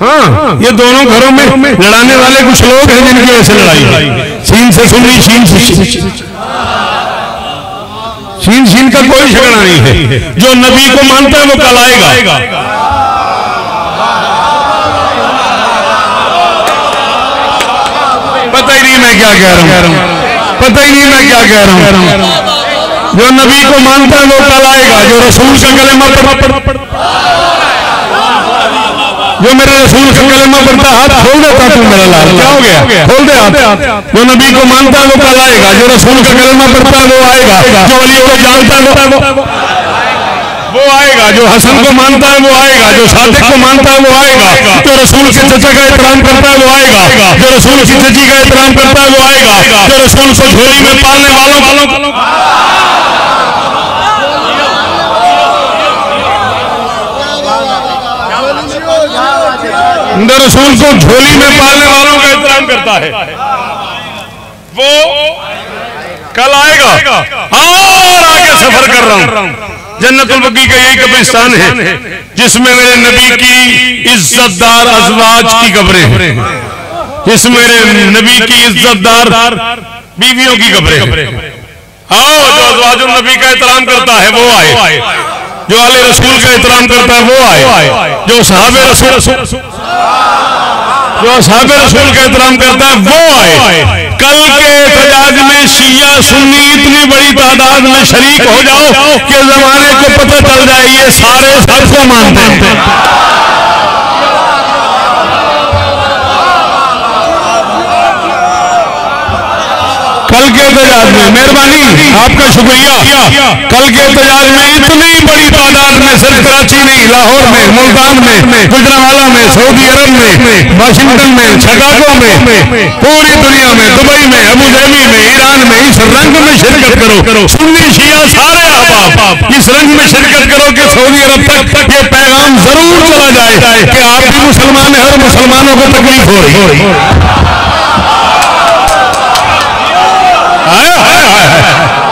ہاں یہ دونوں گھروں میں لڑانے والے کچھ لوگ ہیں جن کی وجہ سے لڑائی چھین سے سنی چھین سے چھین سین کا کوئی جھگڑا نہیں ہے۔ جو نبی کو مانتا ہے وہ کل آئے گا۔ پتہ ہی نہیں میں کیا کہہ رہا ہوں۔ پتہ ہی نہیں میں کیا کہہ رہا ہوں۔ جو نبی کو مانتا ہے وہ کل آئے گا۔ جو رسول کا کلمہ پڑھ جو میرے رسول کا کلمہ پڑھتا ہاتھ کھول دیتا تو میرا لال کیا ہو گیا؟ کھول دے ہاتھ۔ جو نبی کو مانتا ہے وہ کل آئے گا، جو رسول کا کلمہ پڑھتا ہے وہ آئے گا۔ جو علی کو جانتا ہے وہ وہ آئے گا۔ جو حسن کو مانتا ہے وہ آئے گا۔ جو صادق کو مانتا ہے وہ آئے گا۔ جو رسول کے چچا کا احترام کرتا ہے وہ آئے گا۔ جو رسول کی چچی کا احترام کرتا ہے وہ آئے گا۔ جو رسول کو جھولی میں پالنے والوں اندر رسول کو جھولی میں پالنے والوں کا احترام کرتا ہے۔ وہ کل آئے گا۔ اور آگے سفر کر رہا ہوں۔ جنت البقی کا یہی قبرستان ہے، جس میں میرے نبی کی عزت دار ازواج کی قبریں ہیں۔ جس میں میرے نبی کی عزت دار بیویوں کی قبریں ہیں۔ آؤ جو ازواج النبی کا احترام کرتا ہے، وہ آئے۔ جو علی رسول کا احترام کرتا ہے، وہ آئے۔ جو صحاب رسول جو صحاب رسول کا احترام کرتا ہے، وہ آئے۔ کل کے احتجاج میں شیعہ سنی اتنی بڑی تعداد میں شریک ہو جاؤ کہ زمانے کو پتہ چل جائے، یہ سارے سب کو مانتے ہیں۔ احتجاج میں مہربانی، آپ کا شکریہ۔ کل کے احتجاج میں اتنی بڑی تعداد میں صرف کراچی نہیں لاہور میں، ملتان میں گجرانوالہ میں، سعودی عرب میں، واشنگٹن میں شکاگو میں، پوری دنیا میں، دبئی میں، ابو ظہبی میں، ایران میں، اس رنگ میں شرکت کرو۔ سنی شیعہ سارے احباب، اس رنگ میں شرکت کرو کہ سعودی عرب تک یہ پیغام ضرور چلا جائے کہ آپ بھی مسلمان ہیں ہر مسلمانوں کو تکلیف ہو رہی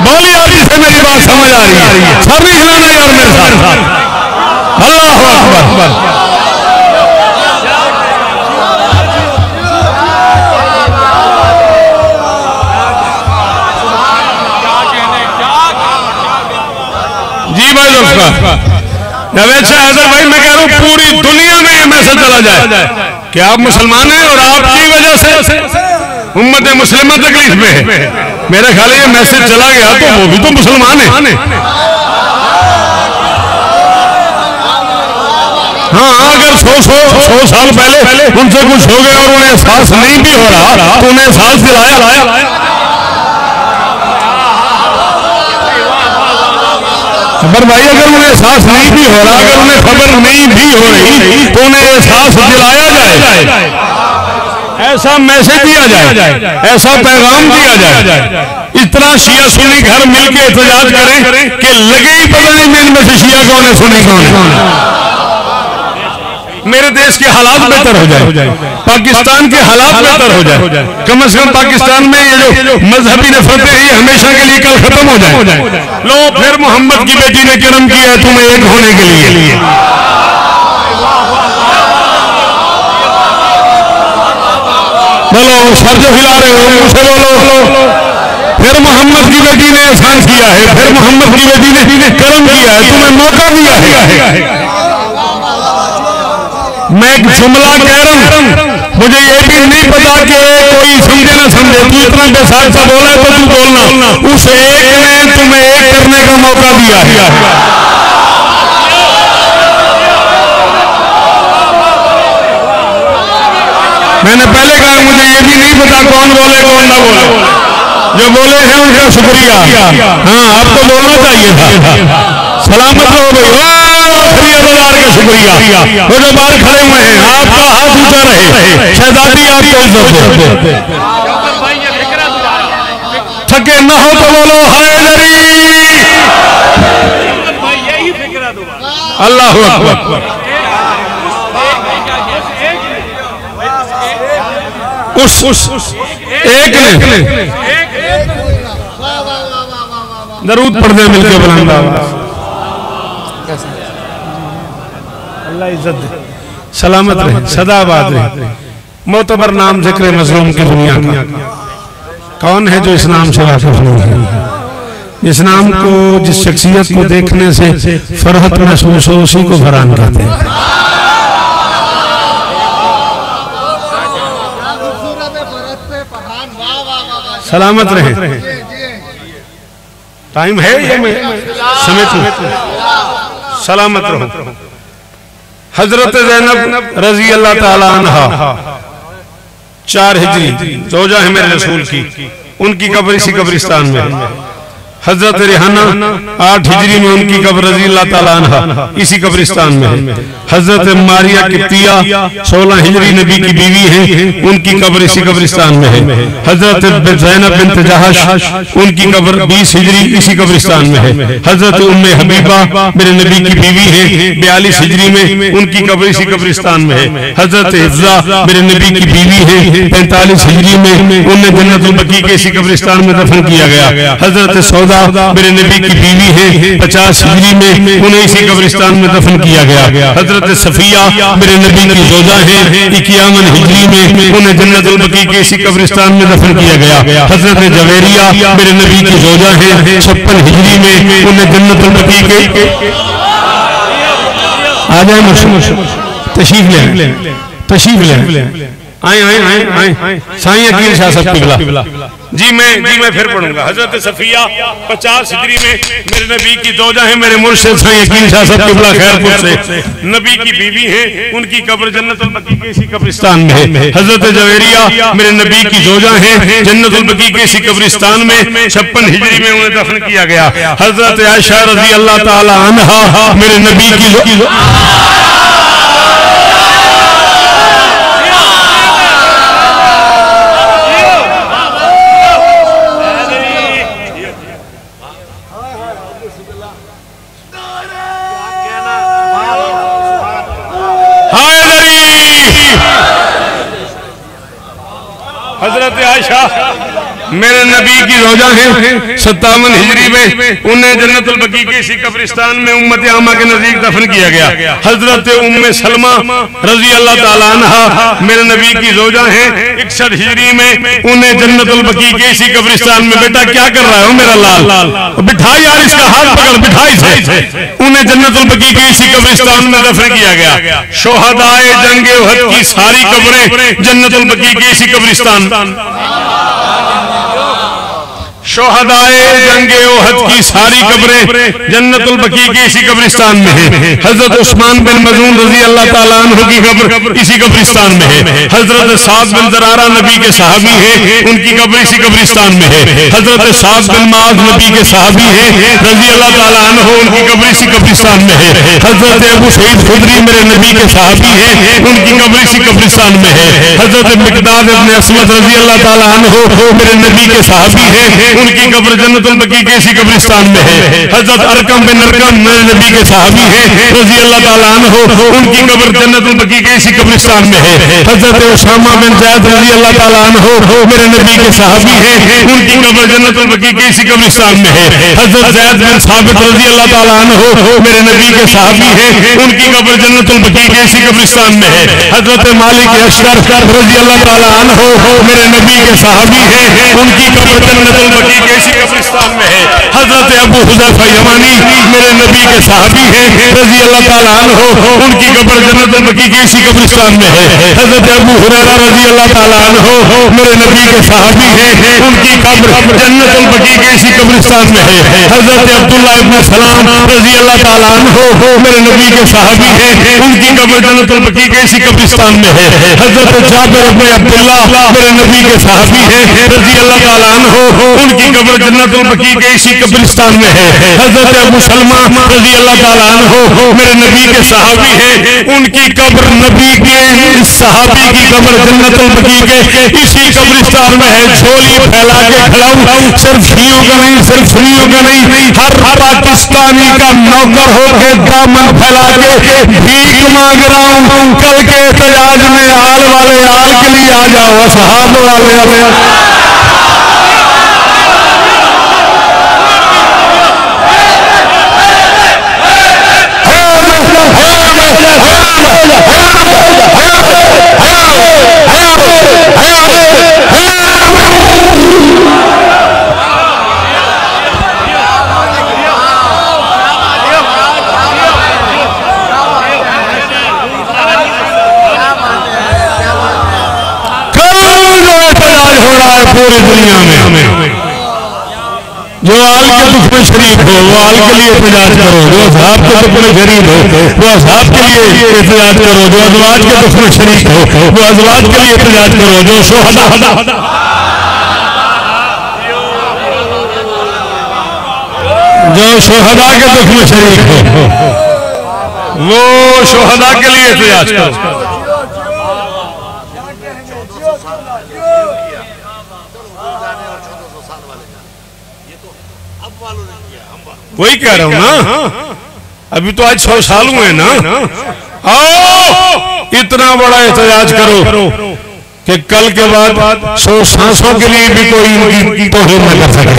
بولی آدھی سے میری بات سمجھ آ رہی ہے۔ سر نہیں ہلانا یار میرے ساتھ۔ اللہ اکبر۔ جی بھائی ذوالفقار جاوید شاہ حیدر بھائی، میں کہہ رہا ہوں پوری دنیا میں یہ میسج چلا جائے۔ کہ آپ مسلمان ہیں اور آپ کی وجہ سے امت مسلمہ تکلیف میں ہے۔ میرے خیال یہ میسج چلا گیا تو وہ بھی تو مسلمان ہیں۔ ہاں اگر سو سو سو سال پہلے ان سے کچھ ہو گیا اور انہیں احساس نہیں بھی ہو رہا، تو انہیں احساس دلایا۔ لایا خبر بھائی، اگر انہیں احساس نہیں بھی ہو رہا، اگر انہیں خبر نہیں بھی ہو رہی، تو انہیں احساس دلایا جائے۔ ایسا میسج دیا جائے ایسا پیغام دیا جائے۔ اتنا شیعہ سنی گھر مل کے احتجاج کریں کہ لگے ہی پتہ نہیں میں ان میں سے شیعہ کون ہے سنی کون ہے۔ میرے دیش کے حالات بہتر ہو جائے۔ پاکستان کے حالات بہتر ہو جائے۔ کم از کم پاکستان میں یہ جو مذہبی نفرتیں ہیں یہ ہمیشہ کے لیے کل ختم ہو جائے۔ لو پھر محمد کی بیٹی نے کرم کیا ہے تمہیں ایک ہونے کے لیے۔ بولو، سر جو ہلا رہے ہو مجھ سے بولو۔ پھر محمد کی بیٹی نے احسان کیا ہے، پھر محمد کی بیٹی نے کرم کیا ہے، تمہیں موقع دیا ہے۔ میں ایک جملہ کہہ رہا ہوں، مجھے یہ بھی نہیں پتا کہ کوئی سمجھے نہ سمجھے۔ تو اتنا بے ساتھ سا بولا ہے تو تو بولنا۔ اس ایک نے تمہیں ایک کرنے کا موقع دیا ہے۔ میں نے پہلے کہا مجھے یہ بھی نہیں پتا کون بولے، کون نہ بولے۔ جو بولے ہیں، ان کا شکریہ۔ ہاں آپ کو بولنا چاہیے تھا۔ سلامت رہو بھائی۔ ہاں، کا شکریہ۔ وہ جو باہر کھڑے ہوئے ہیں، آپ کا ہاتھ اونچا رہے۔ شہزادی، آپ کو عزت دے۔ تھکے نہ ہو تو بولو حیدری اللہ اکبر۔ اس ایک نے۔ درود پڑھ مل کے بلند اللہ عزت دے۔ سلامت رہے، صدا آباد رہے۔ معتبر نام ذکر مظلوم کی دنیا کا۔ کون ہے جو اس نام سے واقف نہیں ہے اس نام کو، جس شخصیت کو دیکھنے سے فرحت محسوس ہو، اسی کو فران کہتے ہیں۔ سلامت رہے۔ ٹائم ہے یہ میں سمیت ہوں؟ سلامت رہو۔ حضرت زینب رضی اللہ تعالی عنہ چار ہجری زوجہ ہے میرے رسول کی ان کی قبر اسی قبرستان میں حضرت ریحانہ، آٹھ ہجری میں ان کی قبر رضی اللہ تعالیٰ عنہ، اسی قبرستان میں ہے۔ حضرت ماریہ کتیہ سولہ ہجری نبی کی بیوی ہیں، ان کی قبر اسی قبرستان میں ہے۔ حضرت زینب بنت جہش، ان کی قبر بیس ہجری اسی قبرستان میں ہے۔ حضرت ام حبیبہ میرے نبی کی بیوی ہیں، بیالیس ہجری میں ان کی قبر اسی قبرستان میں ہے۔ حضرت حفظہ میرے نبی کی بیوی ہیں، پینتالیس ہجری میں انہیں جنت البقی کے اسی قبرستان میں دفن کیا گیا۔ حضرت سودا میرے نبی کی بیوی ہے پچاس ہجری میں انہیں اسی قبرستان میں دفن کیا گیا۔ حضرت صفیہ میرے نبی کی زوجہ ہیں اکیامن ہجری میں انہیں جنت البقی کے اسی قبرستان میں دفن کیا گیا۔ حضرت جویریہ میرے نبی کی زوجہ ہیں چھپن ہجری میں انہیں جنت البقی کے آ جائیں تشریف لیں تشریف لیں۔ آئیں آئیں آئیں آئیں سائیں اکیل شاہ صاحب قبلہ۔ جی میں جی میں پھر پڑھوں گا۔ حضرت صفیہ پچاس ہجری میں میرے نبی کی دوجہ ہیں میرے مرشد سائیں اکیل شاہ صاحب قبلہ خیرپور سے۔ نبی کی بیوی ہیں ان کی قبر جنت البقی کے اسی قبرستان میں ہے۔ حضرت جویریہ میرے نبی کی دوجہ ہیں جنت البقی کے اسی قبرستان میں چھپن ہجری میں انہیں دفن کیا گیا۔ حضرت عائشہ رضی اللہ تعالی عنہ میرے نبی کی حضرت عائشہ میرے نبی کی روجہ ہیں، ستاون ہجری میں انہیں جنت البقی کے اسی قبرستان میں امت عامہ کے نزدیک دفن کیا گیا۔ حضرت ام سلمہ رضی اللہ تعالیٰ عنہ میرے نبی کی روجہ ہیں، اکسٹھ ہجری میں انہیں جنت البقی کے اسی قبرستان میں، بیٹا کیا کر رہا ہے میرا لال؟ بٹھائی یار، اس کا ہاتھ پکڑ، بٹھائی سے۔ انہیں جنت البقی کے اسی قبرستان میں دفن کیا گیا۔ شہدائے جنگ احد کی ساری قبریں جنت البقی کے اسی قبرستان۔ 아. شہدائے جنگ احد کی ساری قبریں جنت البقی کی اسی قبرستان میں ہیں۔ حضرت عثمان بن مزون رضی اللہ تعالیٰ عنہ کی قبر اسی قبرستان میں ہے۔ حضرت سعد بن زرارہ نبی کے صحابی ہیں، ان کی قبر اسی قبرستان میں ہے۔ حضرت سعد بن معاذ نبی کے صحابی ہیں، رضی اللہ تعالیٰ عنہ ان کی قبر اسی قبرستان میں ہے۔ حضرت ابو سعید خدری میرے نبی کے صحابی ہیں، ان کی قبر اسی قبرستان میں ہے۔ حضرت مقداد ابن اسمت رضی اللہ تعالیٰ عنہ میرے نبی کے صحابی ہیں ان کی قبر جنت البقیع کے اسی قبرستان میں ہے؟ حضرت ارکم بن ارکم نبی کے صحابی ہیں، رضی اللہ تعالیٰ عنہ ان کی قبر جنت البقیع کے اسی قبرستان میں ہے؟ حضرت اسامہ بن زید رضی اللہ تعالیٰ عنہ، میرے نبی کے صحابی ہیں ان کی قبر جنت البقیع کے اسی قبرستان میں ہے؟ حضرت زید بن ثابت رضی اللہ تعالیٰ عنہ، میرے نبی کے صحابی ہیں ان کی قبر جنت البقیع کے اسی قبرستان میں ہے؟ حضرت مالک اشکر رضی اللہ تعالیٰ عنہ، میرے نبی کے صحابی ہیں ان کی قبر جنت البقیع کے اسی قبرستان میں ہے۔ حضرت ابو حذیفہ یمانی میرے نبی کے صحابی ہیں۔ رضی اللہ تعالیٰ عنہ، ان کی قبر جنت البقیع کے اسی قبرستان میں ہے۔ حضرت ابو حریرہ رضی اللہ تعالیٰ عنہ میرے نبی کے صحابی ہیں۔ ان کی قبر جنت البقیع کے اسی قبرستان میں ہے۔ حضرت عبداللہ ابن سلام رضی اللہ تعالیٰ عنہ میرے نبی کے صحابی ہیں۔ ان کی قبر جنت البقیع کے اسی قبرستان میں ہے۔ حضرت جابر ابن عبداللہ میرے نبی کے صحابی ہیں۔ رضی اللہ تعالیٰ عنہ، ان کی قبر جنت البقیع کے اسی قبرستان میں ہے۔ حضرت ابو سلمہ رضی اللہ تعالیٰ عنہ میرے نبی کے صحابی ہیں۔ ان کی قبر نبی کے صحابی کی قبر جنت البقیع کے اسی قبرستان میں ہے۔ جھولی پھیلا کے کھڑا صرف فریوں کا نہیں، صرف فریوں کا نہیں۔ ہر پاکستانی کا نوکر ہو کے دامن پھیلا کے بھیک مانگ رہا ہوں۔ کل کے احتجاج میں آل والے آل کے لیے آ جاؤ۔ صحاب والے والے پوری دنیا میں۔ جو آل کے دکھ میں شریف ہو، وہ آل کے لیے احتجاج کرو۔ جو اصحاب کے دکھ میں شریف ہو، وہ اصحاب کے لیے احتجاج کرو۔ جو ازواج کے دکھ میں شریف ہو، وہ ازواج کے لیے احتجاج کرو۔ جو شہداء جو شہداء کے دکھ میں شریک ہو، وہ شہداء کے لیے احتجاج کرو۔ وہی کہہ رہا ہوں نا؟ ابھی تو آج سو سال ہوئے نا؟ آؤ! اتنا بڑا احتجاج کرو کہ کل کے بعد سو سانسوں کے لیے بھی کوئی توہین نہ کر سکے۔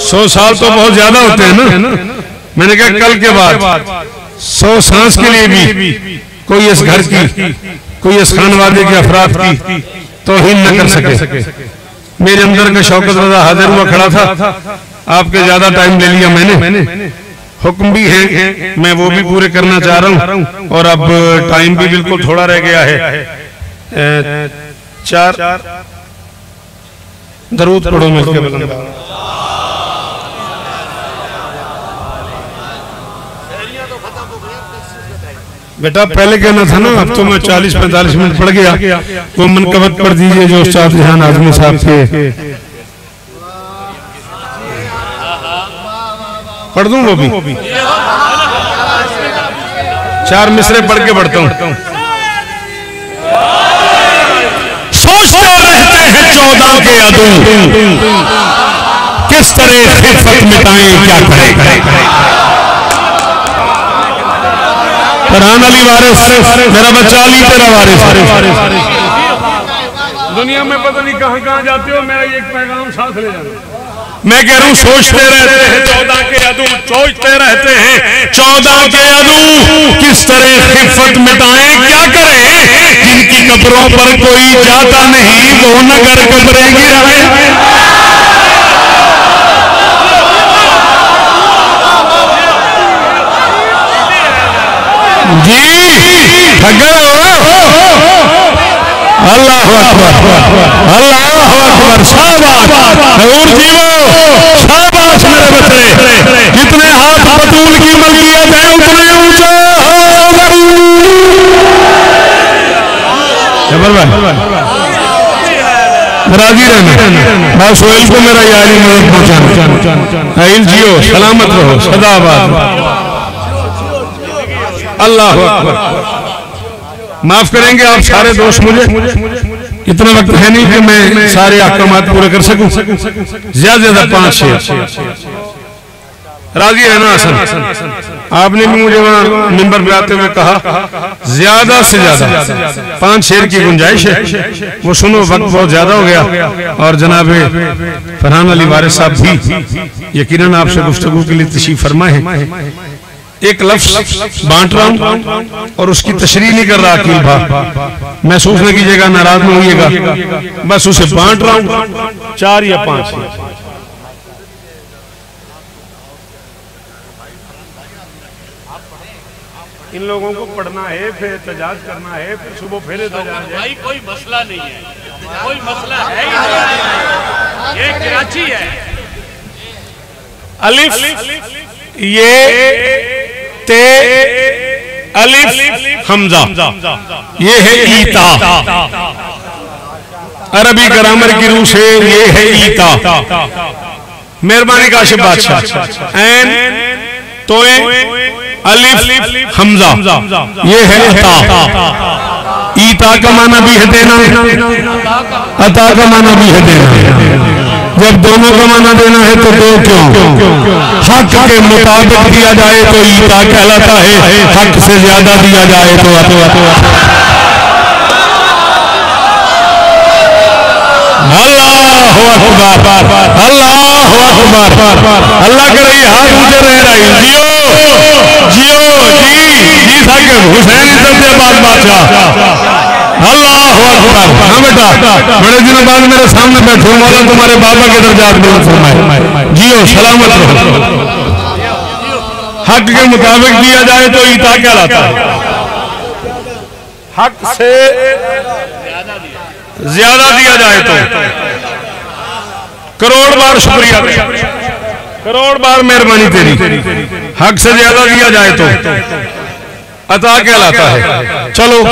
سو سال تو بہت زیادہ ہوتے ہیں نا؟ میں نے کہا کل کے بعد سو سانس کے لیے بھی کوئی اس گھر کی کوئی اس خانوادے کے افراد کی توہین نہ کر سکے۔ میرے اندر کا شوکت رضا حاضر ہوا کھڑا تھا۔ آپ کے زیادہ ٹائم لے لیا میں نے۔ حکم بھی ہے۔ میں وہ بھی پورے کرنا چاہ رہا ہوں۔ اور اب ٹائم بھی بالکل تھوڑا رہ گیا ہے۔ چار۔ درود پڑھو مل بیٹا، پہلے کہنا تھا نا اب تو میں چالیس، پینتالیس منٹ پڑھ گیا۔ وہ منقبت پڑھ دیجیے جو استاد جہان آزمی صاحب کے۔ پڑھ دوں وہ بھی؟ چار مصرے پڑھ کے پڑھتا ہوں۔ سوچتے رہتے ہیں چودہ کے عدو کس طرح خفت مٹائیں، کیا کریں؟ فرحان علی وارث میرا بچہ علی تیرا وارث۔ دنیا میں پتہ نہیں کہاں کہاں جاتے ہو میں ایک پیغام ساتھ لے جاتا میں کہہ رہا ہوں سوچتے رہتے ہیں۔ چودہ کے عدو سوچتے رہتے ہیں۔ چودہ کے عدو کس طرح خفت مٹائیں کیا کریں؟ جن کی قبروں پر کوئی جاتا نہیں وہ نگر قبریں گرائیں اللہ اللہ اکبر۔ شاباش۔ جیو شاباش میرے بچے۔ جتنے ہاتھ بطول کی ملکیت ہے اتنے اونچا راضی رہنا بس کو میرا یاری مدد پہنچانا عیل جیو، سلامت رہو سدا آباد۔ اللہ اکبر۔ معاف کریں گے آپ سارے دوست مجھے؟ اتنا وقت ہے نہیں کہ میں سارے احکامات پورے کر سکوں۔ زیادہ زیادہ پانچ شیر راضی ہے نا حسن آپ نے بھی مجھے وہاں ممبر پہ آتے ہوئے کہا، زیادہ سے زیادہ۔ پانچ شیر کی گنجائش ہے۔ وہ سنو، وقت بہت زیادہ ہو گیا۔ اور جناب فرحان علی وارث صاحب بھی یقیناً آپ سے گفتگو کے لیے تشریف فرما ہے ایک لفظ بانٹ رہا ہوں اور اس کی تشریح نہیں کر رہا عقیل بھا۔ محسوس نہ کیجیے گا ناراض نہ ہوئیے گا۔ بس اسے بانٹ رہا ہوں۔ چار یا پانچ۔ ان لوگوں کو پڑھنا ہے پھر احتجاج کرنا ہے پھر صبح پھر احتجاج ہے۔ بھائی کوئی مسئلہ نہیں ہے۔ کوئی مسئلہ ہے ہی نہیں۔ یہ کراچی ہے۔ الف یہ تے الف حمزہ۔ یہ ہے ایتا۔ عربی گرامر کی روح سے یہ ہے ایتا۔ مہربانی کا شب بادشاہ۔ این توئے الف حمزہ۔ یہ ہے عطا ایتا کا معنی بھی ہے دینا۔ عطا کا معنی بھی ہے دینا۔ جب دونوں کا معنی دینا ہے تو دو کیوں؟ حق کے مطابق دیا جائے تو ایتا کہلاتا ہے، حق سے زیادہ دیا جائے تو اللہ اکبر اللہ اکبر۔ اللہ کرے یہ ہاتھ اونچے رہ رہی جیو جیو جی جی ساکر حسین عزت آباد بادشاہ۔ اللہ اکبر۔ ہاں بیٹا بڑے دنوں بعد میرے سامنے بیٹھے، مولا تمہارے بابا کے درجات بلند فرمائے جیو، سلامت رہو۔ حق کے مطابق دیا جائے تو ایتا کیا لاتا ہے؟ حق سے زیادہ دیا جائے تو۔ کروڑ بار شکریہ۔ کروڑ بار مہربانی تیری۔ حق سے زیادہ دیا جائے تو۔ عطا کہلاتا ہے۔ چلو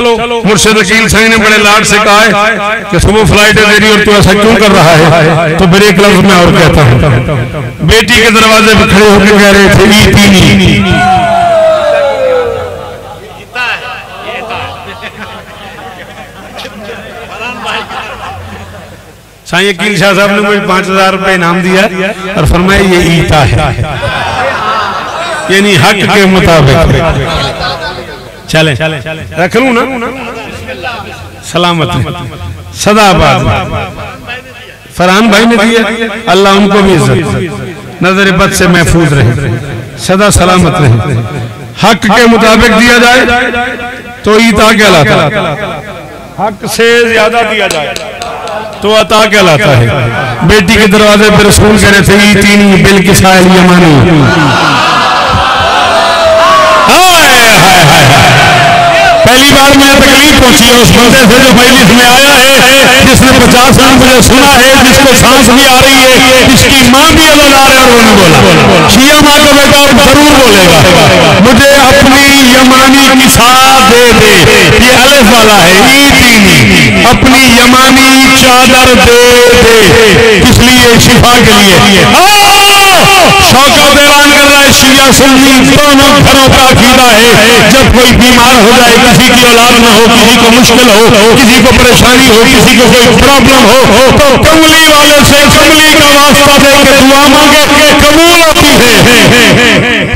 مرشد اکیل صحیح نے بڑے لاڈ سے کہا ہے کہ صبح فلائٹ ہے تیری اور تو ایسا کیوں کر رہا ہے؟ تو بڑے ایک لفظ میں اور کہتا ہوں۔ بیٹی کے دروازے پہ کھڑے ہو کے کہہ رہے تھے ای تینی سائیں اکیل شاہ صاحب نے مجھے پانچ ہزار روپے انعام دیا اور فرمایا یہ ایتا ہے۔ یعنی حق کے مطابق۔ چلیں۔ رکھ لوں نا؟ سلامت۔ صدا آباد فرحان بھائی نے دیا اللہ ان کو بھی عزت نظر بد سے محفوظ رہے۔ صدا سلامت رہے۔ حق کے مطابق دیا جائے تو ایتا کہلاتا حق سے زیادہ دیا جائے تو عطا کہلاتا ہے بیٹی کے دروازے پر رسول کہہ رہے تھے، ای بل کی سائل یمانی۔ پہلی بار میں تکلیف پہنچی ہے اس بندے سے جو مجلس میں آیا ہے، جس نے پچاس سال مجھے سنا ہے، جس کو سانس بھی آ رہی ہے اس کی ماں بھی ادا آ رہا ہے اور انہوں نے بولا۔ شیعہ ماں کا بیٹا اب ضرور بولے گا۔ مجھے اپنی یمانی کی ساتھ دے دے۔ یہ الف والا ہے، ای تینی۔ اپنی یمانی چادر دے دے۔ کس لیے؟ شفا کے لیے۔ آہ! شوقہ بیان کر رہا ہے، شیعہ سنی دونوں گھروں کا عقیدہ ہے۔ جب کوئی بیمار ہو جائے، کسی کی اولاد نہ ہو، کسی کو مشکل ہو، کسی کو پریشانی ہو، کسی کو کوئی پرابلم ہو، تو کملی والے سے کملی کا واسطہ دے کے دعا مانگے کہ قبول ہوتی ہے۔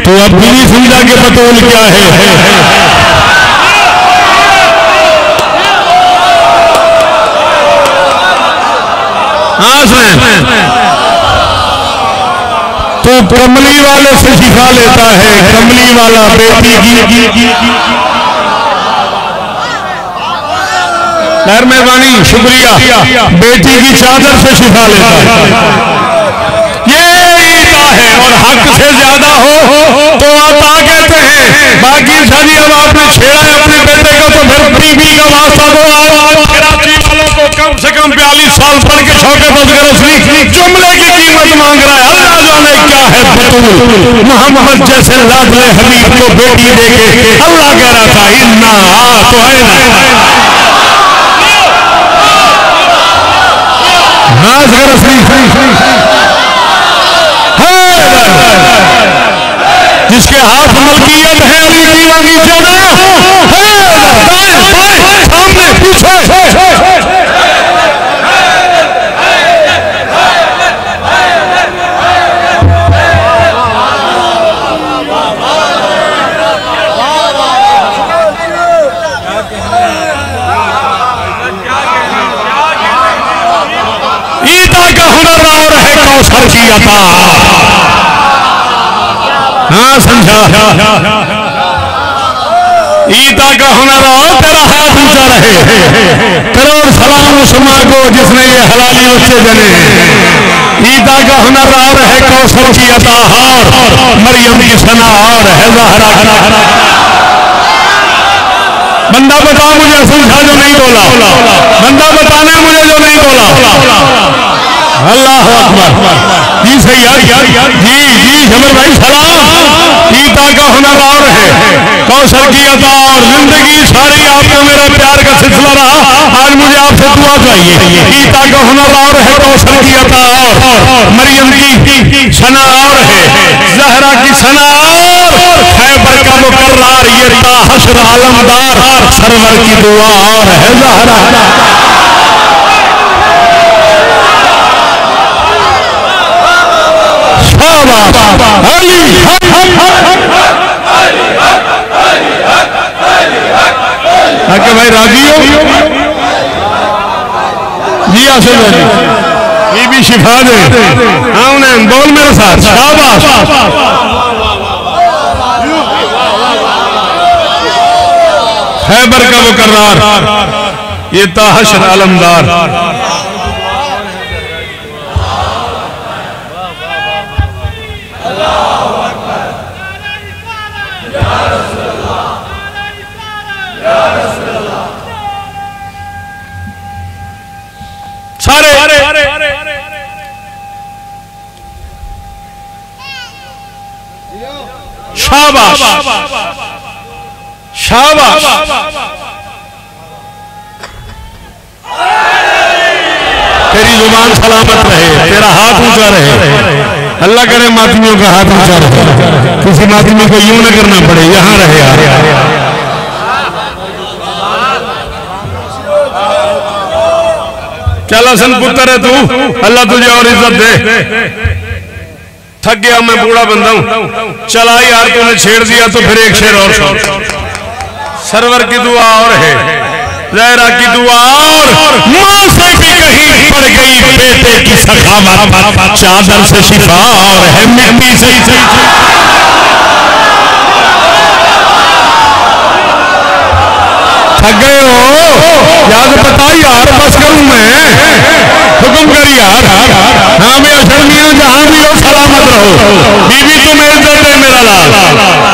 تو اب بھی نہیں سمجھا کہ بطول کیا ہے؟ ہاں سنیں کملی والے سے شفا لیتا ہے کملی والا بیٹی کی خیر مہربانی، شکریہ۔ بیٹی کی چادر سے شفا لیتا ہے۔ یہ عیدہ ہے اور حق سے زیادہ ہو، تو عطا کہتے ہیں، باقی شادی اب آپ نے چھیڑا ہے اپنے بیٹے کو تو پھر بیوی کا واسطہ دو۔ آپ کم سے کم بیالیس سال پڑھ کے شوق بزگر اصلی جملے کی قیمت مانگ رہا ہے، اللہ جانے کیا ہے بطول محمد جیسے حبیب کو بیٹی دے کے اللہ کہہ رہا تھا تو ہے نا جس کے ہاتھ ملکیت ہے، علی کی مانگی ہے۔ دائیں سامنے پیچھے کوثر کی عطا۔ ہاں سمجھا؟ عیدا کا ہنر اور تیرا ہے دوسرا رہے۔ کروڑ سلام مسلمان کو جس نے یہ حلالی اچھے جنے۔ عیدا کا ہنر اور ہے کوثر کی عطا۔ اور مریم کی سنا اور ہے زہرا۔ بندہ بتا مجھے، سمجھا جو نہیں بولا؟ بندہ بتانے مجھے جو نہیں بولا؟ اللہ اکبر۔ جی صحیح یار یار یار جی جی, جی،, جی،, جی، شمر بھائی، سلام۔ پیتا کا ہنر اور ہے۔ کوشل کی عطا اور زندگی ساری آپ کا میرا پیار کا سلسلہ رہا۔ آج مجھے آپ سے دعا چاہیے۔ پیتا کا ہنر اور ہے کوشل کی عطا اور۔ مریم کی سنا اور ہے۔ زہرا کی سنا اور۔ خیبر کا مقرر یہ تا حشر عالمدار۔ سرور کی دعا اور ہے۔ زہرا۔ کہ بھائی، راضی ہو؟ جی آسل بی بی شفا دے۔ ہاں بول میرے ساتھ۔ شاباش۔ خیبر کا مقرر یہ تاحشر علمدار شاباش. تیری زبان سلامت رہے، تیرا ہاتھ اونچا رہے۔ اللہ کرے ماتمیوں کا ہاتھ اونچا رہے۔ کسی ماتمی کو یوں نہ کرنا پڑے، یہاں رہے چل حسن پتر ہے تو، اللہ تجھے اور عزت دے۔ تھک گیا میں بوڑھا بندہ ہوں۔ چلا یار، تو نے چھیڑ دیا تو پھر ایک شیر اور سرور کی دعا اور ہے۔ زہرہ کی دعا اور ماں سے بھی کہیں پڑ گئی، بیٹے کی سخاوت چادر سے شفا اور ہے مٹی سے۔ تھک گئے ہو؟ یاد بتائی یار بس کروں میں۔ حکم کری یار ہاں میرا شرمیاں جہاں بھی ہو، سلامت رہو۔ بیوی تم عزت ہے میرا لال۔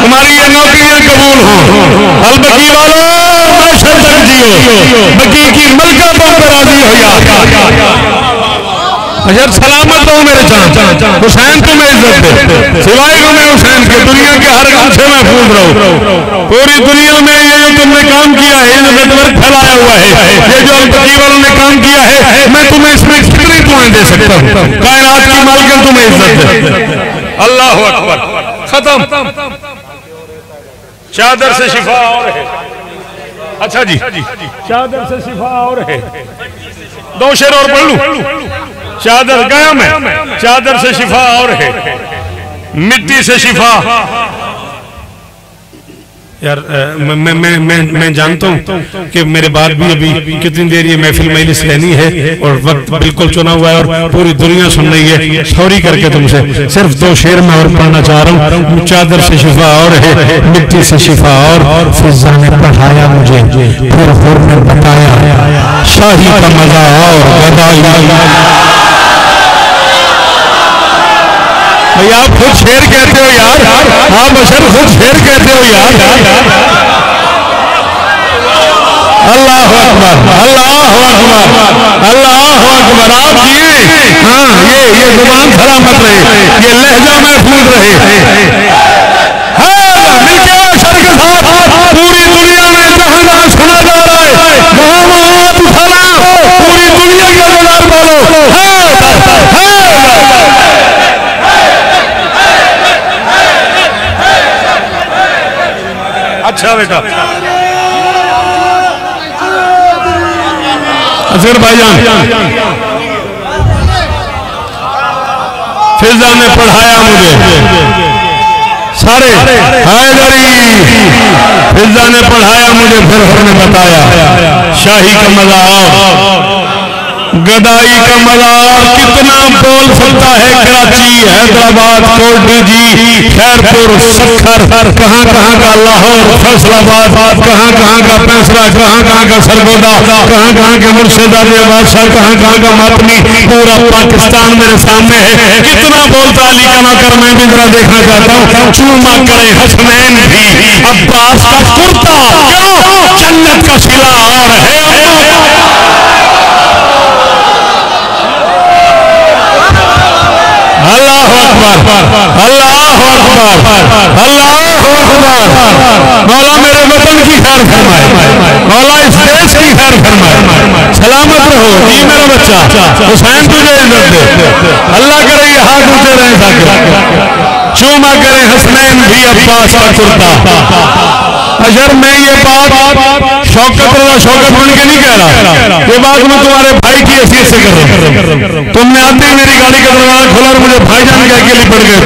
تمہاری یہ نوکریاں قبول ہوں۔ البکی والو معاشر تک جیو۔ بکی کی ملکہ پر راضی ہو یار اجر سلامت ہو میرے چاند حسین تمہیں عزت دے۔ سوائے میں حسین کے۔ دنیا کے ہر کام سے میں محفوظ رہو۔ پوری دنیا میں یہ جو تم نے کام کیا ہے یہ نیٹورک پھیلایا ہوا ہے یہ جو التقی والوں نے کام کیا ہے میں تمہیں اس میں کتنی دعائیں دے سکتا ہوں؟ کائنات کی مالکن تمہیں عزت دے۔ اللہ اکبر۔ ختم۔ چادر سے شفا اور ہے۔ اچھا جی۔ چادر سے شفا اور ہے۔ دو شیر اور پڑھ لوں؟ چادر قائم ہے چادر سے شفا اور ہے مٹی سے شفا یار میں جانتا ہوں کہ میرے بعد بھی ابھی کتنی دیر یہ محفل مجلس لینی ہے اور وقت بالکل چنا ہوا ہے اور پوری دنیا سن رہی ہے۔ سوری کر کے تم سے صرف دو شیر میں اور پڑھنا چاہ رہا ہوں۔ چادر سے شفا اور ہے، مٹی سے شفا اور فضا نے پڑھایا مجھے۔ پھر خور نے بتایا، شاہی کا مزہ اور گدائی آپ خود شیر کہتے ہو یار آپ اشر خود شیر کہتے ہو یار اللہ اکبر اللہ اکبر اللہ اکبر آپ یہ ہاں یہ زبان سلامت رہے یہ لہجہ محفوظ رہے مل کے ساتھ پوری دنیا میں جا رہا ہے پوری دنیا کے اچھا بیٹا اصغر بھائی جان فضا نے پڑھایا مجھے سارے حیدری فضا نے پڑھایا مجھے پھر ہم نے بتایا شاہی کا مزہ آؤ گدائی کا مزہ کتنا بول سکتا ہے کراچی، حیدرآباد کوٹی جی خیر پور سکھر، کہاں کہاں کا لاہور، فیصل آباد، کہاں کہاں کا پیسرا کہاں کہاں کا سرگودا، کہاں کہاں کے مرشد علی بادشاہ، کہاں کہاں کا ماتمی پورا پاکستان میرے سامنے ہے۔ کتنا بولتا علی کا کر میں بھی ذرا دیکھنا چاہتا ہوں۔ چوما کرے حسنین بھی۔ عباس کا کرتا کیوں جنت کا سلا اور ہے۔ اللہ اللہ اکبر اللہ اکبر اللہ اکبر۔ مولا میرے وطن کی خیر فرمائے، مولا اس دیش کی خیر فرمائے۔ سلامت رہو جی میرا بچہ، حسین تجھے عزت دے۔ اللہ کرے یہ ہاتھ اونچے رہے ساکر چوما کرے حسنین بھی عباس کا کرتا۔ اجر میں یہ بات شوکت رضا شوکت بن کے نہیں کہہ رہا۔ یہ بات میں تمہارے بھائی کی حیثیت سے کر رہا ہوں۔ تم نے آتے میری گاڑی کا دروازہ کھولا اور مجھے بھائی جان کے اکیلے پڑ گئے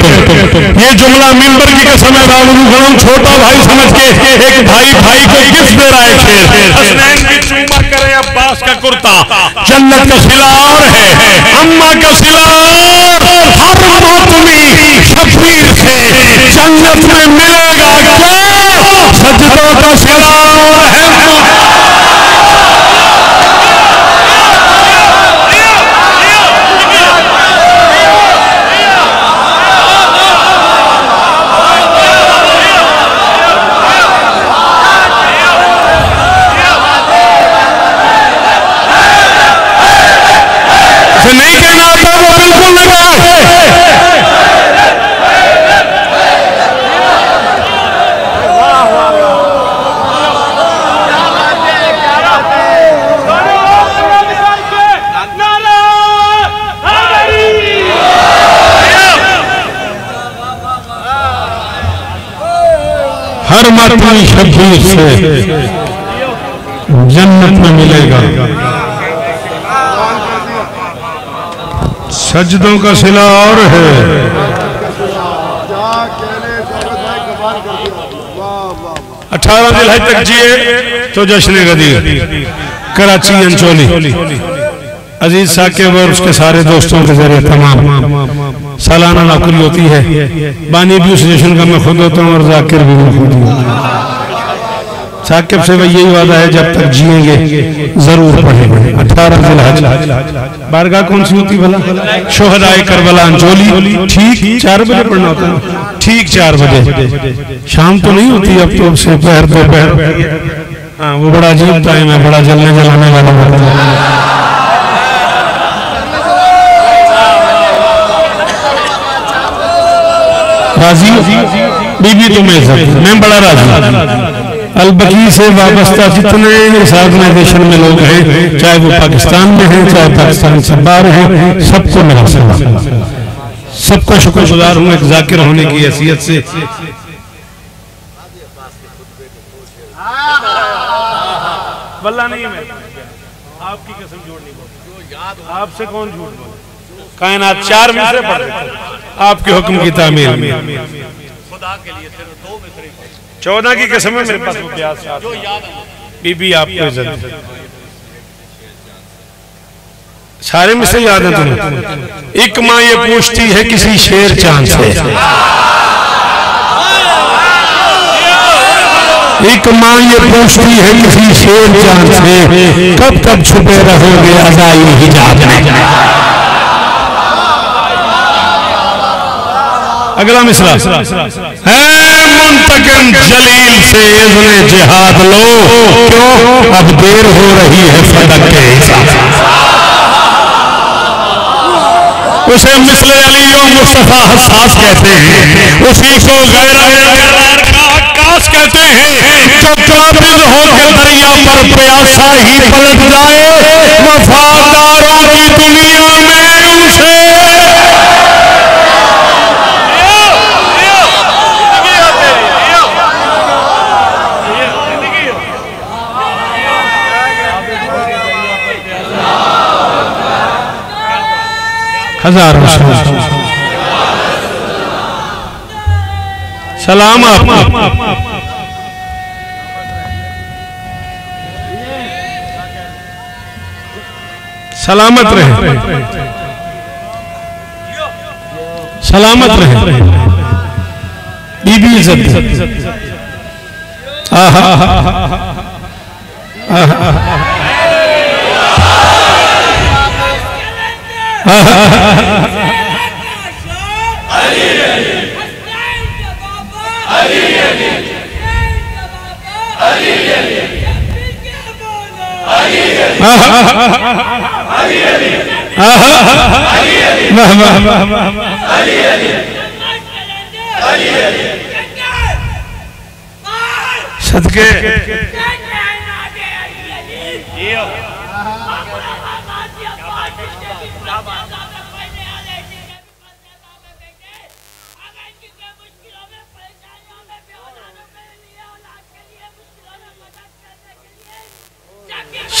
تم۔ یہ جملہ ممبر کی قسم ہے راولو گرم چھوٹا بھائی سمجھ کے ایک بھائی بھائی کو کس دے رہا ہے شیر حسنین بھی چوما کرے عباس کا کرتا۔ جنت کا سلار ہے اما کا سلار ہر ماتمی شبیر سے جنت میں ملے گا کیا سجدوں کا سلار ہے اسے نہیں کہنا آتا وہ بالکل لگا ہر مرتبہ شبیر سے جنت میں ملے گا۔ سجدوں کا سلا اور ہے۔ اٹھارہ دل ہے تک جیے تو جشن غدیر، کراچی انچولی۔ عزیز ثاقب اور اس کے سارے دوستوں کے ذریعے تمام۔ سالانہ نوکری ہوتی ہے۔ بانی بھی اس جشن کا میں خود ہوتا ہوں اور ذاکر بھی میں خود ہوں۔ ثاقب سے یہی وعدہ ہے، جب تک جیئیں گے، ضرور پڑھیں گے۔ اٹھارہ ذل حج بارگاہ کون سی ہوتی بھلا؟ شہدائے کربلا، انجولی۔ ٹھیک چار بجے پڑھنا ہوتا ہے۔ ٹھیک چار بجے۔ شام تو نہیں ہوتی، اب تو سے پہر دو پہر ہاں وہ بڑا عجیب ٹائم ہے، بڑا جلنے جلانے والا۔ راضی بی بی تمہیں عزت میں بڑا راضی البقی سے وابستہ جتنے اس آرگنائزیشن میں لوگ ہیں، چاہے وہ پاکستان میں ہیں، چاہے پاکستان سے باہر ہیں، سب کو میرا سلام سب کا شکر گزار ہوں ایک ذاکر ہونے کی حیثیت سے۔ واللہ نہیں میں۔ آپ کی قسم جھوٹ نہیں بول آپ سے کون جھوٹ بول کائنات چار میں سے پڑھ آپ کے حکم کی تعمیر خدا کے لیے صرف دو مصری چودہ کی قسم ہے میرے پاس وہ پیاس شاہ بی بی آپ کو عزت سارے میں سے یاد ہے تمہیں؟ ایک ماں یہ پوچھتی ہے کسی شیر چاند سے؟ ایک ماں یہ پوچھتی ہے کسی شیر چاند سے؟ کب تک چھپے رہو گے ازائی حجاب میں؟ اگلا مصرع اے منتقم جلیل سے اذن جہاد لو۔ کیوں؟ اب دیر ہو رہی ہے فدق کے حساب اسے مثل علی و مصطفیٰ حساس کہتے ہیں۔ اسی کو غیر غیر کہتے ہیں۔ جو قابل ہو کے دریا پر پیاسا ہی پلٹ جائے، وفاداروں کی دنیا میں اسے ہزاروں سلام آپ۔ سلامت رہے۔ سلامت رہے۔ بی بی عزت آہا۔ آہا۔ صدقے۔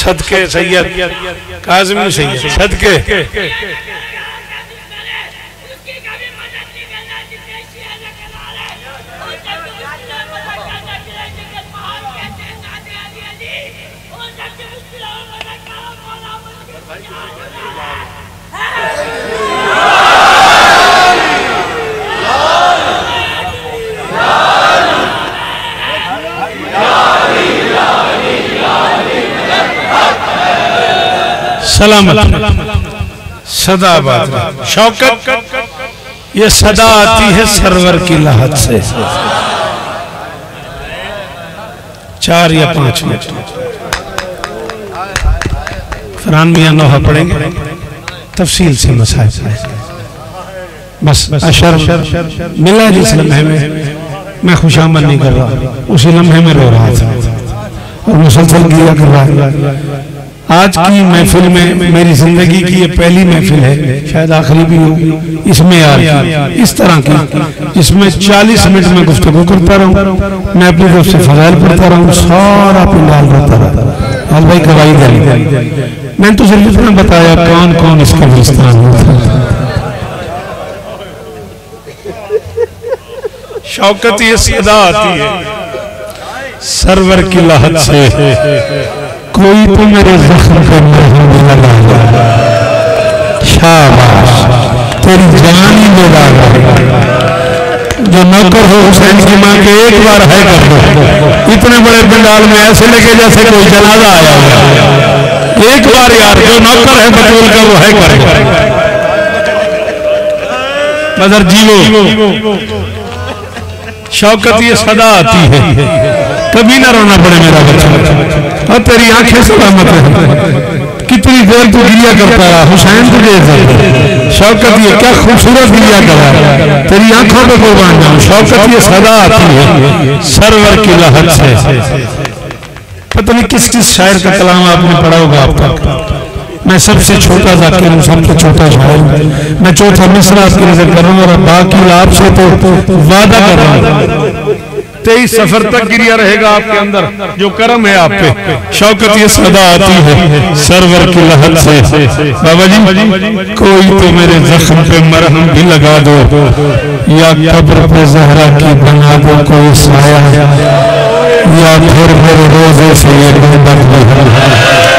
صدقے سید کاظم سید صدقے۔ سلامت۔ صدا بات شوکت۔ یہ صدا آتی ہے سرور کی لہت سے۔ چار یا پانچ منٹ۔ فران میاں نوحہ پڑھیں گے۔ تفصیل سے مسائل۔ پڑھیں بس اشر ملا جس لمحے میں میں خوش آمد نہیں کر رہا۔ اسی لمحے میں رو رہا تھا۔ اور مسلسل گیا کر رہا آج کی محفل میں میری زندگی کی یہ پہلی محفل ہے شاید آخری بھی ہو۔ اس میں یار اس طرح کی۔ اس میں چالیس منٹ میں گفتگو کرتا رہوں۔ میں اپنی طرف سے فضائل پڑھتا رہوں۔ سارا پنڈال رہتا رہا۔ آج بھائی گواہی داری میں نے تو صرف اتنا بتایا کون کون اس کا وستان ہوتا شوکت یہ صدا آتی ہے۔ سرور کی لہت سے۔ کوئی تو میرے زخم پہ مرہم لگا شاباش، تیری جانی میں لاغا جو نوکر ہو حسین کی ماں کے ایک بار ہے کر دو۔ اتنے بڑے پنڈال میں ایسے لگے جیسے کوئی جنازہ آیا ہوا ایک بار یار، جو نوکر ہے بطول کا وہ ہے کر دو۔ مدر جیو۔ شوکت یہ صدا آتی ہے۔ کبھی نہ رونا پڑے میرا بچہ۔ اور تیری آنکھیں سلامت ہیں۔ کتنی دیر تو گریا کرتا رہا۔ حسین تجھے عزت شوکت یہ کیا خوبصورت گریا کر رہا تیری آنکھوں پہ قربان جاؤں شوکت یہ صدا آتی ہے۔ سرور کی لہت سے پتہ نہیں کس کس شاعر کا کلام آپ نے پڑھا ہوگا آپ کا۔ میں سب سے چھوٹا ذاکر ہوں، سب سے چھوٹا شاعر ہوں۔ میں چوتھا مصرہ آپ کی نظر کر رہا ہوں اور باقی آپ سے تو وعدہ کر رہا ہوں۔ تیئیس سفر تک گریا رہے گا آپ کے اندر، جو کرم ہے آپ پہ۔ شوکت یہ صدا آتی ہے، سرور کی لہت سے۔ بابا جی کوئی تو میرے زخم پہ مرہم بھی لگا دو، یا قبر پہ زہرہ کی بنا دو، کوئی سایہ۔ یا پھر میرے روزے سے یہ گھنڈر بہر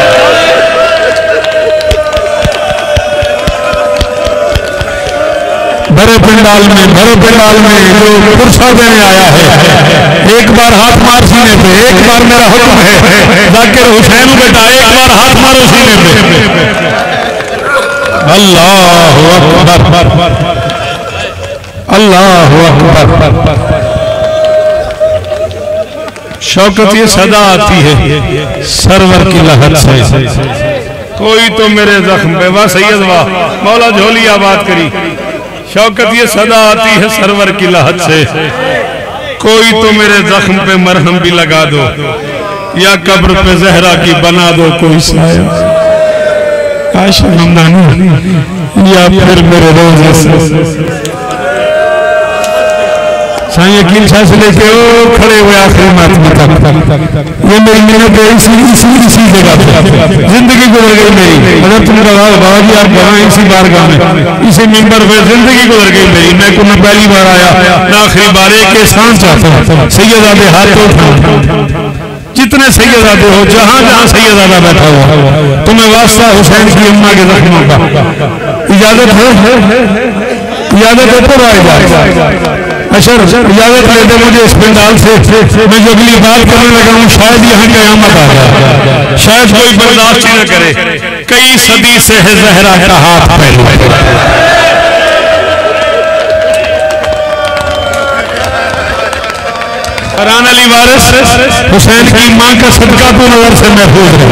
بڑے پنڈال میں بڑے پنڈال میں جو پرسہ دینے آیا ہے، ایک بار ہاتھ مار سینے پہ، ایک بار میرا حکم ہے، ذاکر حسین بیٹا، ایک بار ہاتھ مارو سینے پہ۔ اللہ اکبر۔ اللہ اکبر۔ شوکت یہ صدا آتی ہے، سرور کی لہت سے۔ کوئی تو میرے زخم پہ، واہ سید واہ، مولا جھولی آباد کری۔ شوکت یہ صدا آتی ہے سرور کی لہت سے۔ کوئی تو میرے زخم پہ مرہم بھی لگا دو، یا قبر پہ زہرہ کی بنا دو، کوئی سایہ۔ عاشق رمضانی یا پھر میرے روزے سے۔ سائیں یقین شاہ سے لے کے وہ کھڑے ہوئے آخری ماتم تک۔ یہ میری محنت ہے، اسی اسی اسی جگہ پہ۔ زندگی گزر گئی میری۔ اگر تم کا بابا جی آپ گواہ اسی بارگاہ میں۔ اسی ممبر پہ زندگی گزر گئی میری۔ میں کو نہ پہلی بار آیا۔ نہ آخری بار ایک احسان چاہتا ہوں۔ سید سیدادے ہاتھ اٹھاؤں جتنے سید سیدادے ہو، جہاں جہاں سید سیدادہ بیٹھا ہوا۔ تمہیں واسطہ حسین کی اماں کے زخموں کا۔ اجازت ہے؟ اجازت ہے تو رائے جائے اشر اجازت لے دے مجھے اس پنڈال سے۔ میں جو اگلی بات کرنے لگا ہوں، شاید یہاں قیامت آ جائے۔ شاید کوئی برداشت نہ کرے۔ کئی صدی سے ہے زہرا کا ہاتھ پہلو۔ فران علی وارث، حسین کی ماں کا صدقہ تو نظر سے محفوظ ہے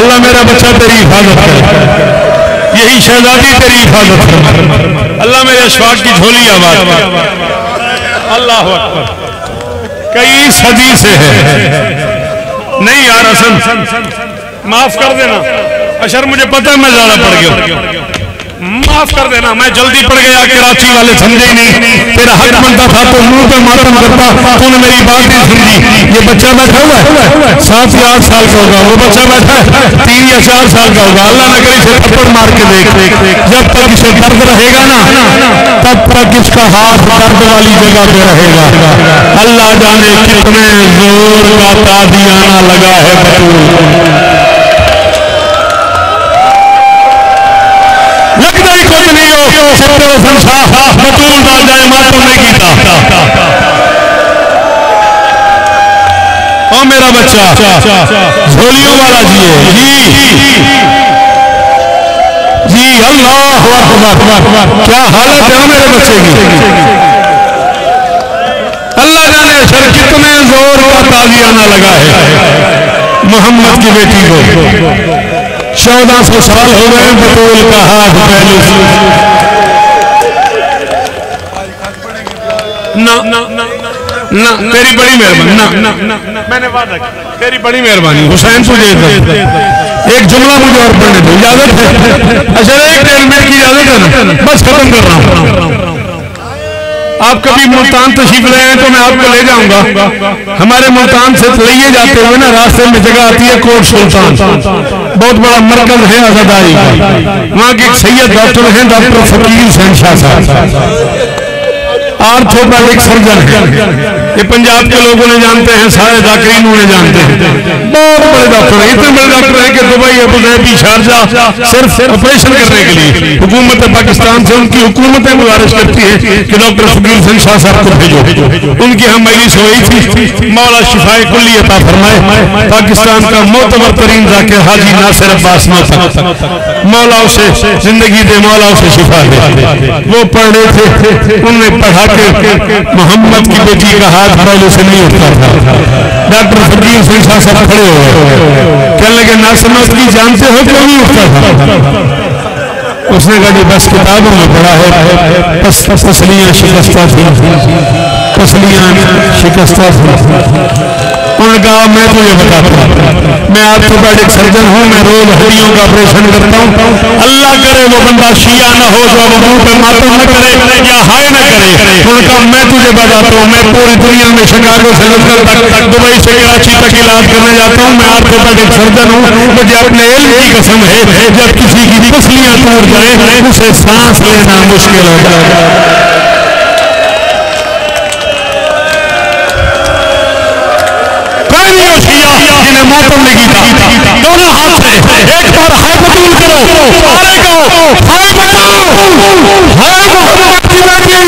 اللہ میرا بچہ تیری حفاظت کرے۔ یہی شہزادی تیری حفاظت کرے۔ اللہ میرے اشفاق کی جھولی آباد اللہ اکبر۔ کئی صدی سے ہے نہیں یار، اصل، معاف کر دینا۔ اشر، مجھے پتہ ہے میں زیادہ پڑ گیا معاف کر دینا، میں جلدی پڑ گیا کراچی والے سمجھے نہیں۔ تیرا حق بنتا تھا تو منہ پہ ماتم کرتا تو نے میری بات نہیں سمجھی یہ بچہ بیٹھا ہوا ہے، سات یا آٹھ سال کا ہوگا، وہ بچہ بیٹھا ہے، تین یا چار سال کا ہوگا۔ اللہ نہ کرے اسے تھپڑ مار کے دیکھ۔ جب تک اسے درد رہے گا نا، تب تک اس کا ہاتھ درد والی جگہ پہ رہے گا۔ اللہ جانے کتنے زور کا تادیانہ لگا ہے بطول ستر بطول دا جائے ماتم نے کیتا او ہاں میرا بچہ جھولیوں والا جی ہے۔ جی۔ جی اللہ اکبر کیا حالت ہے میرے بچے کی؟ اللہ جانے سر کتنے زور کا تازیانہ لگا ہے۔ محمد کی بیٹی کو۔ چودہ سو سال ہو گئے بطول کا ہاتھ پہلو نہ تیری بڑی مہربانی میں نے وعدہ کیا تیری بڑی مہربانی حسین تجھے ایک جملہ مجھے اور پڑھنے دو اجازت ہے اچھا ایک ڈیڑھ منٹ کی اجازت ہے نا بس ختم کر رہا ہوں آپ کبھی ملتان تشریف لے ہیں تو میں آپ کو لے جاؤں گا ہمارے ملتان سے لئیے جاتے ہوئے نا راستے میں جگہ آتی ہے کوٹ سلطان بہت بڑا مرکز ہے آزاداری وہاں کے ایک سید ڈاکٹر ہیں ڈاکٹر فقیر سین شاہ صاحب۔ آرتھوپیڈک سرجن ہے۔ یہ پنجاب کے لوگوں نے جانتے ہیں، سارے ذاکرین انہیں جانتے ہیں۔ بہت بڑے ڈاکٹر ہیں۔ اتنے بڑے ڈاکٹر ہیں کہ دبئی، ابو ظہبی، شارجہ صرف آپریشن کرنے کے لیے۔ حکومت پاکستان سے ان کی حکومتیں گزارش کرتی ہیں کہ ڈاکٹر فقیر حسین شاہ صاحب کو بھیجو۔ ان کی ہم مجلس ہوئی تھی۔ مولا شفائے کلی عطا فرمائے۔ پاکستان کا معتبر ترین ذاکر حاجی ناصر عباس نوتا مولا اسے زندگی دے، مولا اسے شفا دے۔ وہ پڑھ رہے تھے۔ انہوں نے پڑھا کے محمد کی بیٹی کا ہاتھ پہلے سے نہیں اٹھتا تھا ڈاکٹر فقیر سنگھ شاہ صاحب کھڑے ہوئے کہنے لگے ناصر نوتگی جانتے ہو کیوں نہیں اٹھتا تھا اس نے کہا جی بس کتابوں میں پڑھا ہے بس تسلیاں شکستہ تھیں تسلیاں شکستہ تھیں انہوں نے کہا میں تجھے بتاتا ہوں میں آرتھوپیڈک سرجن ہوں میں روز ہڈیوں کا آپریشن کرتا ہوں اللہ کرے وہ بندہ شیعہ نہ ہو جو اب منہ پہ ماتم نہ کرے یا ہائے نہ کرے انہوں نے کہا میں تجھے بتاتا ہوں میں پوری دنیا میں شکاگو سے لندن تک دبئی سے کراچی تک علاج کرنے جاتا ہوں میں آرتھوپیڈک سرجن ہوں مجھے اپنے علم کی قسم ہے جب کسی کی پسلیاں ٹوٹ جائے اسے سانس لینا مشکل ہو جائے جنہیں ماتم نے کیتا دونوں ہاتھ سے ایک بار ہائے بطول کرو۔ سارے کو ہائے بطول ہائے محمد کی بیٹی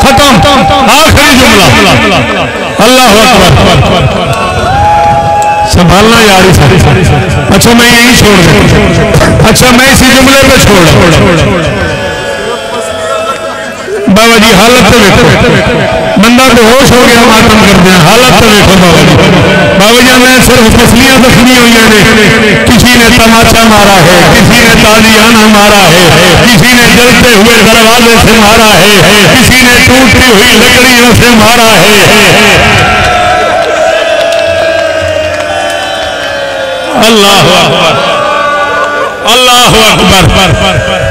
ختم آخری جملہ۔ اللہ اکبر۔ سنبھالنا یار اچھا میں یہی چھوڑ دوں اچھا میں اسی جملے پہ چھوڑ بابا جی حالت تو دیکھو بندہ تو ہوش ہو گیا ماتم کر دیا حالت تو دیکھو بابا جی بابا جی میں صرف فصلیاں زخمی ہوئی ہیں کسی نے تماچا مارا ہے کسی نے تازیانہ مارا ہے کسی نے جلتے ہوئے دروازے سے مارا ہے کسی نے ٹوٹتی ہوئی لکڑیوں سے مارا ہے اللہ اکبر اللہ اکبر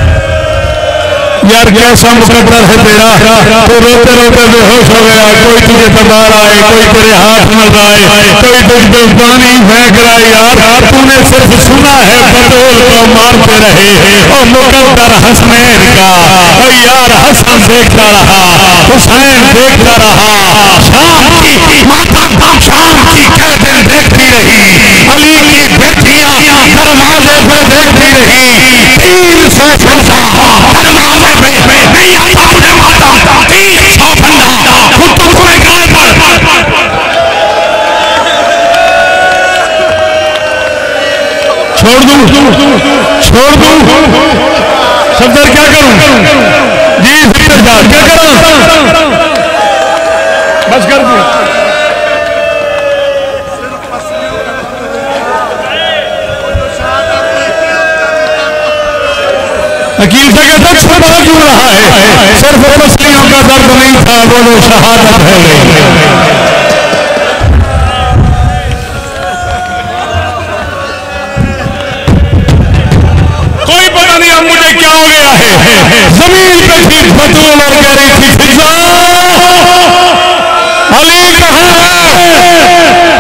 یار کیسا مقدر ہے تیرا تو روتے روتے بے ہوش ہو گیا کوئی تجھے تبار آئے کوئی تیرے ہاتھ مل آئے کوئی تجھ پہ پانی پھینک رہا یار تو نے صرف سنا ہے بطول کو مارتے رہے او مقدر حسنین کا او یار حسن دیکھتا رہا حسین دیکھتا رہا شام کی ماتا شام کی قیدیں دیکھتی رہی علی کی بیٹیاں دروازے پہ دیکھتی رہی تین سو بندہ چھوڑ دوں چھوڑ دوں صدر کیا کروں؟ جی کیا کروں؟ حکیم سے کہتا چھوڑا کیوں رہا ہے۔ صرف مچھلیوں کا درد نہیں تھا بولو شہادت ہے۔ کوئی پتہ نہیں اب مجھے کیا ہو گیا ہے۔ زمین پہ تھی بطول اور کہہ رہی تھی فضا علی کہاں ہے؟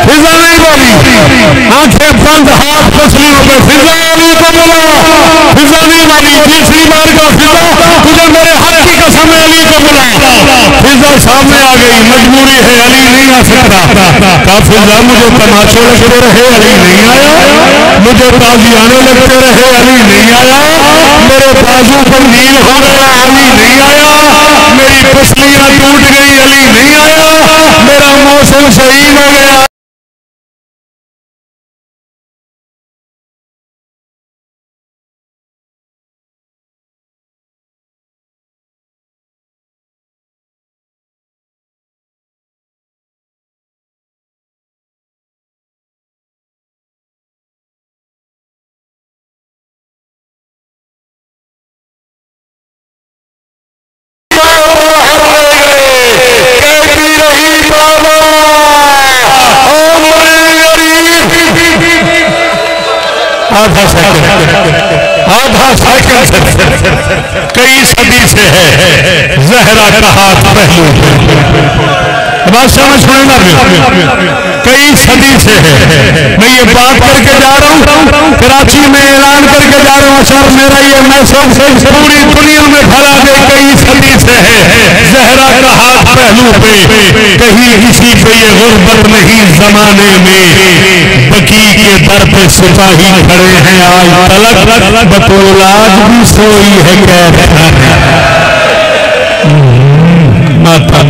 فضا نہیں بولی۔ آنکھیں بند، ہاتھ پسلیوں پہ فضا علی کو بلا۔ فضا نہیں بولی تیسری بار کا فضا تجھے میرے حق کی قسم ہے علی کو بلا فضا سامنے آ گئی۔ مجبوری ہے علی نہیں آ سکتا۔ کہا فضا مجھے تماشے لگتے رہے۔ علی نہیں آیا۔ مجھے تازیانے لگتے رہے۔ علی نہیں آیا۔ میرے بازو پر نیل ہو گیا۔ علی نہیں آیا۔ میری پسلیاں ٹوٹ گئی۔ علی نہیں آیا۔ میرا موسم صحیح ہو گیا۔ تلک بطول بھی سوئی ہے کہہ ماتا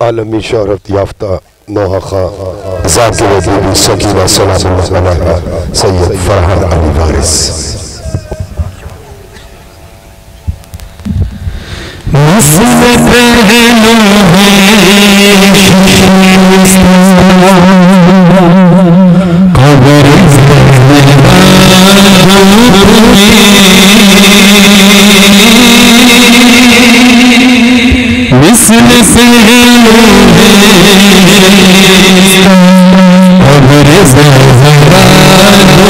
عالمی شہرت یافتہ نوحہ خان ذاکر بیبی سکینہ سلام اللہ علیہ سید فرحان علی وارث۔ مسلم پہلو ہے قبر مثل پہلو ہے قبر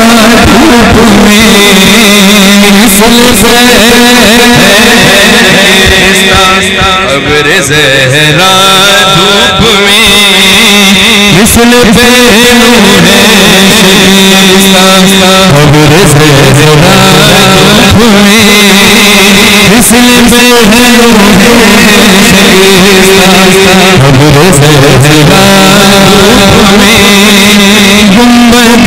زہرا دھوپ میں مثل خبر زہرا دھوپ میں مثل پہلو ہے خبر زہرا دھوپ میں مثل پہلو ہے خبر زہرا دھوپ میں گنبد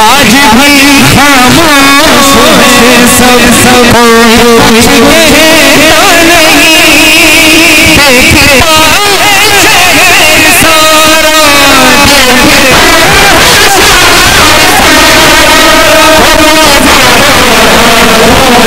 آج بھی خاموش ہے سب سب کچھ نہیں سارا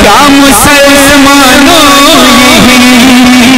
کیا مسلمانوں یہی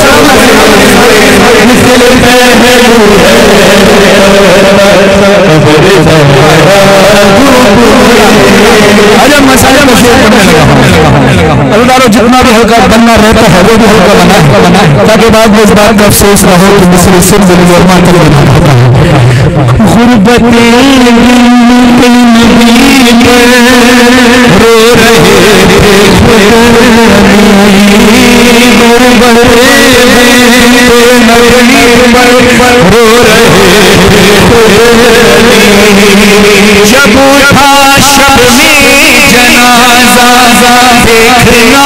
اللہ جتنا بھی ہلکا بننا رہتا ہے۔ وہ بھی ہلکا بنا ہے بنا ہے تاکہ بعد میں اس بات کا افسوس نہ ہو کہ بنا ہے غربت رہے جب اٹھا شب میں جنازہ دیکھنا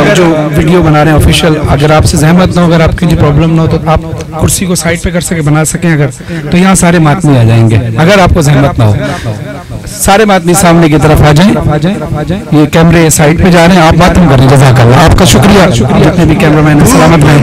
اگر جو ویڈیو بنا رہے ہیں آفیشیل اگر آپ سے زحمت نہ ہو، اگر آپ کی پرابلم نہ ہو، تو آپ کرسی کو سائٹ پہ کر سکے بنا سکیں اگر، تو یہاں سارے ماتمی آ جائیں گے۔ اگر آپ کو زحمت نہ ہو۔ سارے ماتمی سامنے کی طرف آ جائیں۔ یہ کیمرے سائٹ پہ جا رہے ہیں آپ باتیں کریں۔ جزاک اللہ آپ کا شکریہ۔ شکریہ جتنے بھی کیمرہ مین سلامت رہیں۔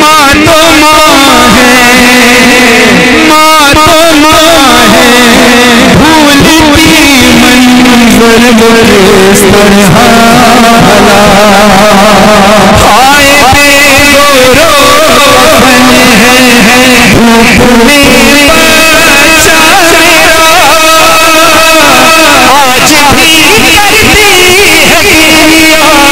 Matoma é, matoma بل بل اس طرح آئے تیرو بن ہے دھوپ میں آج بھی کہتی ہے کہ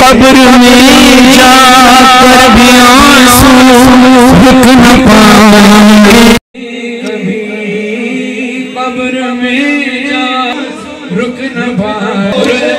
قبر میں جا کر بھی آنسو رک نہ پائیں کبھی قبر میں جا رک نہ پائیں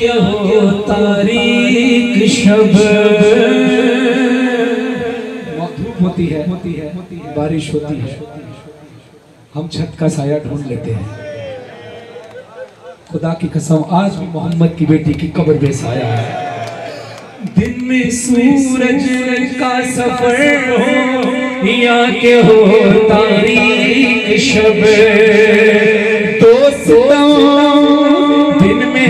کہ ہو تاریخ شب۔ ہوتی ہے بارش ہوتی ہے۔ ہم چھت کا سایہ ڈھونڈ لیتے ہیں۔ خدا کی قسم آج بھی محمد کی بیٹی کی قبر بے سایہ ہے۔ دن میں سورج کا سفر ہو یا کہ ہو تاریخ شب۔ دوستوں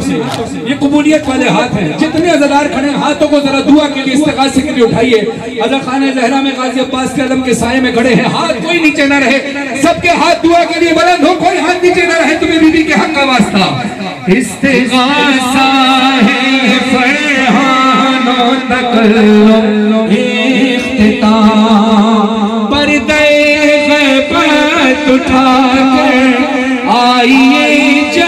ہاتھوں سے۔ یہ قبولیت والے ہاتھ ہیں۔ جتنے عزدار کھڑے ہیں، ہاتھوں کو ذرا دعا کے لیے، استغاثے کے لیے اٹھائیے۔ عزا خانہ زہرہ میں غازی عباس کے علم کے سائے میں کھڑے ہیں۔ ہاتھ کوئی نیچے نہ رہے۔ سب کے ہاتھ دعا کے لیے بلند ہو، کوئی ہاتھ نیچے نہ رہے۔ تمہیں بی بی کے حق کا واسطہ۔ استغاثہ ہے فرحان و تکلم اختتام۔ پردے غیبت اٹھا کر آئیے جلدی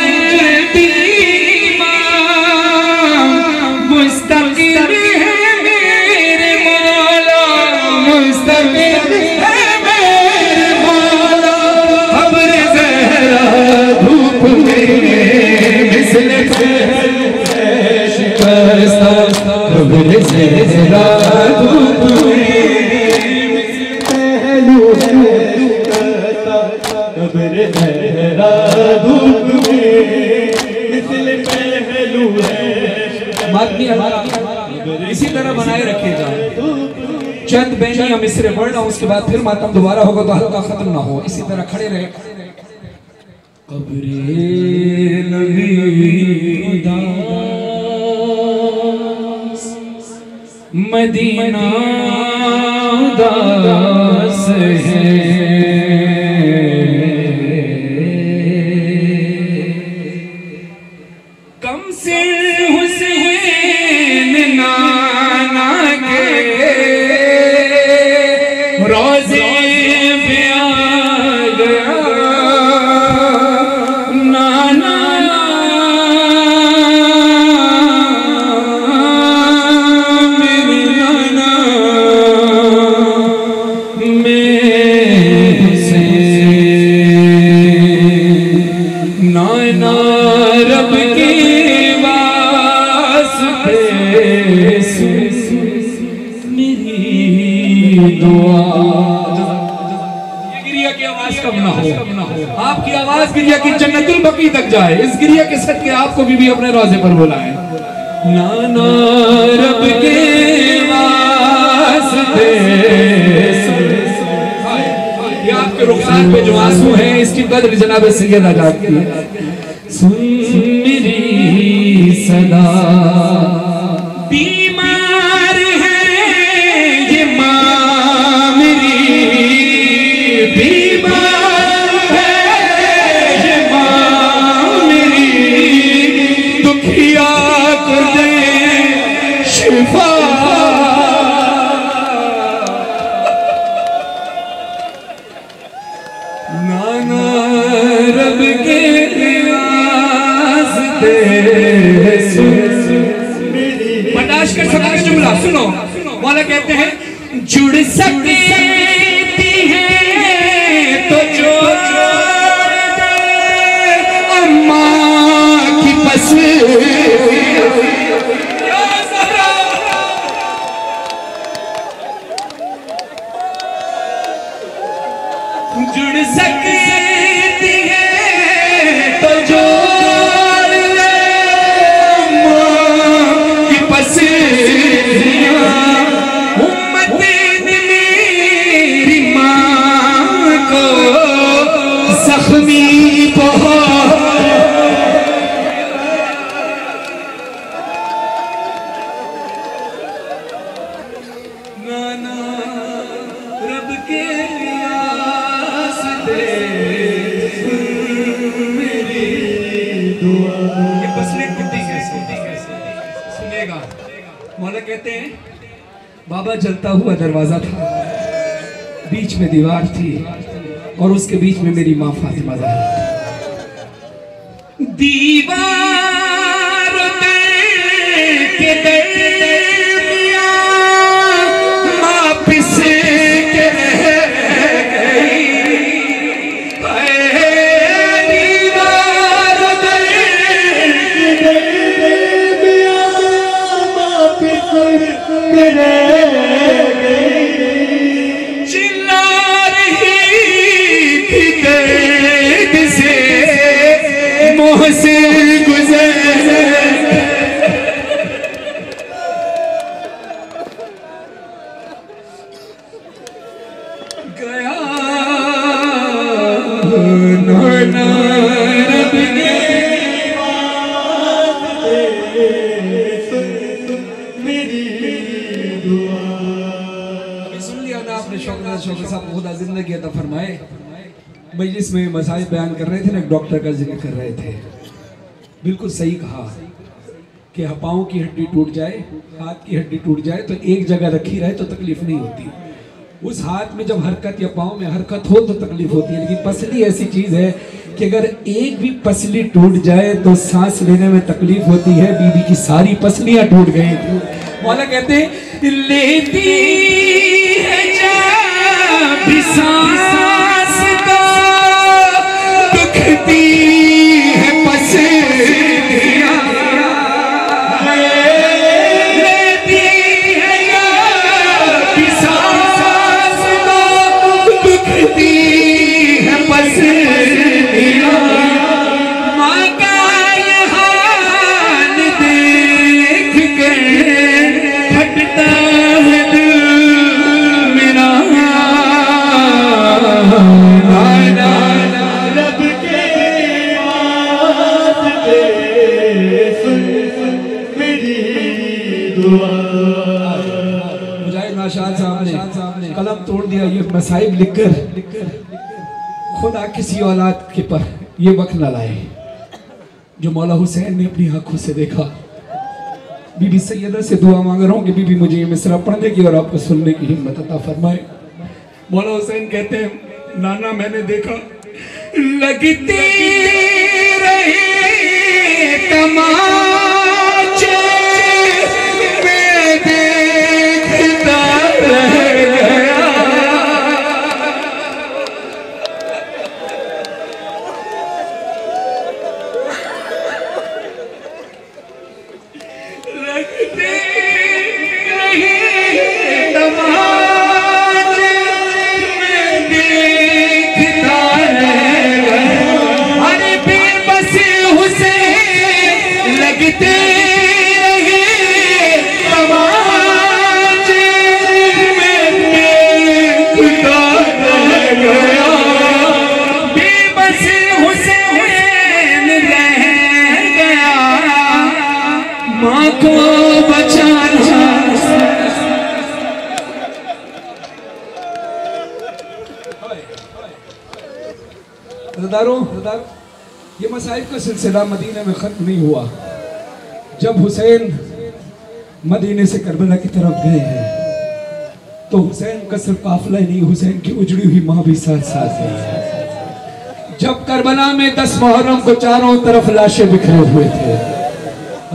خبر زہرا دھوپ میں پہلو قبر زہرا مثل پہلو ہے اسی طرح بنائے رکھے جائیں چند بینی یا مصر پڑھ رہا ہوں اس کے بعد پھر ماتم دوبارہ ہوگا تو حلقہ ختم نہ ہو۔ اسی طرح کھڑے رہے۔ قبر مدینہ داس گریہ کی آواز کم نہ ہو۔ آپ کی آواز گریہ کی جنت البقی تک جائے۔ اس گریہ کے صدقے آپ کو بھی بھی اپنے روزے پر بلائیں نانا رب کے واسطے۔ یہ آپ کے رخسان پہ جو آنسو ہیں اس کی قدر جناب سیدہ جاتی ہے سن میری صدا۔ بیچ میں میری ماں فاطمہ ڈاکٹر کا ذکر کر رہے تھے۔ بالکل صحیح کہا کہ ہپاؤں کی ہڈی ٹوٹ جائے، ہاتھ کی ہڈی ٹوٹ جائے تو ایک جگہ رکھی رہے تو تکلیف نہیں ہوتی۔ اس ہاتھ میں جب حرکت یا پاؤں میں حرکت ہو تو تکلیف ہوتی ہے۔ لیکن پسلی ایسی چیز ہے کہ اگر ایک بھی پسلی ٹوٹ جائے تو سانس لینے میں تکلیف ہوتی ہے۔ بی بی کی ساری پسلیاں ٹوٹ گئی تھیں مولا کہتے ہیں لیتی ہے جا بھی سانس مسائب لکھ کر خدا کسی اولاد کے پر یہ وقت نہ لائے جو مولا حسین نے اپنی آنکھوں سے دیکھا۔ بی بی سیدہ سے دعا مانگ رہا ہوں کہ بی بی مجھے یہ مصرع پڑھنے کی اور آپ کو سننے کی ہمت عطا فرمائے۔ مولا حسین کہتے ہیں، نانا میں نے دیکھا، لگتی رہی تمام کا سلسلہ مدینہ میں ختم نہیں ہوا، جب حسین مدینہ سے کربلا کی طرف گئے ہیں، تو حسین کا صرف قافلہ نہیں، حسین کی اجڑی ہوئی ماں بھی ساتھ ساتھ ہے جب کربلا میں دس محرم کو چاروں طرف لاشے بکھرے ہوئے تھے،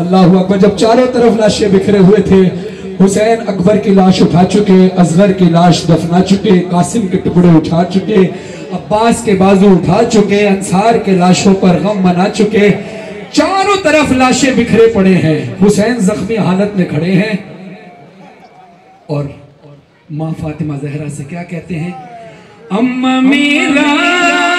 اللہ اکبر، جب چاروں طرف لاشے بکھرے ہوئے تھے، حسین اکبر کی لاش اٹھا چکے، اصغر کی لاش دفنا چکے، قاسم کے ٹکڑے اٹھا چکے عباس کے بازو اٹھا چکے انسار کے لاشوں پر غم منا چکے۔ چاروں طرف لاشیں بکھرے پڑے ہیں۔ حسین زخمی حالت میں کھڑے ہیں۔ اور ماں فاطمہ زہرہ سے کیا کہتے ہیں؟ ام میرا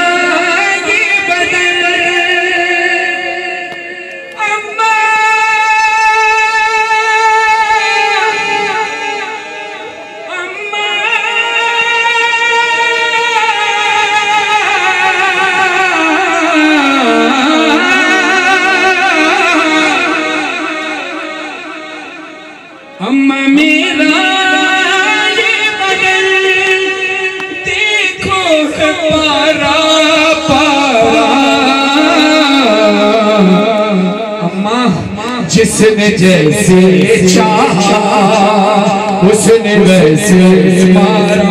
جس نے جیسے چاہا، اس نے ویسے مارا۔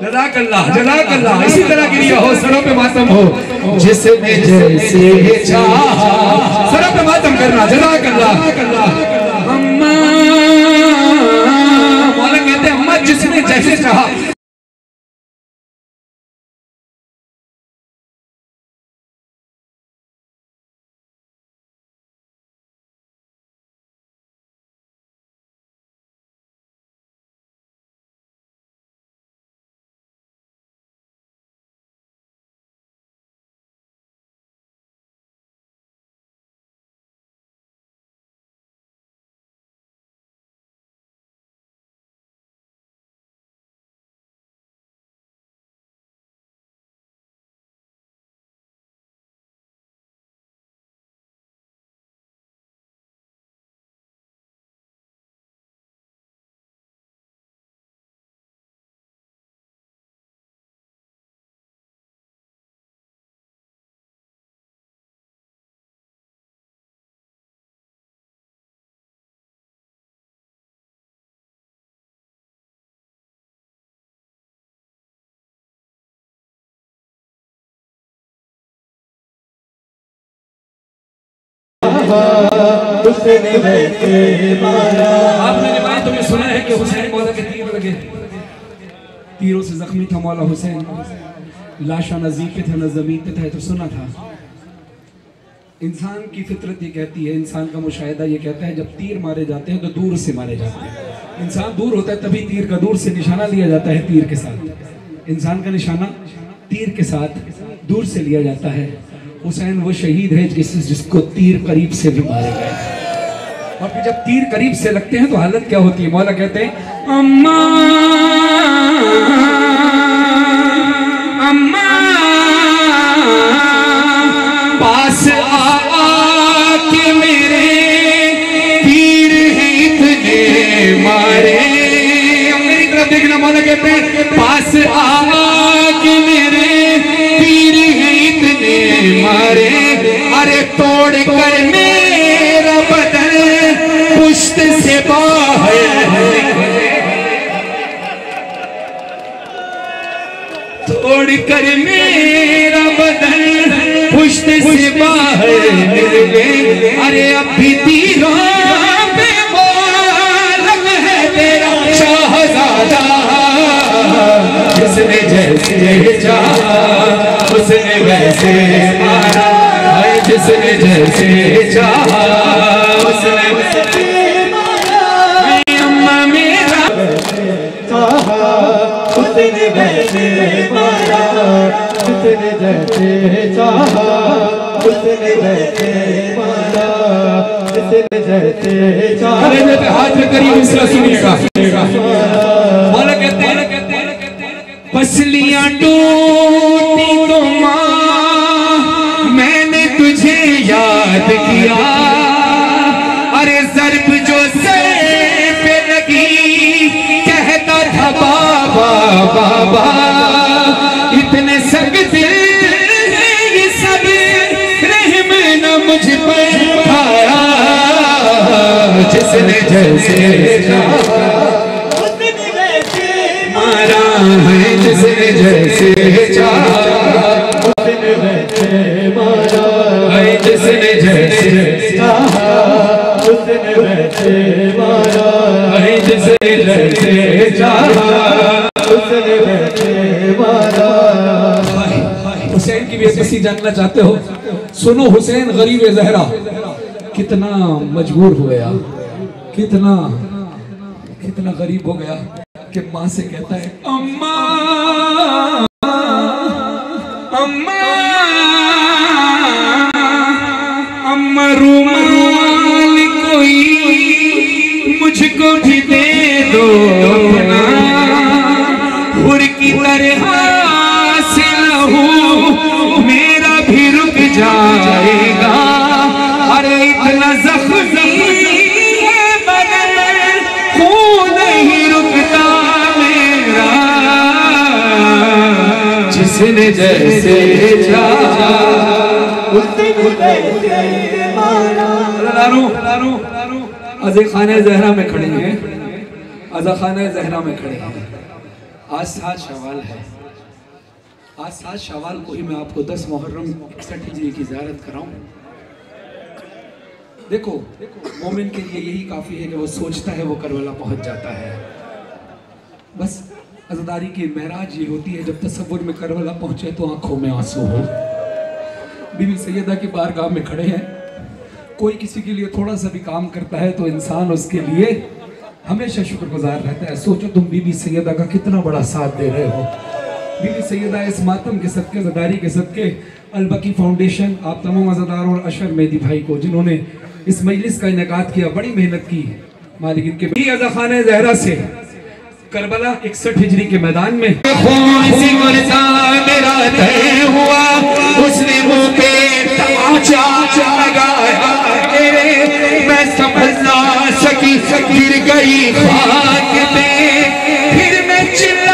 جزاک اللہ جزاک اللہ۔ اسی طرح کی ہو، سروں پہ ماتم ہو۔ جس نے جیسے چاہا، سروں پہ ماتم کرنا۔ جزاک اللہ۔ اممہ مولا کہتے ہیں اممہ جس نے جیسے چاہا۔ نے مارا آپ نے سنا ہے کہ حسین مولا کے تیر لگے۔ تیروں سے زخمی تھا مولا حسین۔ لاشا نہ زی پہ تھا نہ زمین پہ تھا تو سنا تھا۔ انسان کی فطرت یہ کہتی ہے، انسان کا مشاہدہ یہ کہتا ہے، جب تیر مارے جاتے ہیں تو دور سے مارے جاتے ہیں۔ انسان دور ہوتا ہے تبھی تیر کا دور سے نشانہ لیا جاتا ہے تیر کے ساتھ۔ انسان کا نشانہ تیر کے ساتھ دور سے لیا جاتا ہے۔ حسین وہ شہید ہے جس جس کو تیر قریب سے بھی مارے گئے۔ اور پھر جب تیر قریب سے لگتے ہیں تو حالت کیا ہوتی ہے؟ مولا کہتے ہیں، اما اما، پاس آکے میرے تیر ہے اتنے مارے۔ میری طرف دیکھنا مولا کہتے ہیں، پاس آ مارے، ارے توڑ کر میرا بدن پشت سے باہر توڑ کر میرا بدن پشت سے باہر ارے اب بھی تیروں پہ معلوم ہے تیرا شاہزادہ، جس نے جیسے جہاں جس نے ویسے مارا ہے جس نے جیسے چاہا اس نے ویسے مارا امہ میرا چاہا اس نے ویسے مارا جس نے جیسے چاہا اس نے ویسے مارا جس نے جیسے چاہا ہاتھ کریم اس کا کیا۔ ارے ضرب جو سر پہ لگی کہتا تھا، بابا بابا، اتنے سکتے ہیں سب رحم نہ مجھ پر کھایا جس نے جیسے چاہا مارا ہے جس نے جیسے چاہا۔ کیسی جاننا چاہتے ہو، سنو حسین غریب زہرا، کتنا مجبور ہو گیا، کتنا کتنا غریب ہو گیا کہ ماں سے کہتا ہے اممہ جیسے جا ازے خانہ زہرہ میں کھڑے ہیں۔ ازا خانہ زہرہ میں کھڑے ہیں۔ آج سات شوال ہے۔ آج سات شوال کو ہی میں آپ کو دس محرم اکسٹھ ہجری کی زیارت کراؤں۔ دیکھو مومن کے لیے یہی کافی ہے کہ وہ سوچتا ہے وہ کربلا پہنچ جاتا ہے۔ بس عزداری کی معراج یہ ہوتی ہے، جب تصور میں کرولا پہنچے تو آنکھوں میں آنسو ہو بی بی سیدہ کے بارگاہ میں کھڑے ہیں۔ کوئی کسی کے لیے تھوڑا سا بھی کام کرتا ہے تو انسان اس کے لیے ہمیشہ شکر گزار رہتا ہے۔ سوچو تم بی بی سیدہ کا کتنا بڑا ساتھ دے رہے ہو۔ بی بی سیدہ اس ماتم کے صدقے زداری کے صدقے البقی فاؤنڈیشن آپ تمام عزاداروں اور اشر مہدی بھائی کو، جنہوں نے اس مجلس کا انعقاد کیا، بڑی محنت کی۔ مالک ان کے عزا خانہ زہرہ سے کربلا اکسٹھ ہجری کے میدان میں۔ خون سے مرتا میرا دہ ہوا اس نے مو پہ تماشا لگایا میں سمجھنا سکی، گر گئی خاک میں۔ پھر میں چلا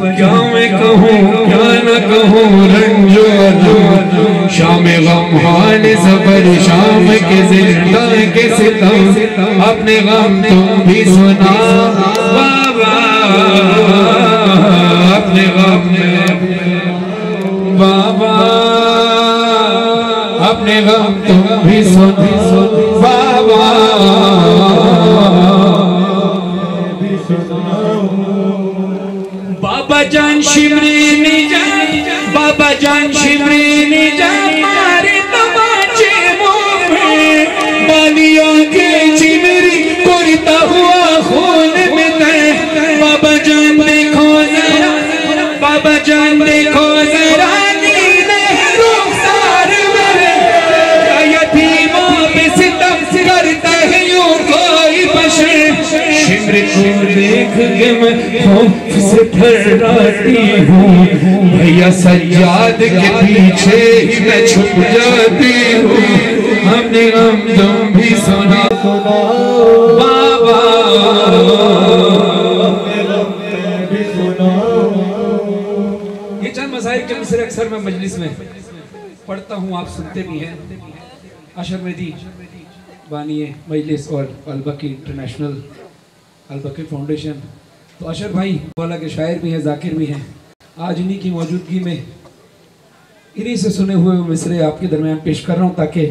کیا میں کہوں، کیا نہ کہوں رنجو علم شام غم حال سفر شام کے زندہ کے ستم، اپنے غم تم بھی سنا۔ بابا، اپنے غم بابا، اپنے غم تم بھی سنا۔ بابا جان شمرینی جان بابا جان شمرینی جان مارے تماچے منہ میں بالیوں کے چمری کرتا ہوا خون میں تے بابا جان دیکھو ذرا، بابا جان دیکھو ذرا نیل کوئی شمر کو دیکھ کے میں خوف سے پھراتی ہوں۔ بھیا سجاد کے پیچھے ہی میں چھپ جاتی ہوں۔ ہم نے غم تم بھی سنا۔ بابا، یہ چند مسائل کے مصر اکثر میں مجلس میں پڑھتا ہوں، آپ سنتے بھی ہیں۔ اشر میدی بانی مجلس اور البکی انٹرنیشنل۔ البکی فاؤنڈیشن۔ تو اشر بھائی والا کے شاعر بھی ہیں، ذاکر بھی ہیں۔ آج انہی کی موجودگی میں انہی سے سنے ہوئے مصرے آپ کے درمیان پیش کر رہا ہوں تاکہ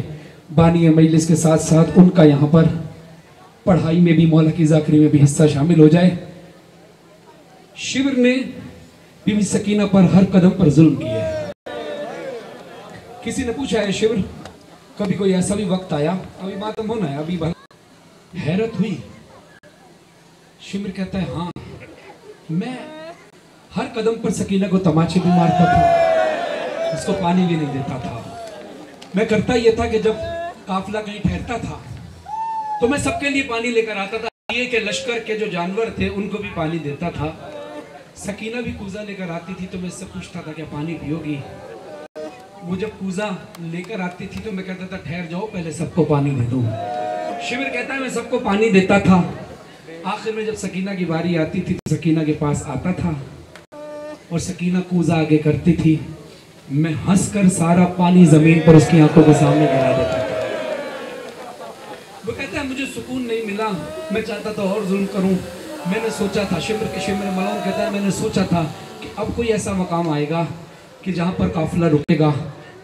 بانی مجلس کے ساتھ ساتھ ان کا یہاں پر پڑھائی میں بھی، مولا کی ذاکری میں بھی حصہ شامل ہو جائے۔ شیور نے بی بی سکینہ پر ہر قدم پر ظلم کیا ہے۔ کسی نے پوچھا ہے شیور کبھی کوئی ایسا بھی وقت آیا؟ ابھی ماتم ہونا ہے، ابھی بھلا حیرت ہوئی۔ شمر کہتا ہے ہاں میں ہر قدم پر سکینہ کو تماچے بھی مارتا تھا، اس کو پانی بھی نہیں دیتا تھا۔ میں کرتا یہ تھا کہ جب قافلہ کہیں ٹھہرتا تھا، تو میں سب کے لیے پانی لے کر آتا تھا۔ یہ کہ لشکر کے جو جانور تھے، ان کو بھی پانی دیتا تھا۔ سکینہ بھی کوزہ لے کر آتی تھی تو میں اس سے پوچھتا تھا کہ پانی پیو گی؟ وہ جب کوزہ لے کر آتی تھی تو میں کہتا تھا، ٹھہر جاؤ، پہلے سب کو پانی دے دوں شیور کہتا ہے، میں سب کو پانی دیتا تھا۔ آخر میں جب سکینہ کی باری آتی تھی تو سکینہ کے پاس آتا تھا اور سکینہ کوزہ آگے کرتی تھی۔ میں ہنس کر سارا پانی زمین پر اس کی آنکھوں کے سامنے گرا دیتا تھا۔ وہ کہتا ہے، مجھے سکون نہیں ملا۔ میں چاہتا تھا اور ظلم کروں۔ میں نے سوچا تھا، شمر کے شمر ملون کہتا ہے، میں نے سوچا تھا کہ اب کوئی ایسا مقام آئے گا کہ جہاں پر قافلہ رکے گا۔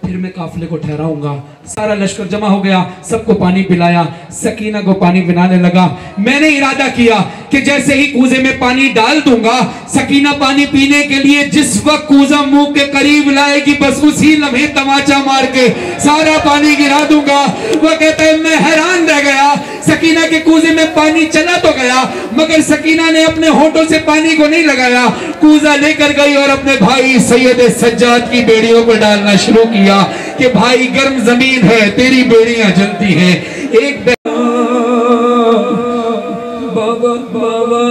پھر میں قافلے کو ٹھہراؤں گا۔ سارا لشکر جمع ہو گیا، سب کو پانی پلایا، سکینہ کو پانی پلانے لگا۔ میں نے ارادہ کیا کہ جیسے ہی کوزے میں پانی ڈال دوں گا، سکینہ پانی پینے کے لیے جس وقت کوزہ منہ کے قریب لائے گی، بس اسی لمحے تماچا مار کے سارا پانی گرا دوں گا۔ وہ کہتا ہے میں حیران رہ گیا۔ سکینہ کے کوزے میں پانی چلا تو گیا، مگر سکینہ نے اپنے ہونٹوں سے پانی کو نہیں لگایا۔ کوزہ لے کر گئی اور اپنے بھائی سید سجاد کی بیڑیوں کو ڈالنا شروع کیا۔ کہ بھائی گرم زمین ہے، تیری بیڑیاں جلتی ہیں۔ ایک بابا بابا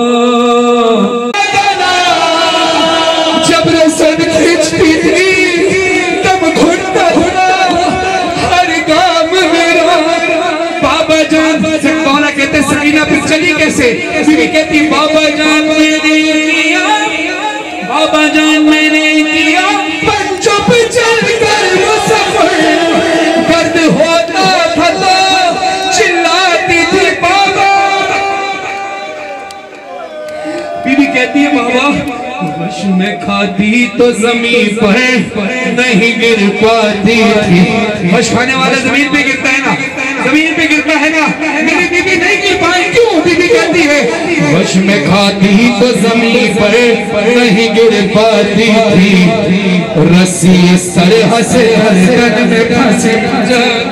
جب رسد کھچتی تھی تب وش میں کھاتی تو زمین پر نہیں گر پاتی تھی۔ وش کھانے والا زمین پہ گرتا ہے نا؟ زمین پہ گرتا ہے نا؟ میری بیوی نہیں گر پائی، کیوں؟ بیوی کہتی ہے۔ وش میں کھاتی تو زمین پر نہیں گر پاتی تھی۔ رسی سر ہسے ہر میں پھنس۔ جاتی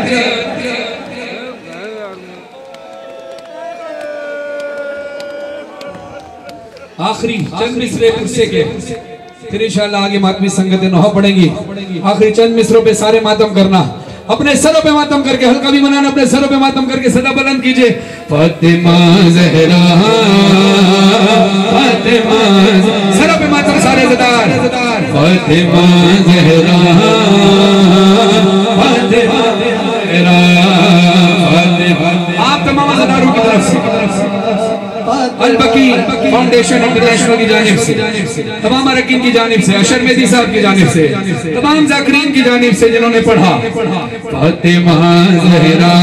آخری چند مصرے قصے کے۔ پھر انشاءاللہ آگے ماتمی سنگت نوحہ پڑھیں گی۔ آخری چند مصروں پہ سارے ماتم کرنا۔ اپنے سروں پہ ماتم کر کے ہلکا بھی منانا، اپنے سروں پہ ماتم کر کے صدا بلند کیجیے۔ فاطمہ زہرہ فاطمہ سروں پہ ماتم سارے زدار۔ فاطمہ زہرہ فاطمہ زہرہ آپ تمام زداروں کی طرف سے۔ البکی فاؤنڈیشن انٹرنیشنل کی جانب سے، تمام ارکین کی جانب سے، اشر میدی صاحب کی جانب سے، تمام ذاکرین کی جانب سے جنہوں نے پڑھا۔ فاطمہ زہرا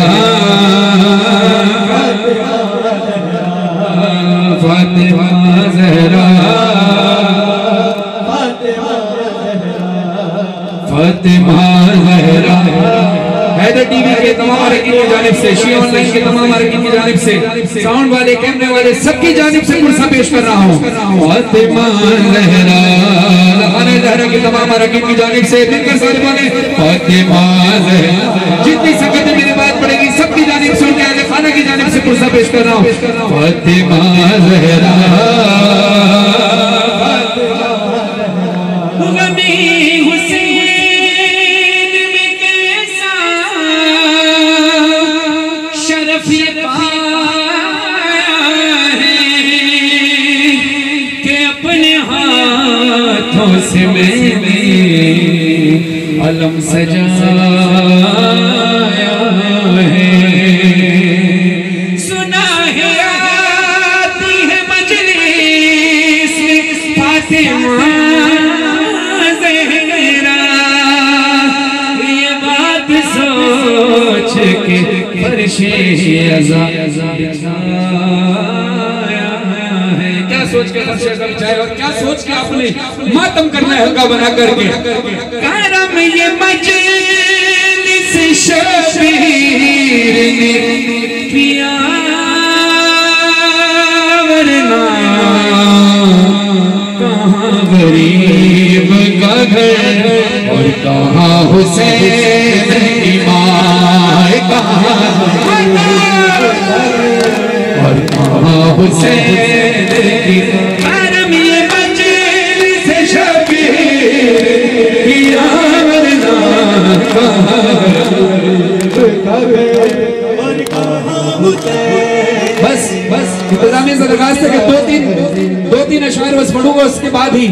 فاطمہ زہرا فاطمہ زہرا۔ حیدر ٹی وی کے تمام ارکین کی جانب سے، شیعہ آن لائن کے تمام ارکین کی جانب سے، ساؤنڈ والے، کیمرے والے سب کی جانب سے پرسہ پیش کر رہا ہوں۔ فاطمہ زہرا لخانہ زہرا کی تمام ارکین کی جانب سے مل کر سارے بولے فاطمہ زہرا۔ جتنی سکتے میرے بات پڑے گی، سب کی جانب سے ان کے اہل خانہ کی جانب سے پرسہ پیش کر رہا ہوں۔ فاطمہ زہرا۔ کرنا کر کے۔ کرم یہ مجلس شبیر نے کیا، ورنہ کہاں غریب کا گھر اور کہاں حسین کی ماں کہاں۔ اور کہاں حسین بس بس انتظامیہ سے درخواست ہے کہ دو تین دو تین اشعار بس پڑھوں گا، اس کے بعد ہی۔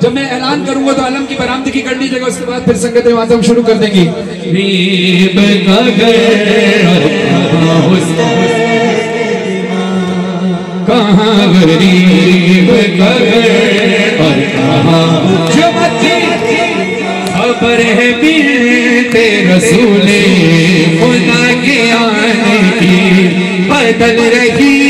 جب میں اعلان کروں گا تو علم کی برآمدگی کر لیجیے گا، اس کے بعد پھر سنگت ماتم شروع کر دیں گی۔ کا کہاں غریب کا اور کہاں خبر ہے بنت رسول خدا کے آنے کی بدل رہی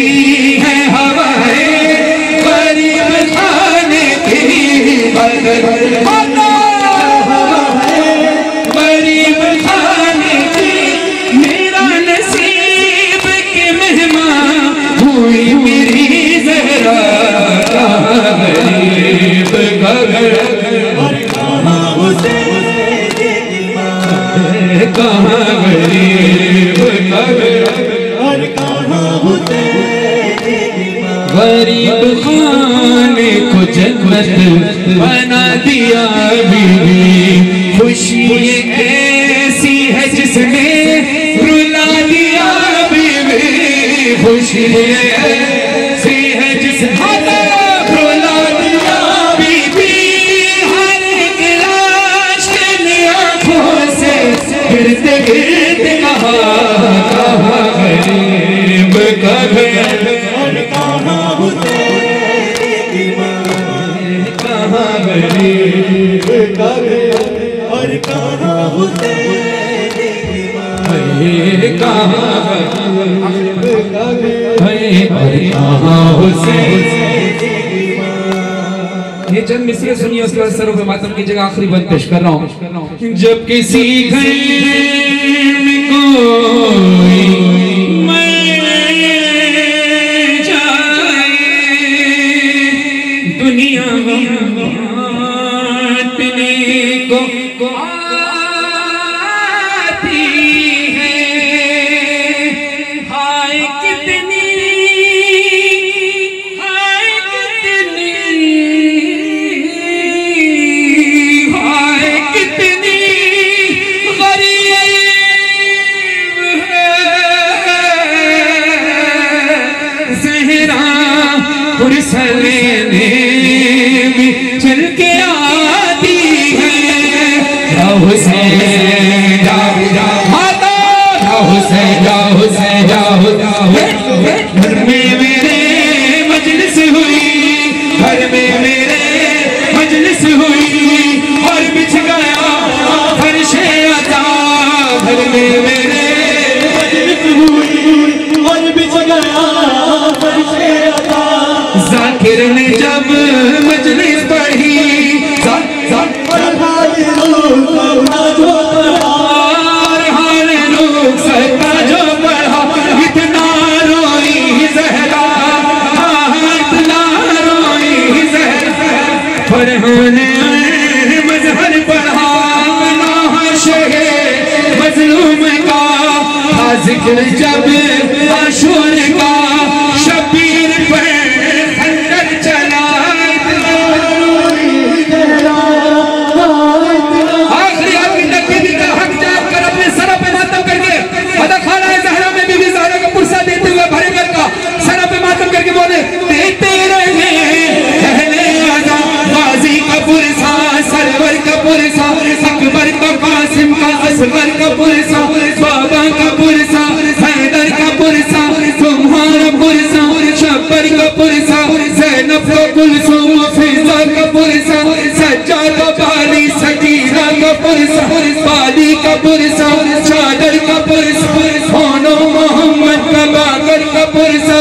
جنت بنا دیا بیوی۔ خوشی یہ کیسی ہے جس نے رلا دیا بیوی۔ خوشی یہ چند مصرے سنیے اس کے بعد سروں پہ ماتم کی جگہ آخری بند پیش کر رہا ہوں۔ جب کسی گھر میں کوئی جب عاشور کا شبیر پر چلا آخری آخری کا حق کر اپنے سرہ پہ ماتم کر کے خدا خانہ زہرہ میں بیوی زہرہ کا پرسہ دیتے ہوئے بھرے گھر کا سرہ پہ ماتم کر کے بولے، دیتے رہے اہل غازی کا پرسہ، سرور کا پرسہ، اکبر کا قاسم کا اصغر کا زینب کا کلثوم فیضا کا پرسا سجاد کا بالی سکینہ کا پرسا بالی کا پرسا چادر کا پرسا ہونو محمد کا باگر کا پرسہ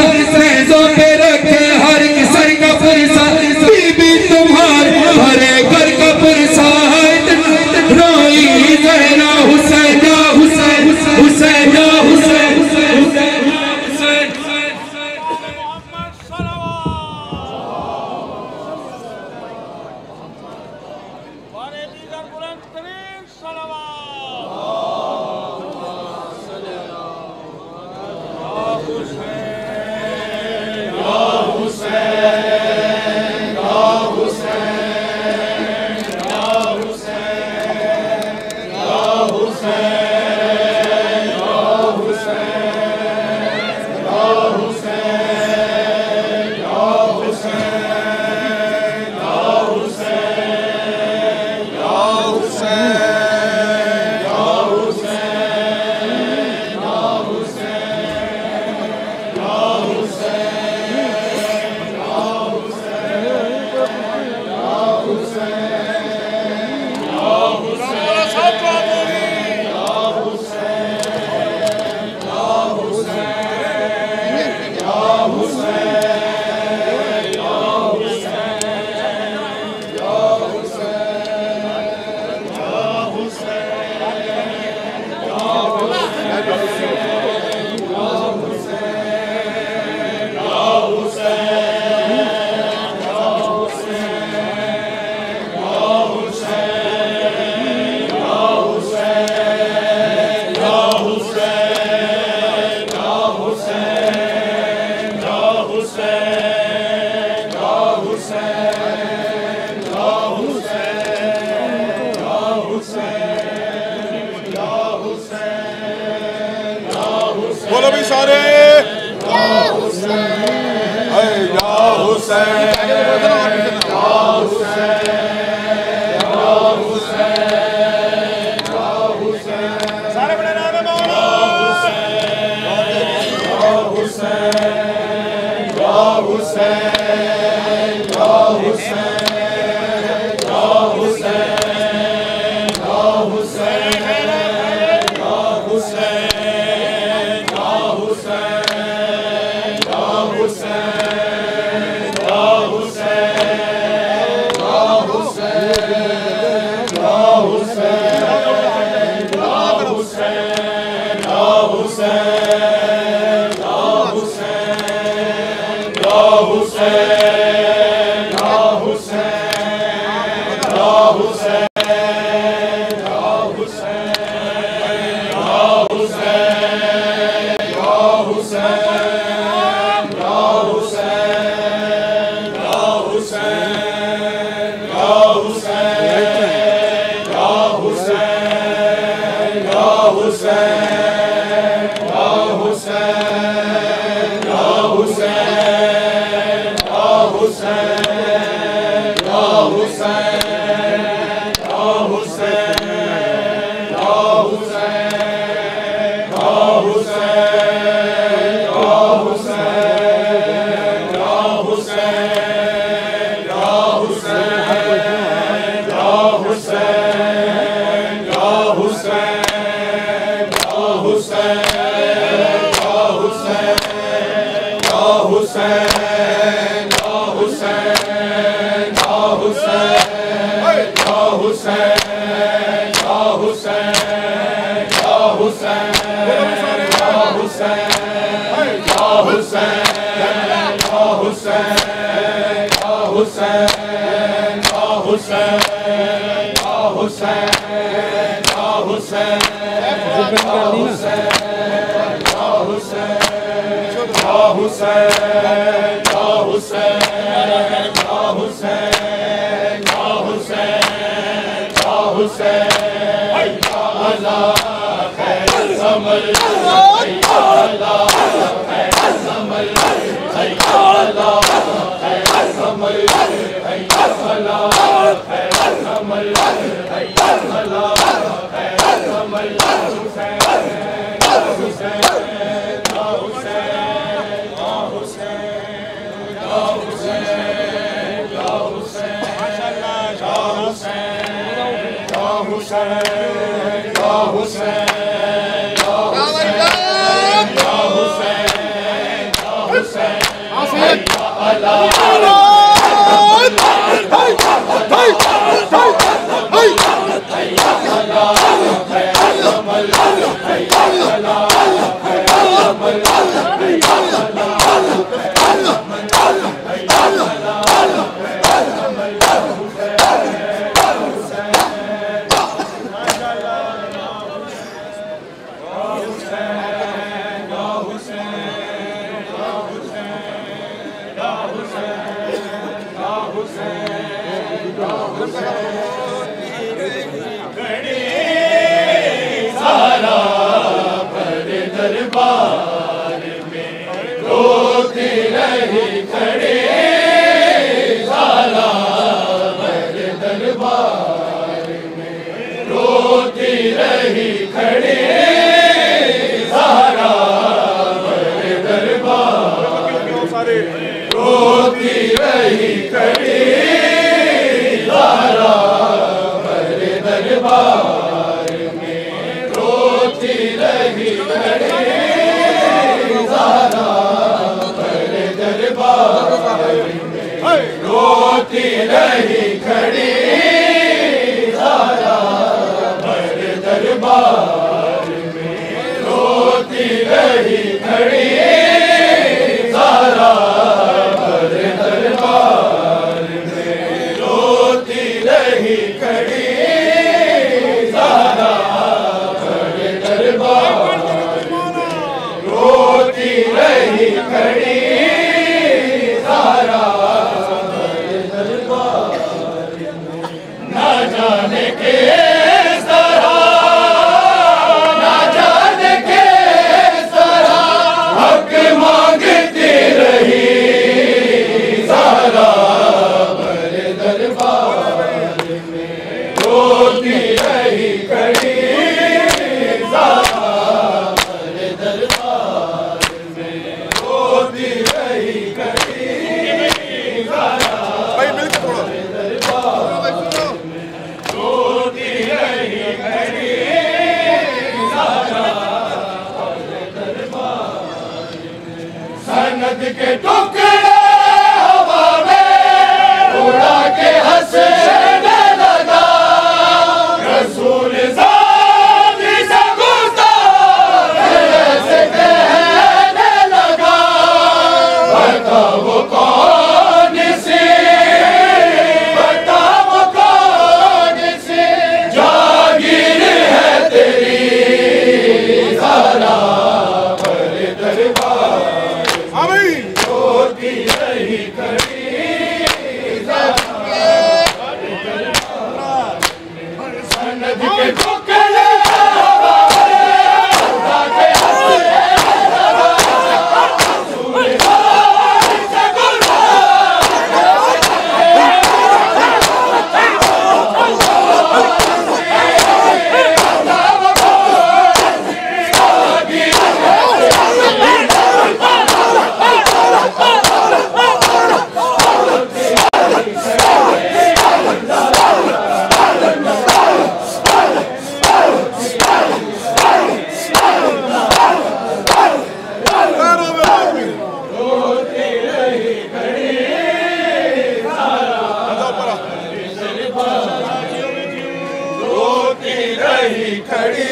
کھڑی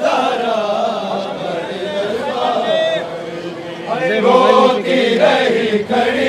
دارا بڑے دربار میں موتی رہی کھڑی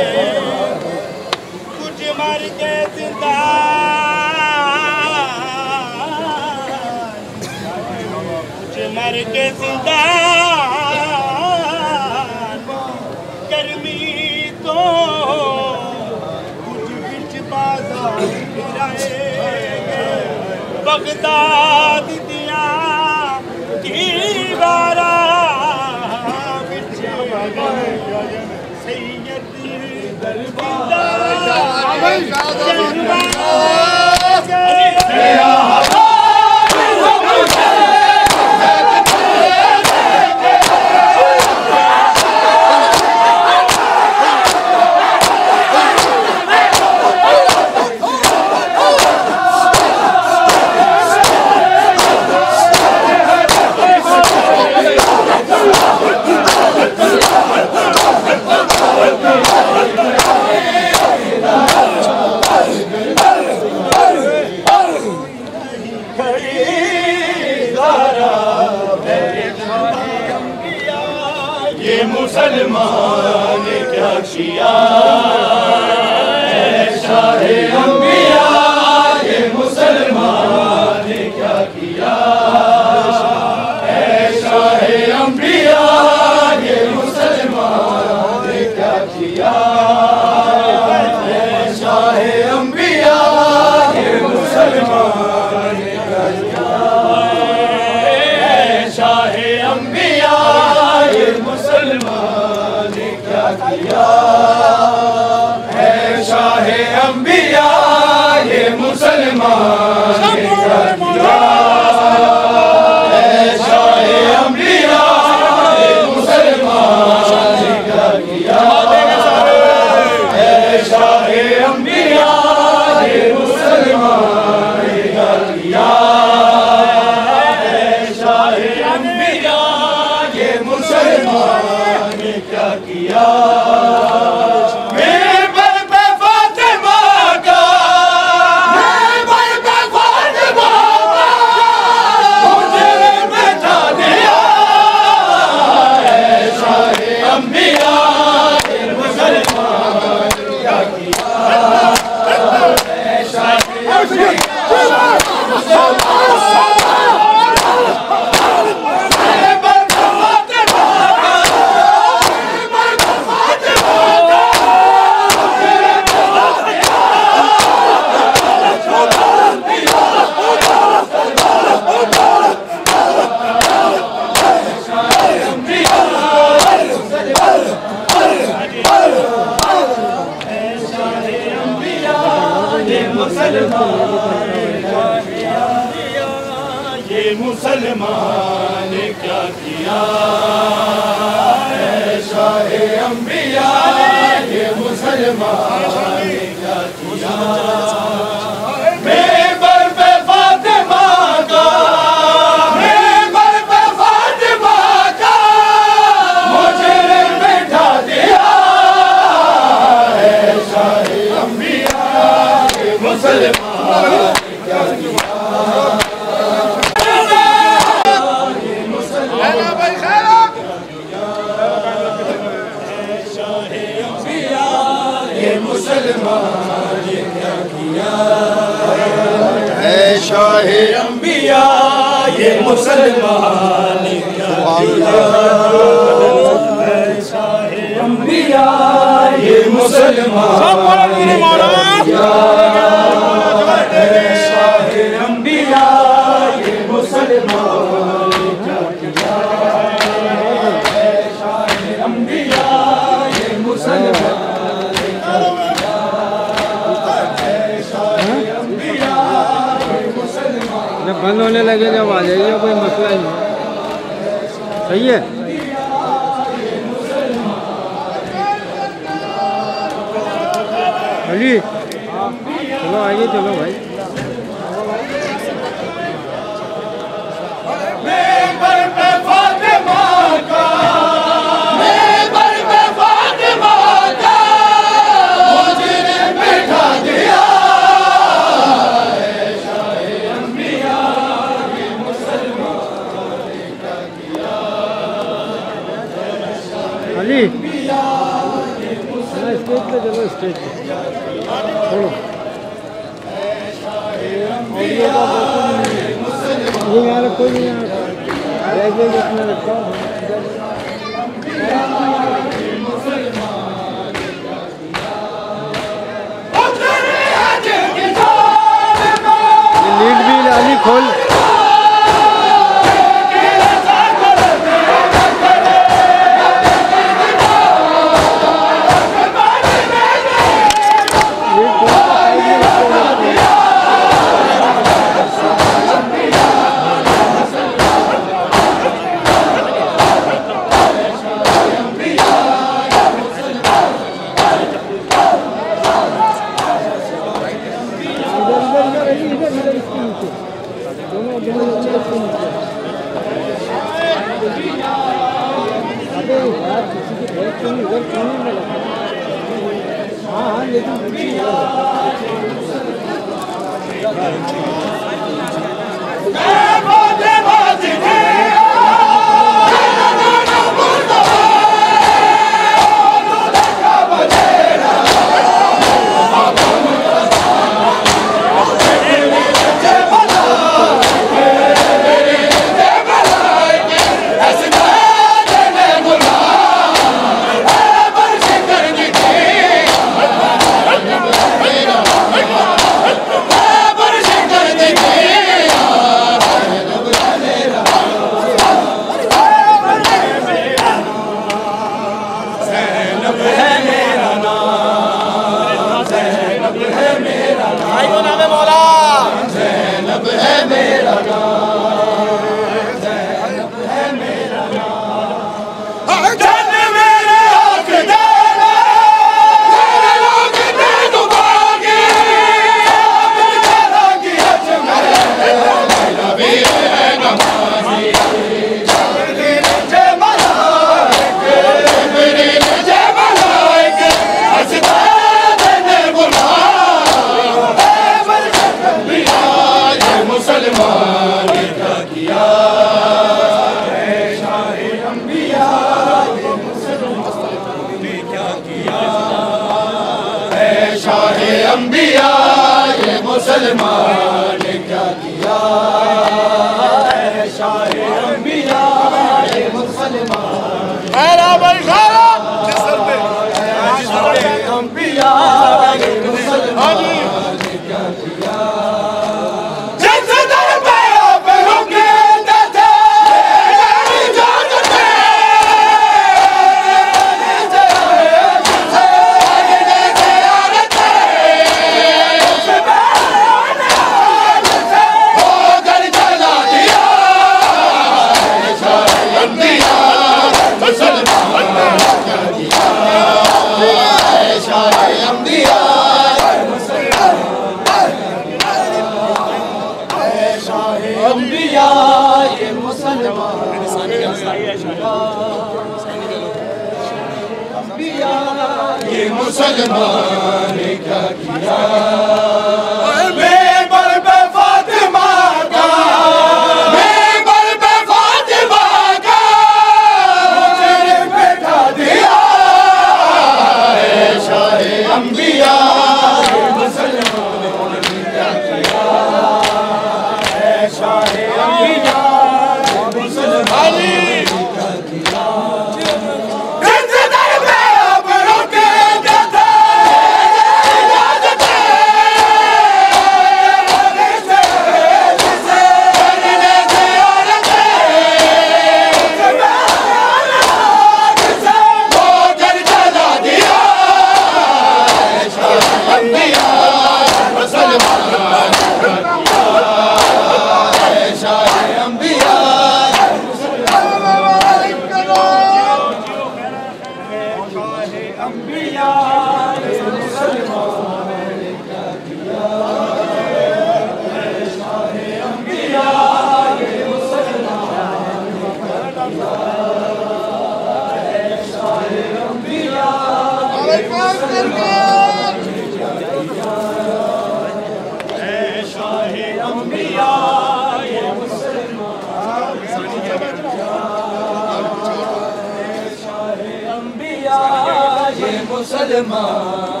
مسلمان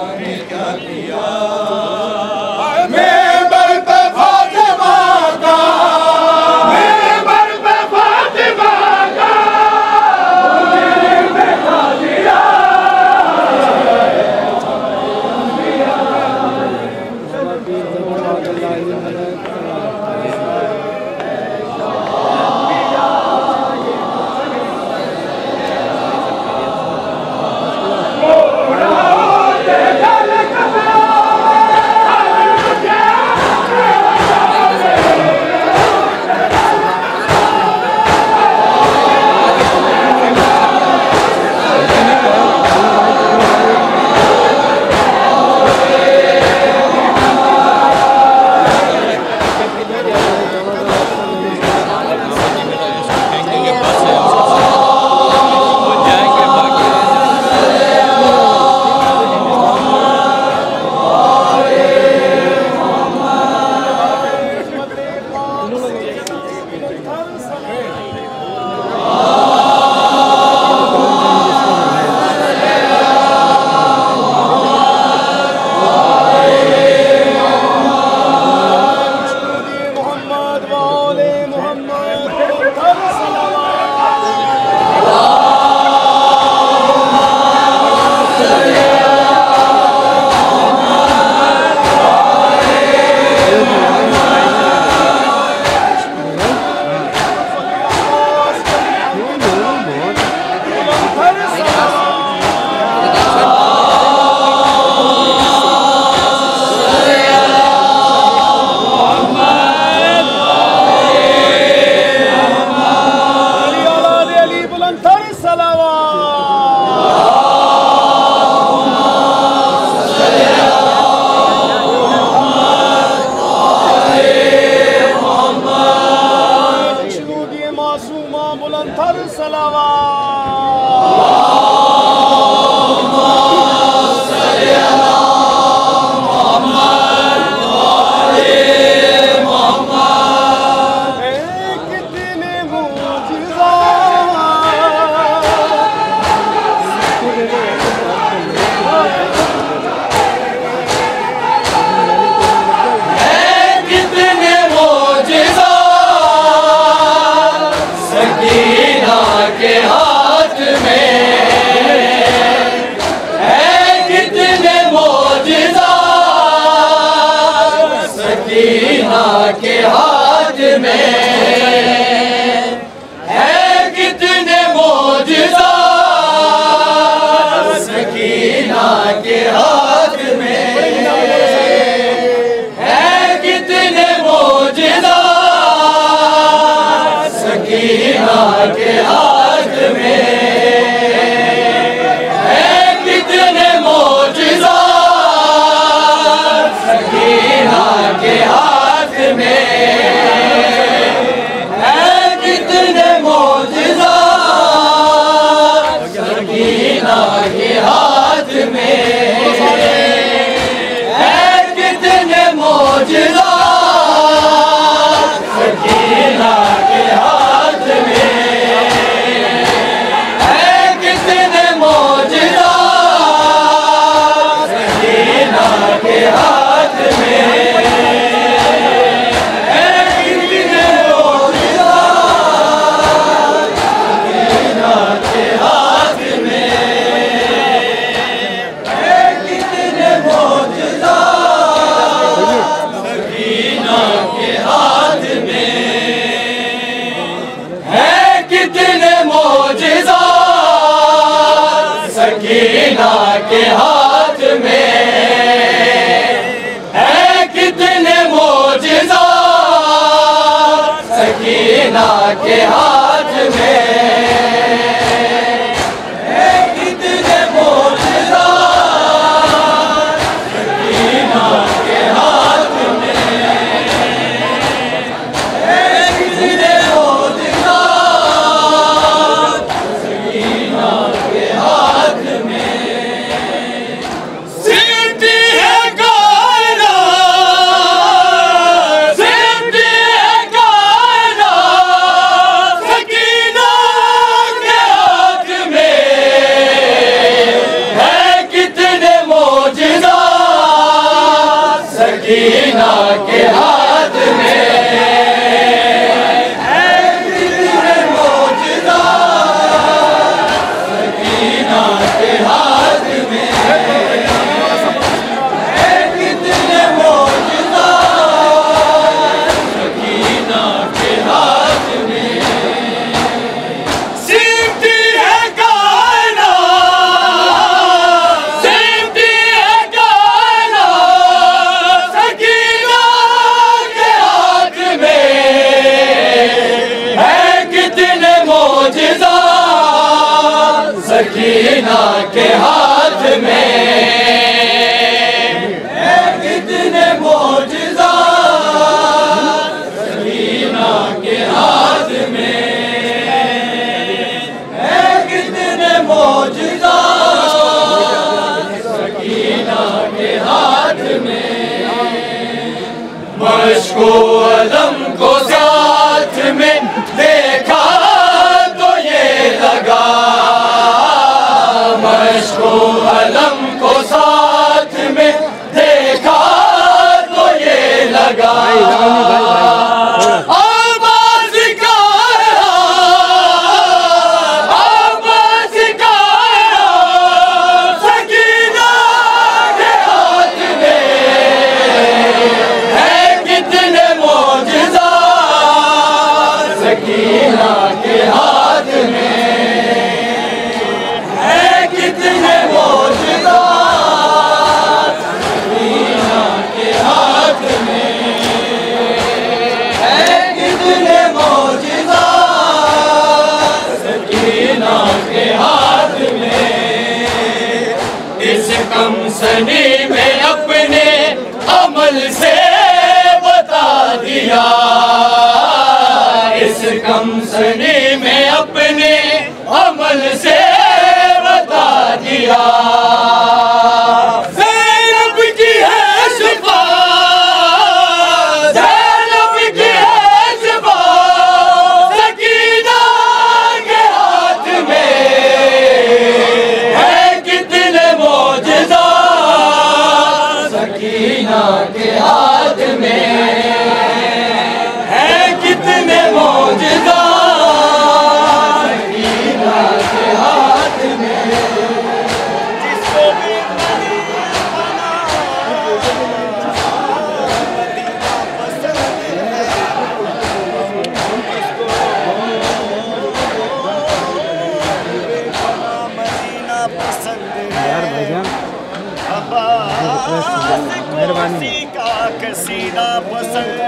مہربانی۔ کا قصیدہ پسند۔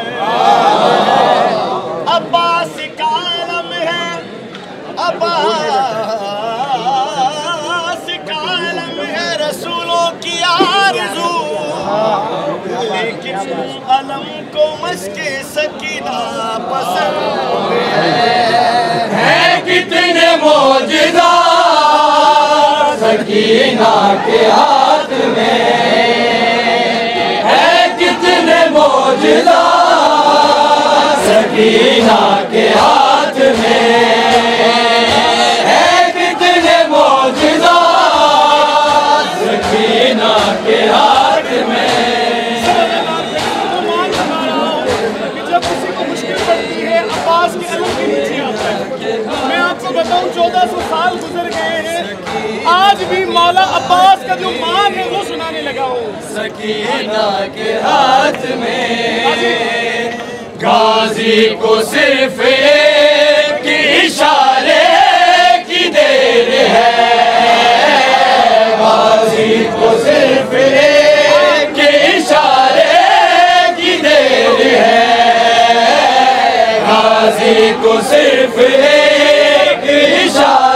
عباس کا ہے۔ عباس کا عالم ہے رسولوں کی آرزو۔ لیکن علم کو مشق سکینہ پسند۔ ہے کتنے موجدہ سکینہ کے ہاتھ میں۔ معجزہ سکینہ کے ہاتھ میں۔ ہے کتنے معجزہ سکینہ کے ہاتھ میں۔ جب کسی کو مشکل پڑتی ہے، عباس کے علم کے نیچے آتا ہے۔ میں آپ کو بتاؤں، چودہ سو سال گزر گئے ہیں۔ آج بھی مولا عباس کا جو مان ہے، وہ سنا سکینہ کے ہاتھ میں۔ غازی کو صرف ایک اشارے کی دیر ہے۔ غازی کو صرف ایک اشارے کی دیر ہے۔ غازی کو صرف ایک اشارے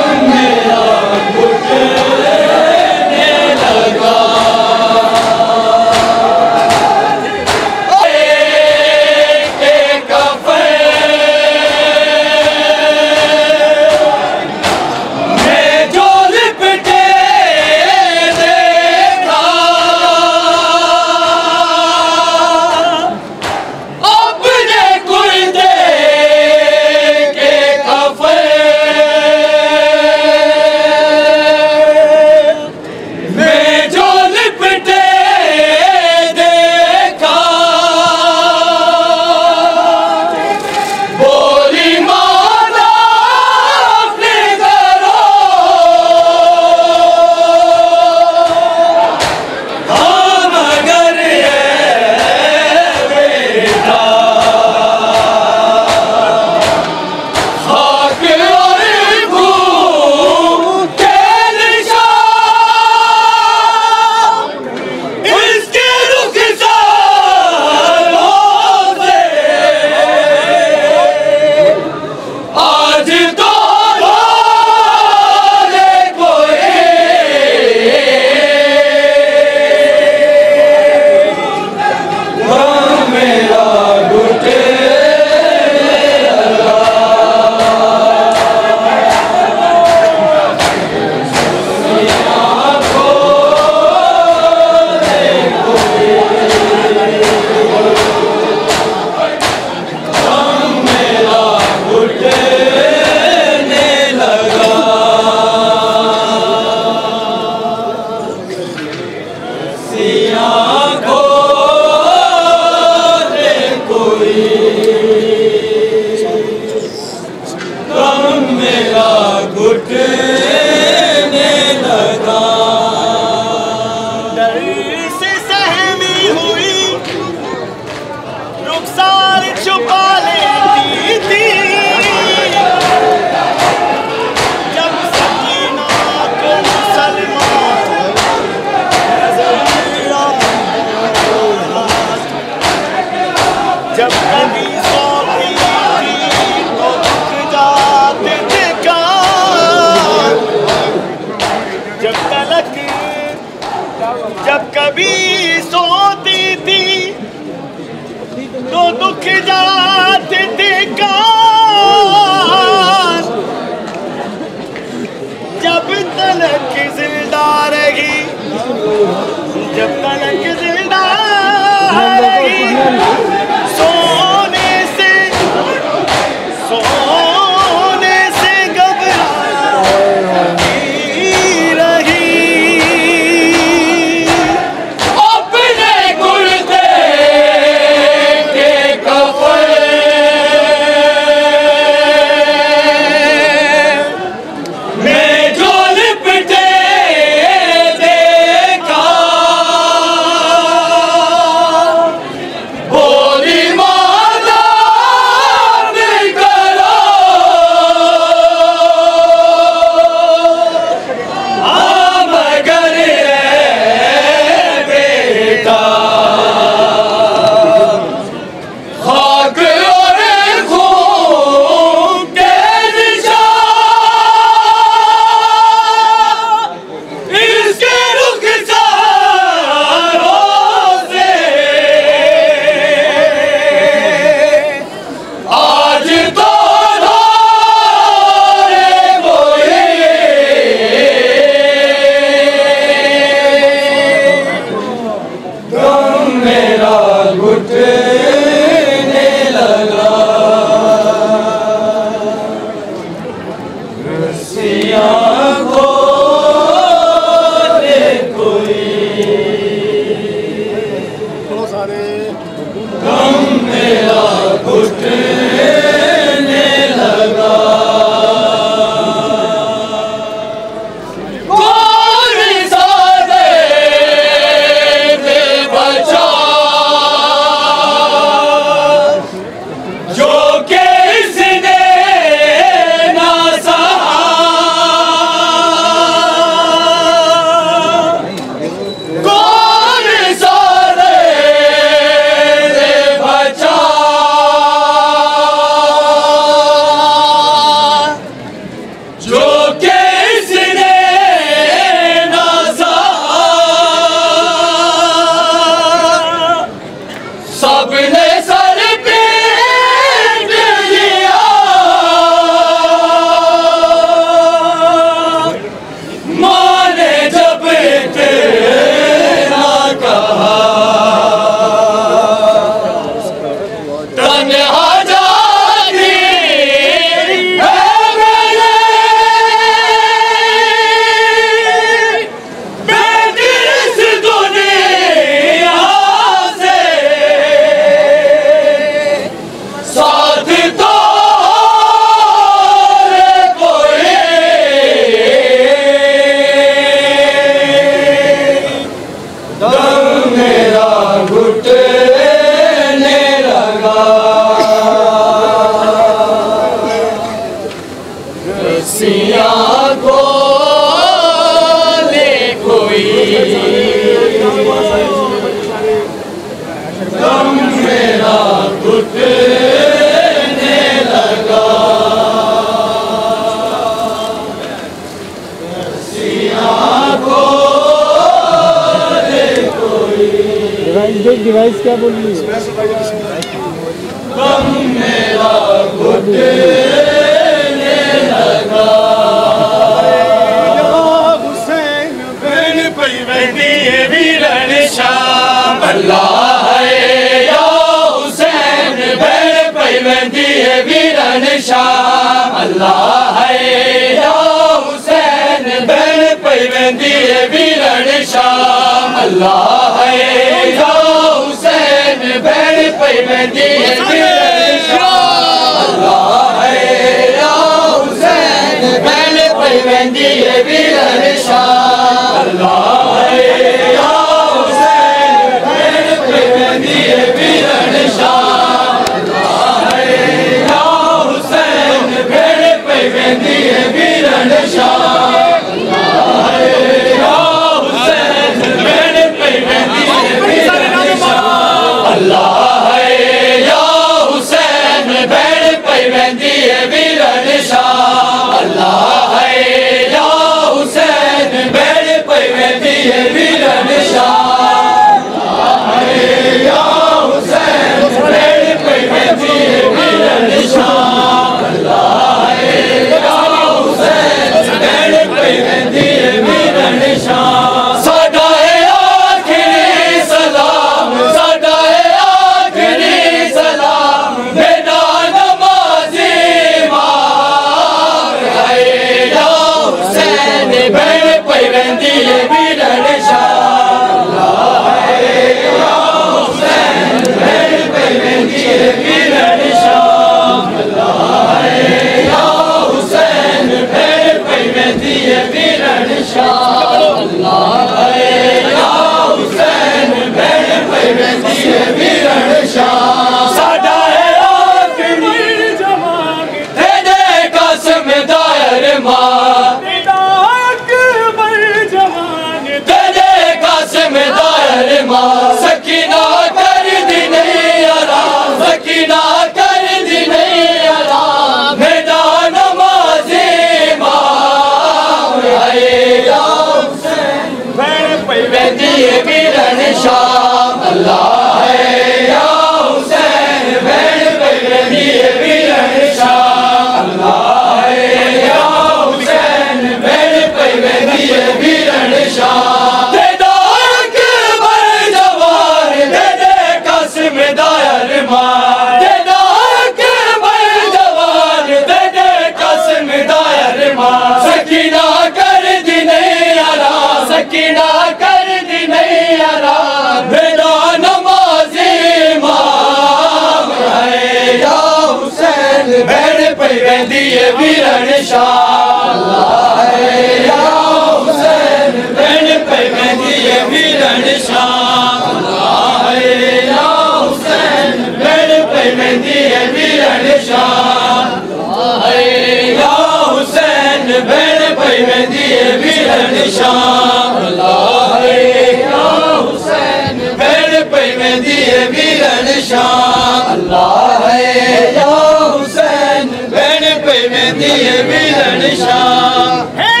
mehdiye bilen şah Hey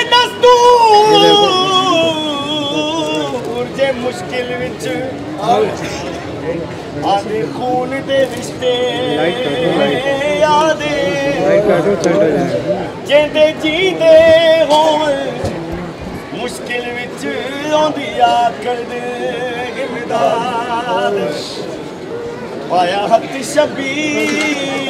ਦਸਤੂਰ ਜੇ ਮੁਸ਼ਕਿਲ ਵਿੱਚ ਆਦੇ ਖੂਨ ਦੇ ਰਿਸ਼ਤੇ ਆਦੇ ਜਿੰਦੇ ਜੀਂਦੇ ਹੋਣ ਮੁਸ਼ਕਿਲ ਵਿੱਚ ਆਉਂਦੀ ਆਖਰ ਦੇ ਇਮਦਾਦ ਪਾਇਆ ਹੱਥ ਸ਼ਬੀਰ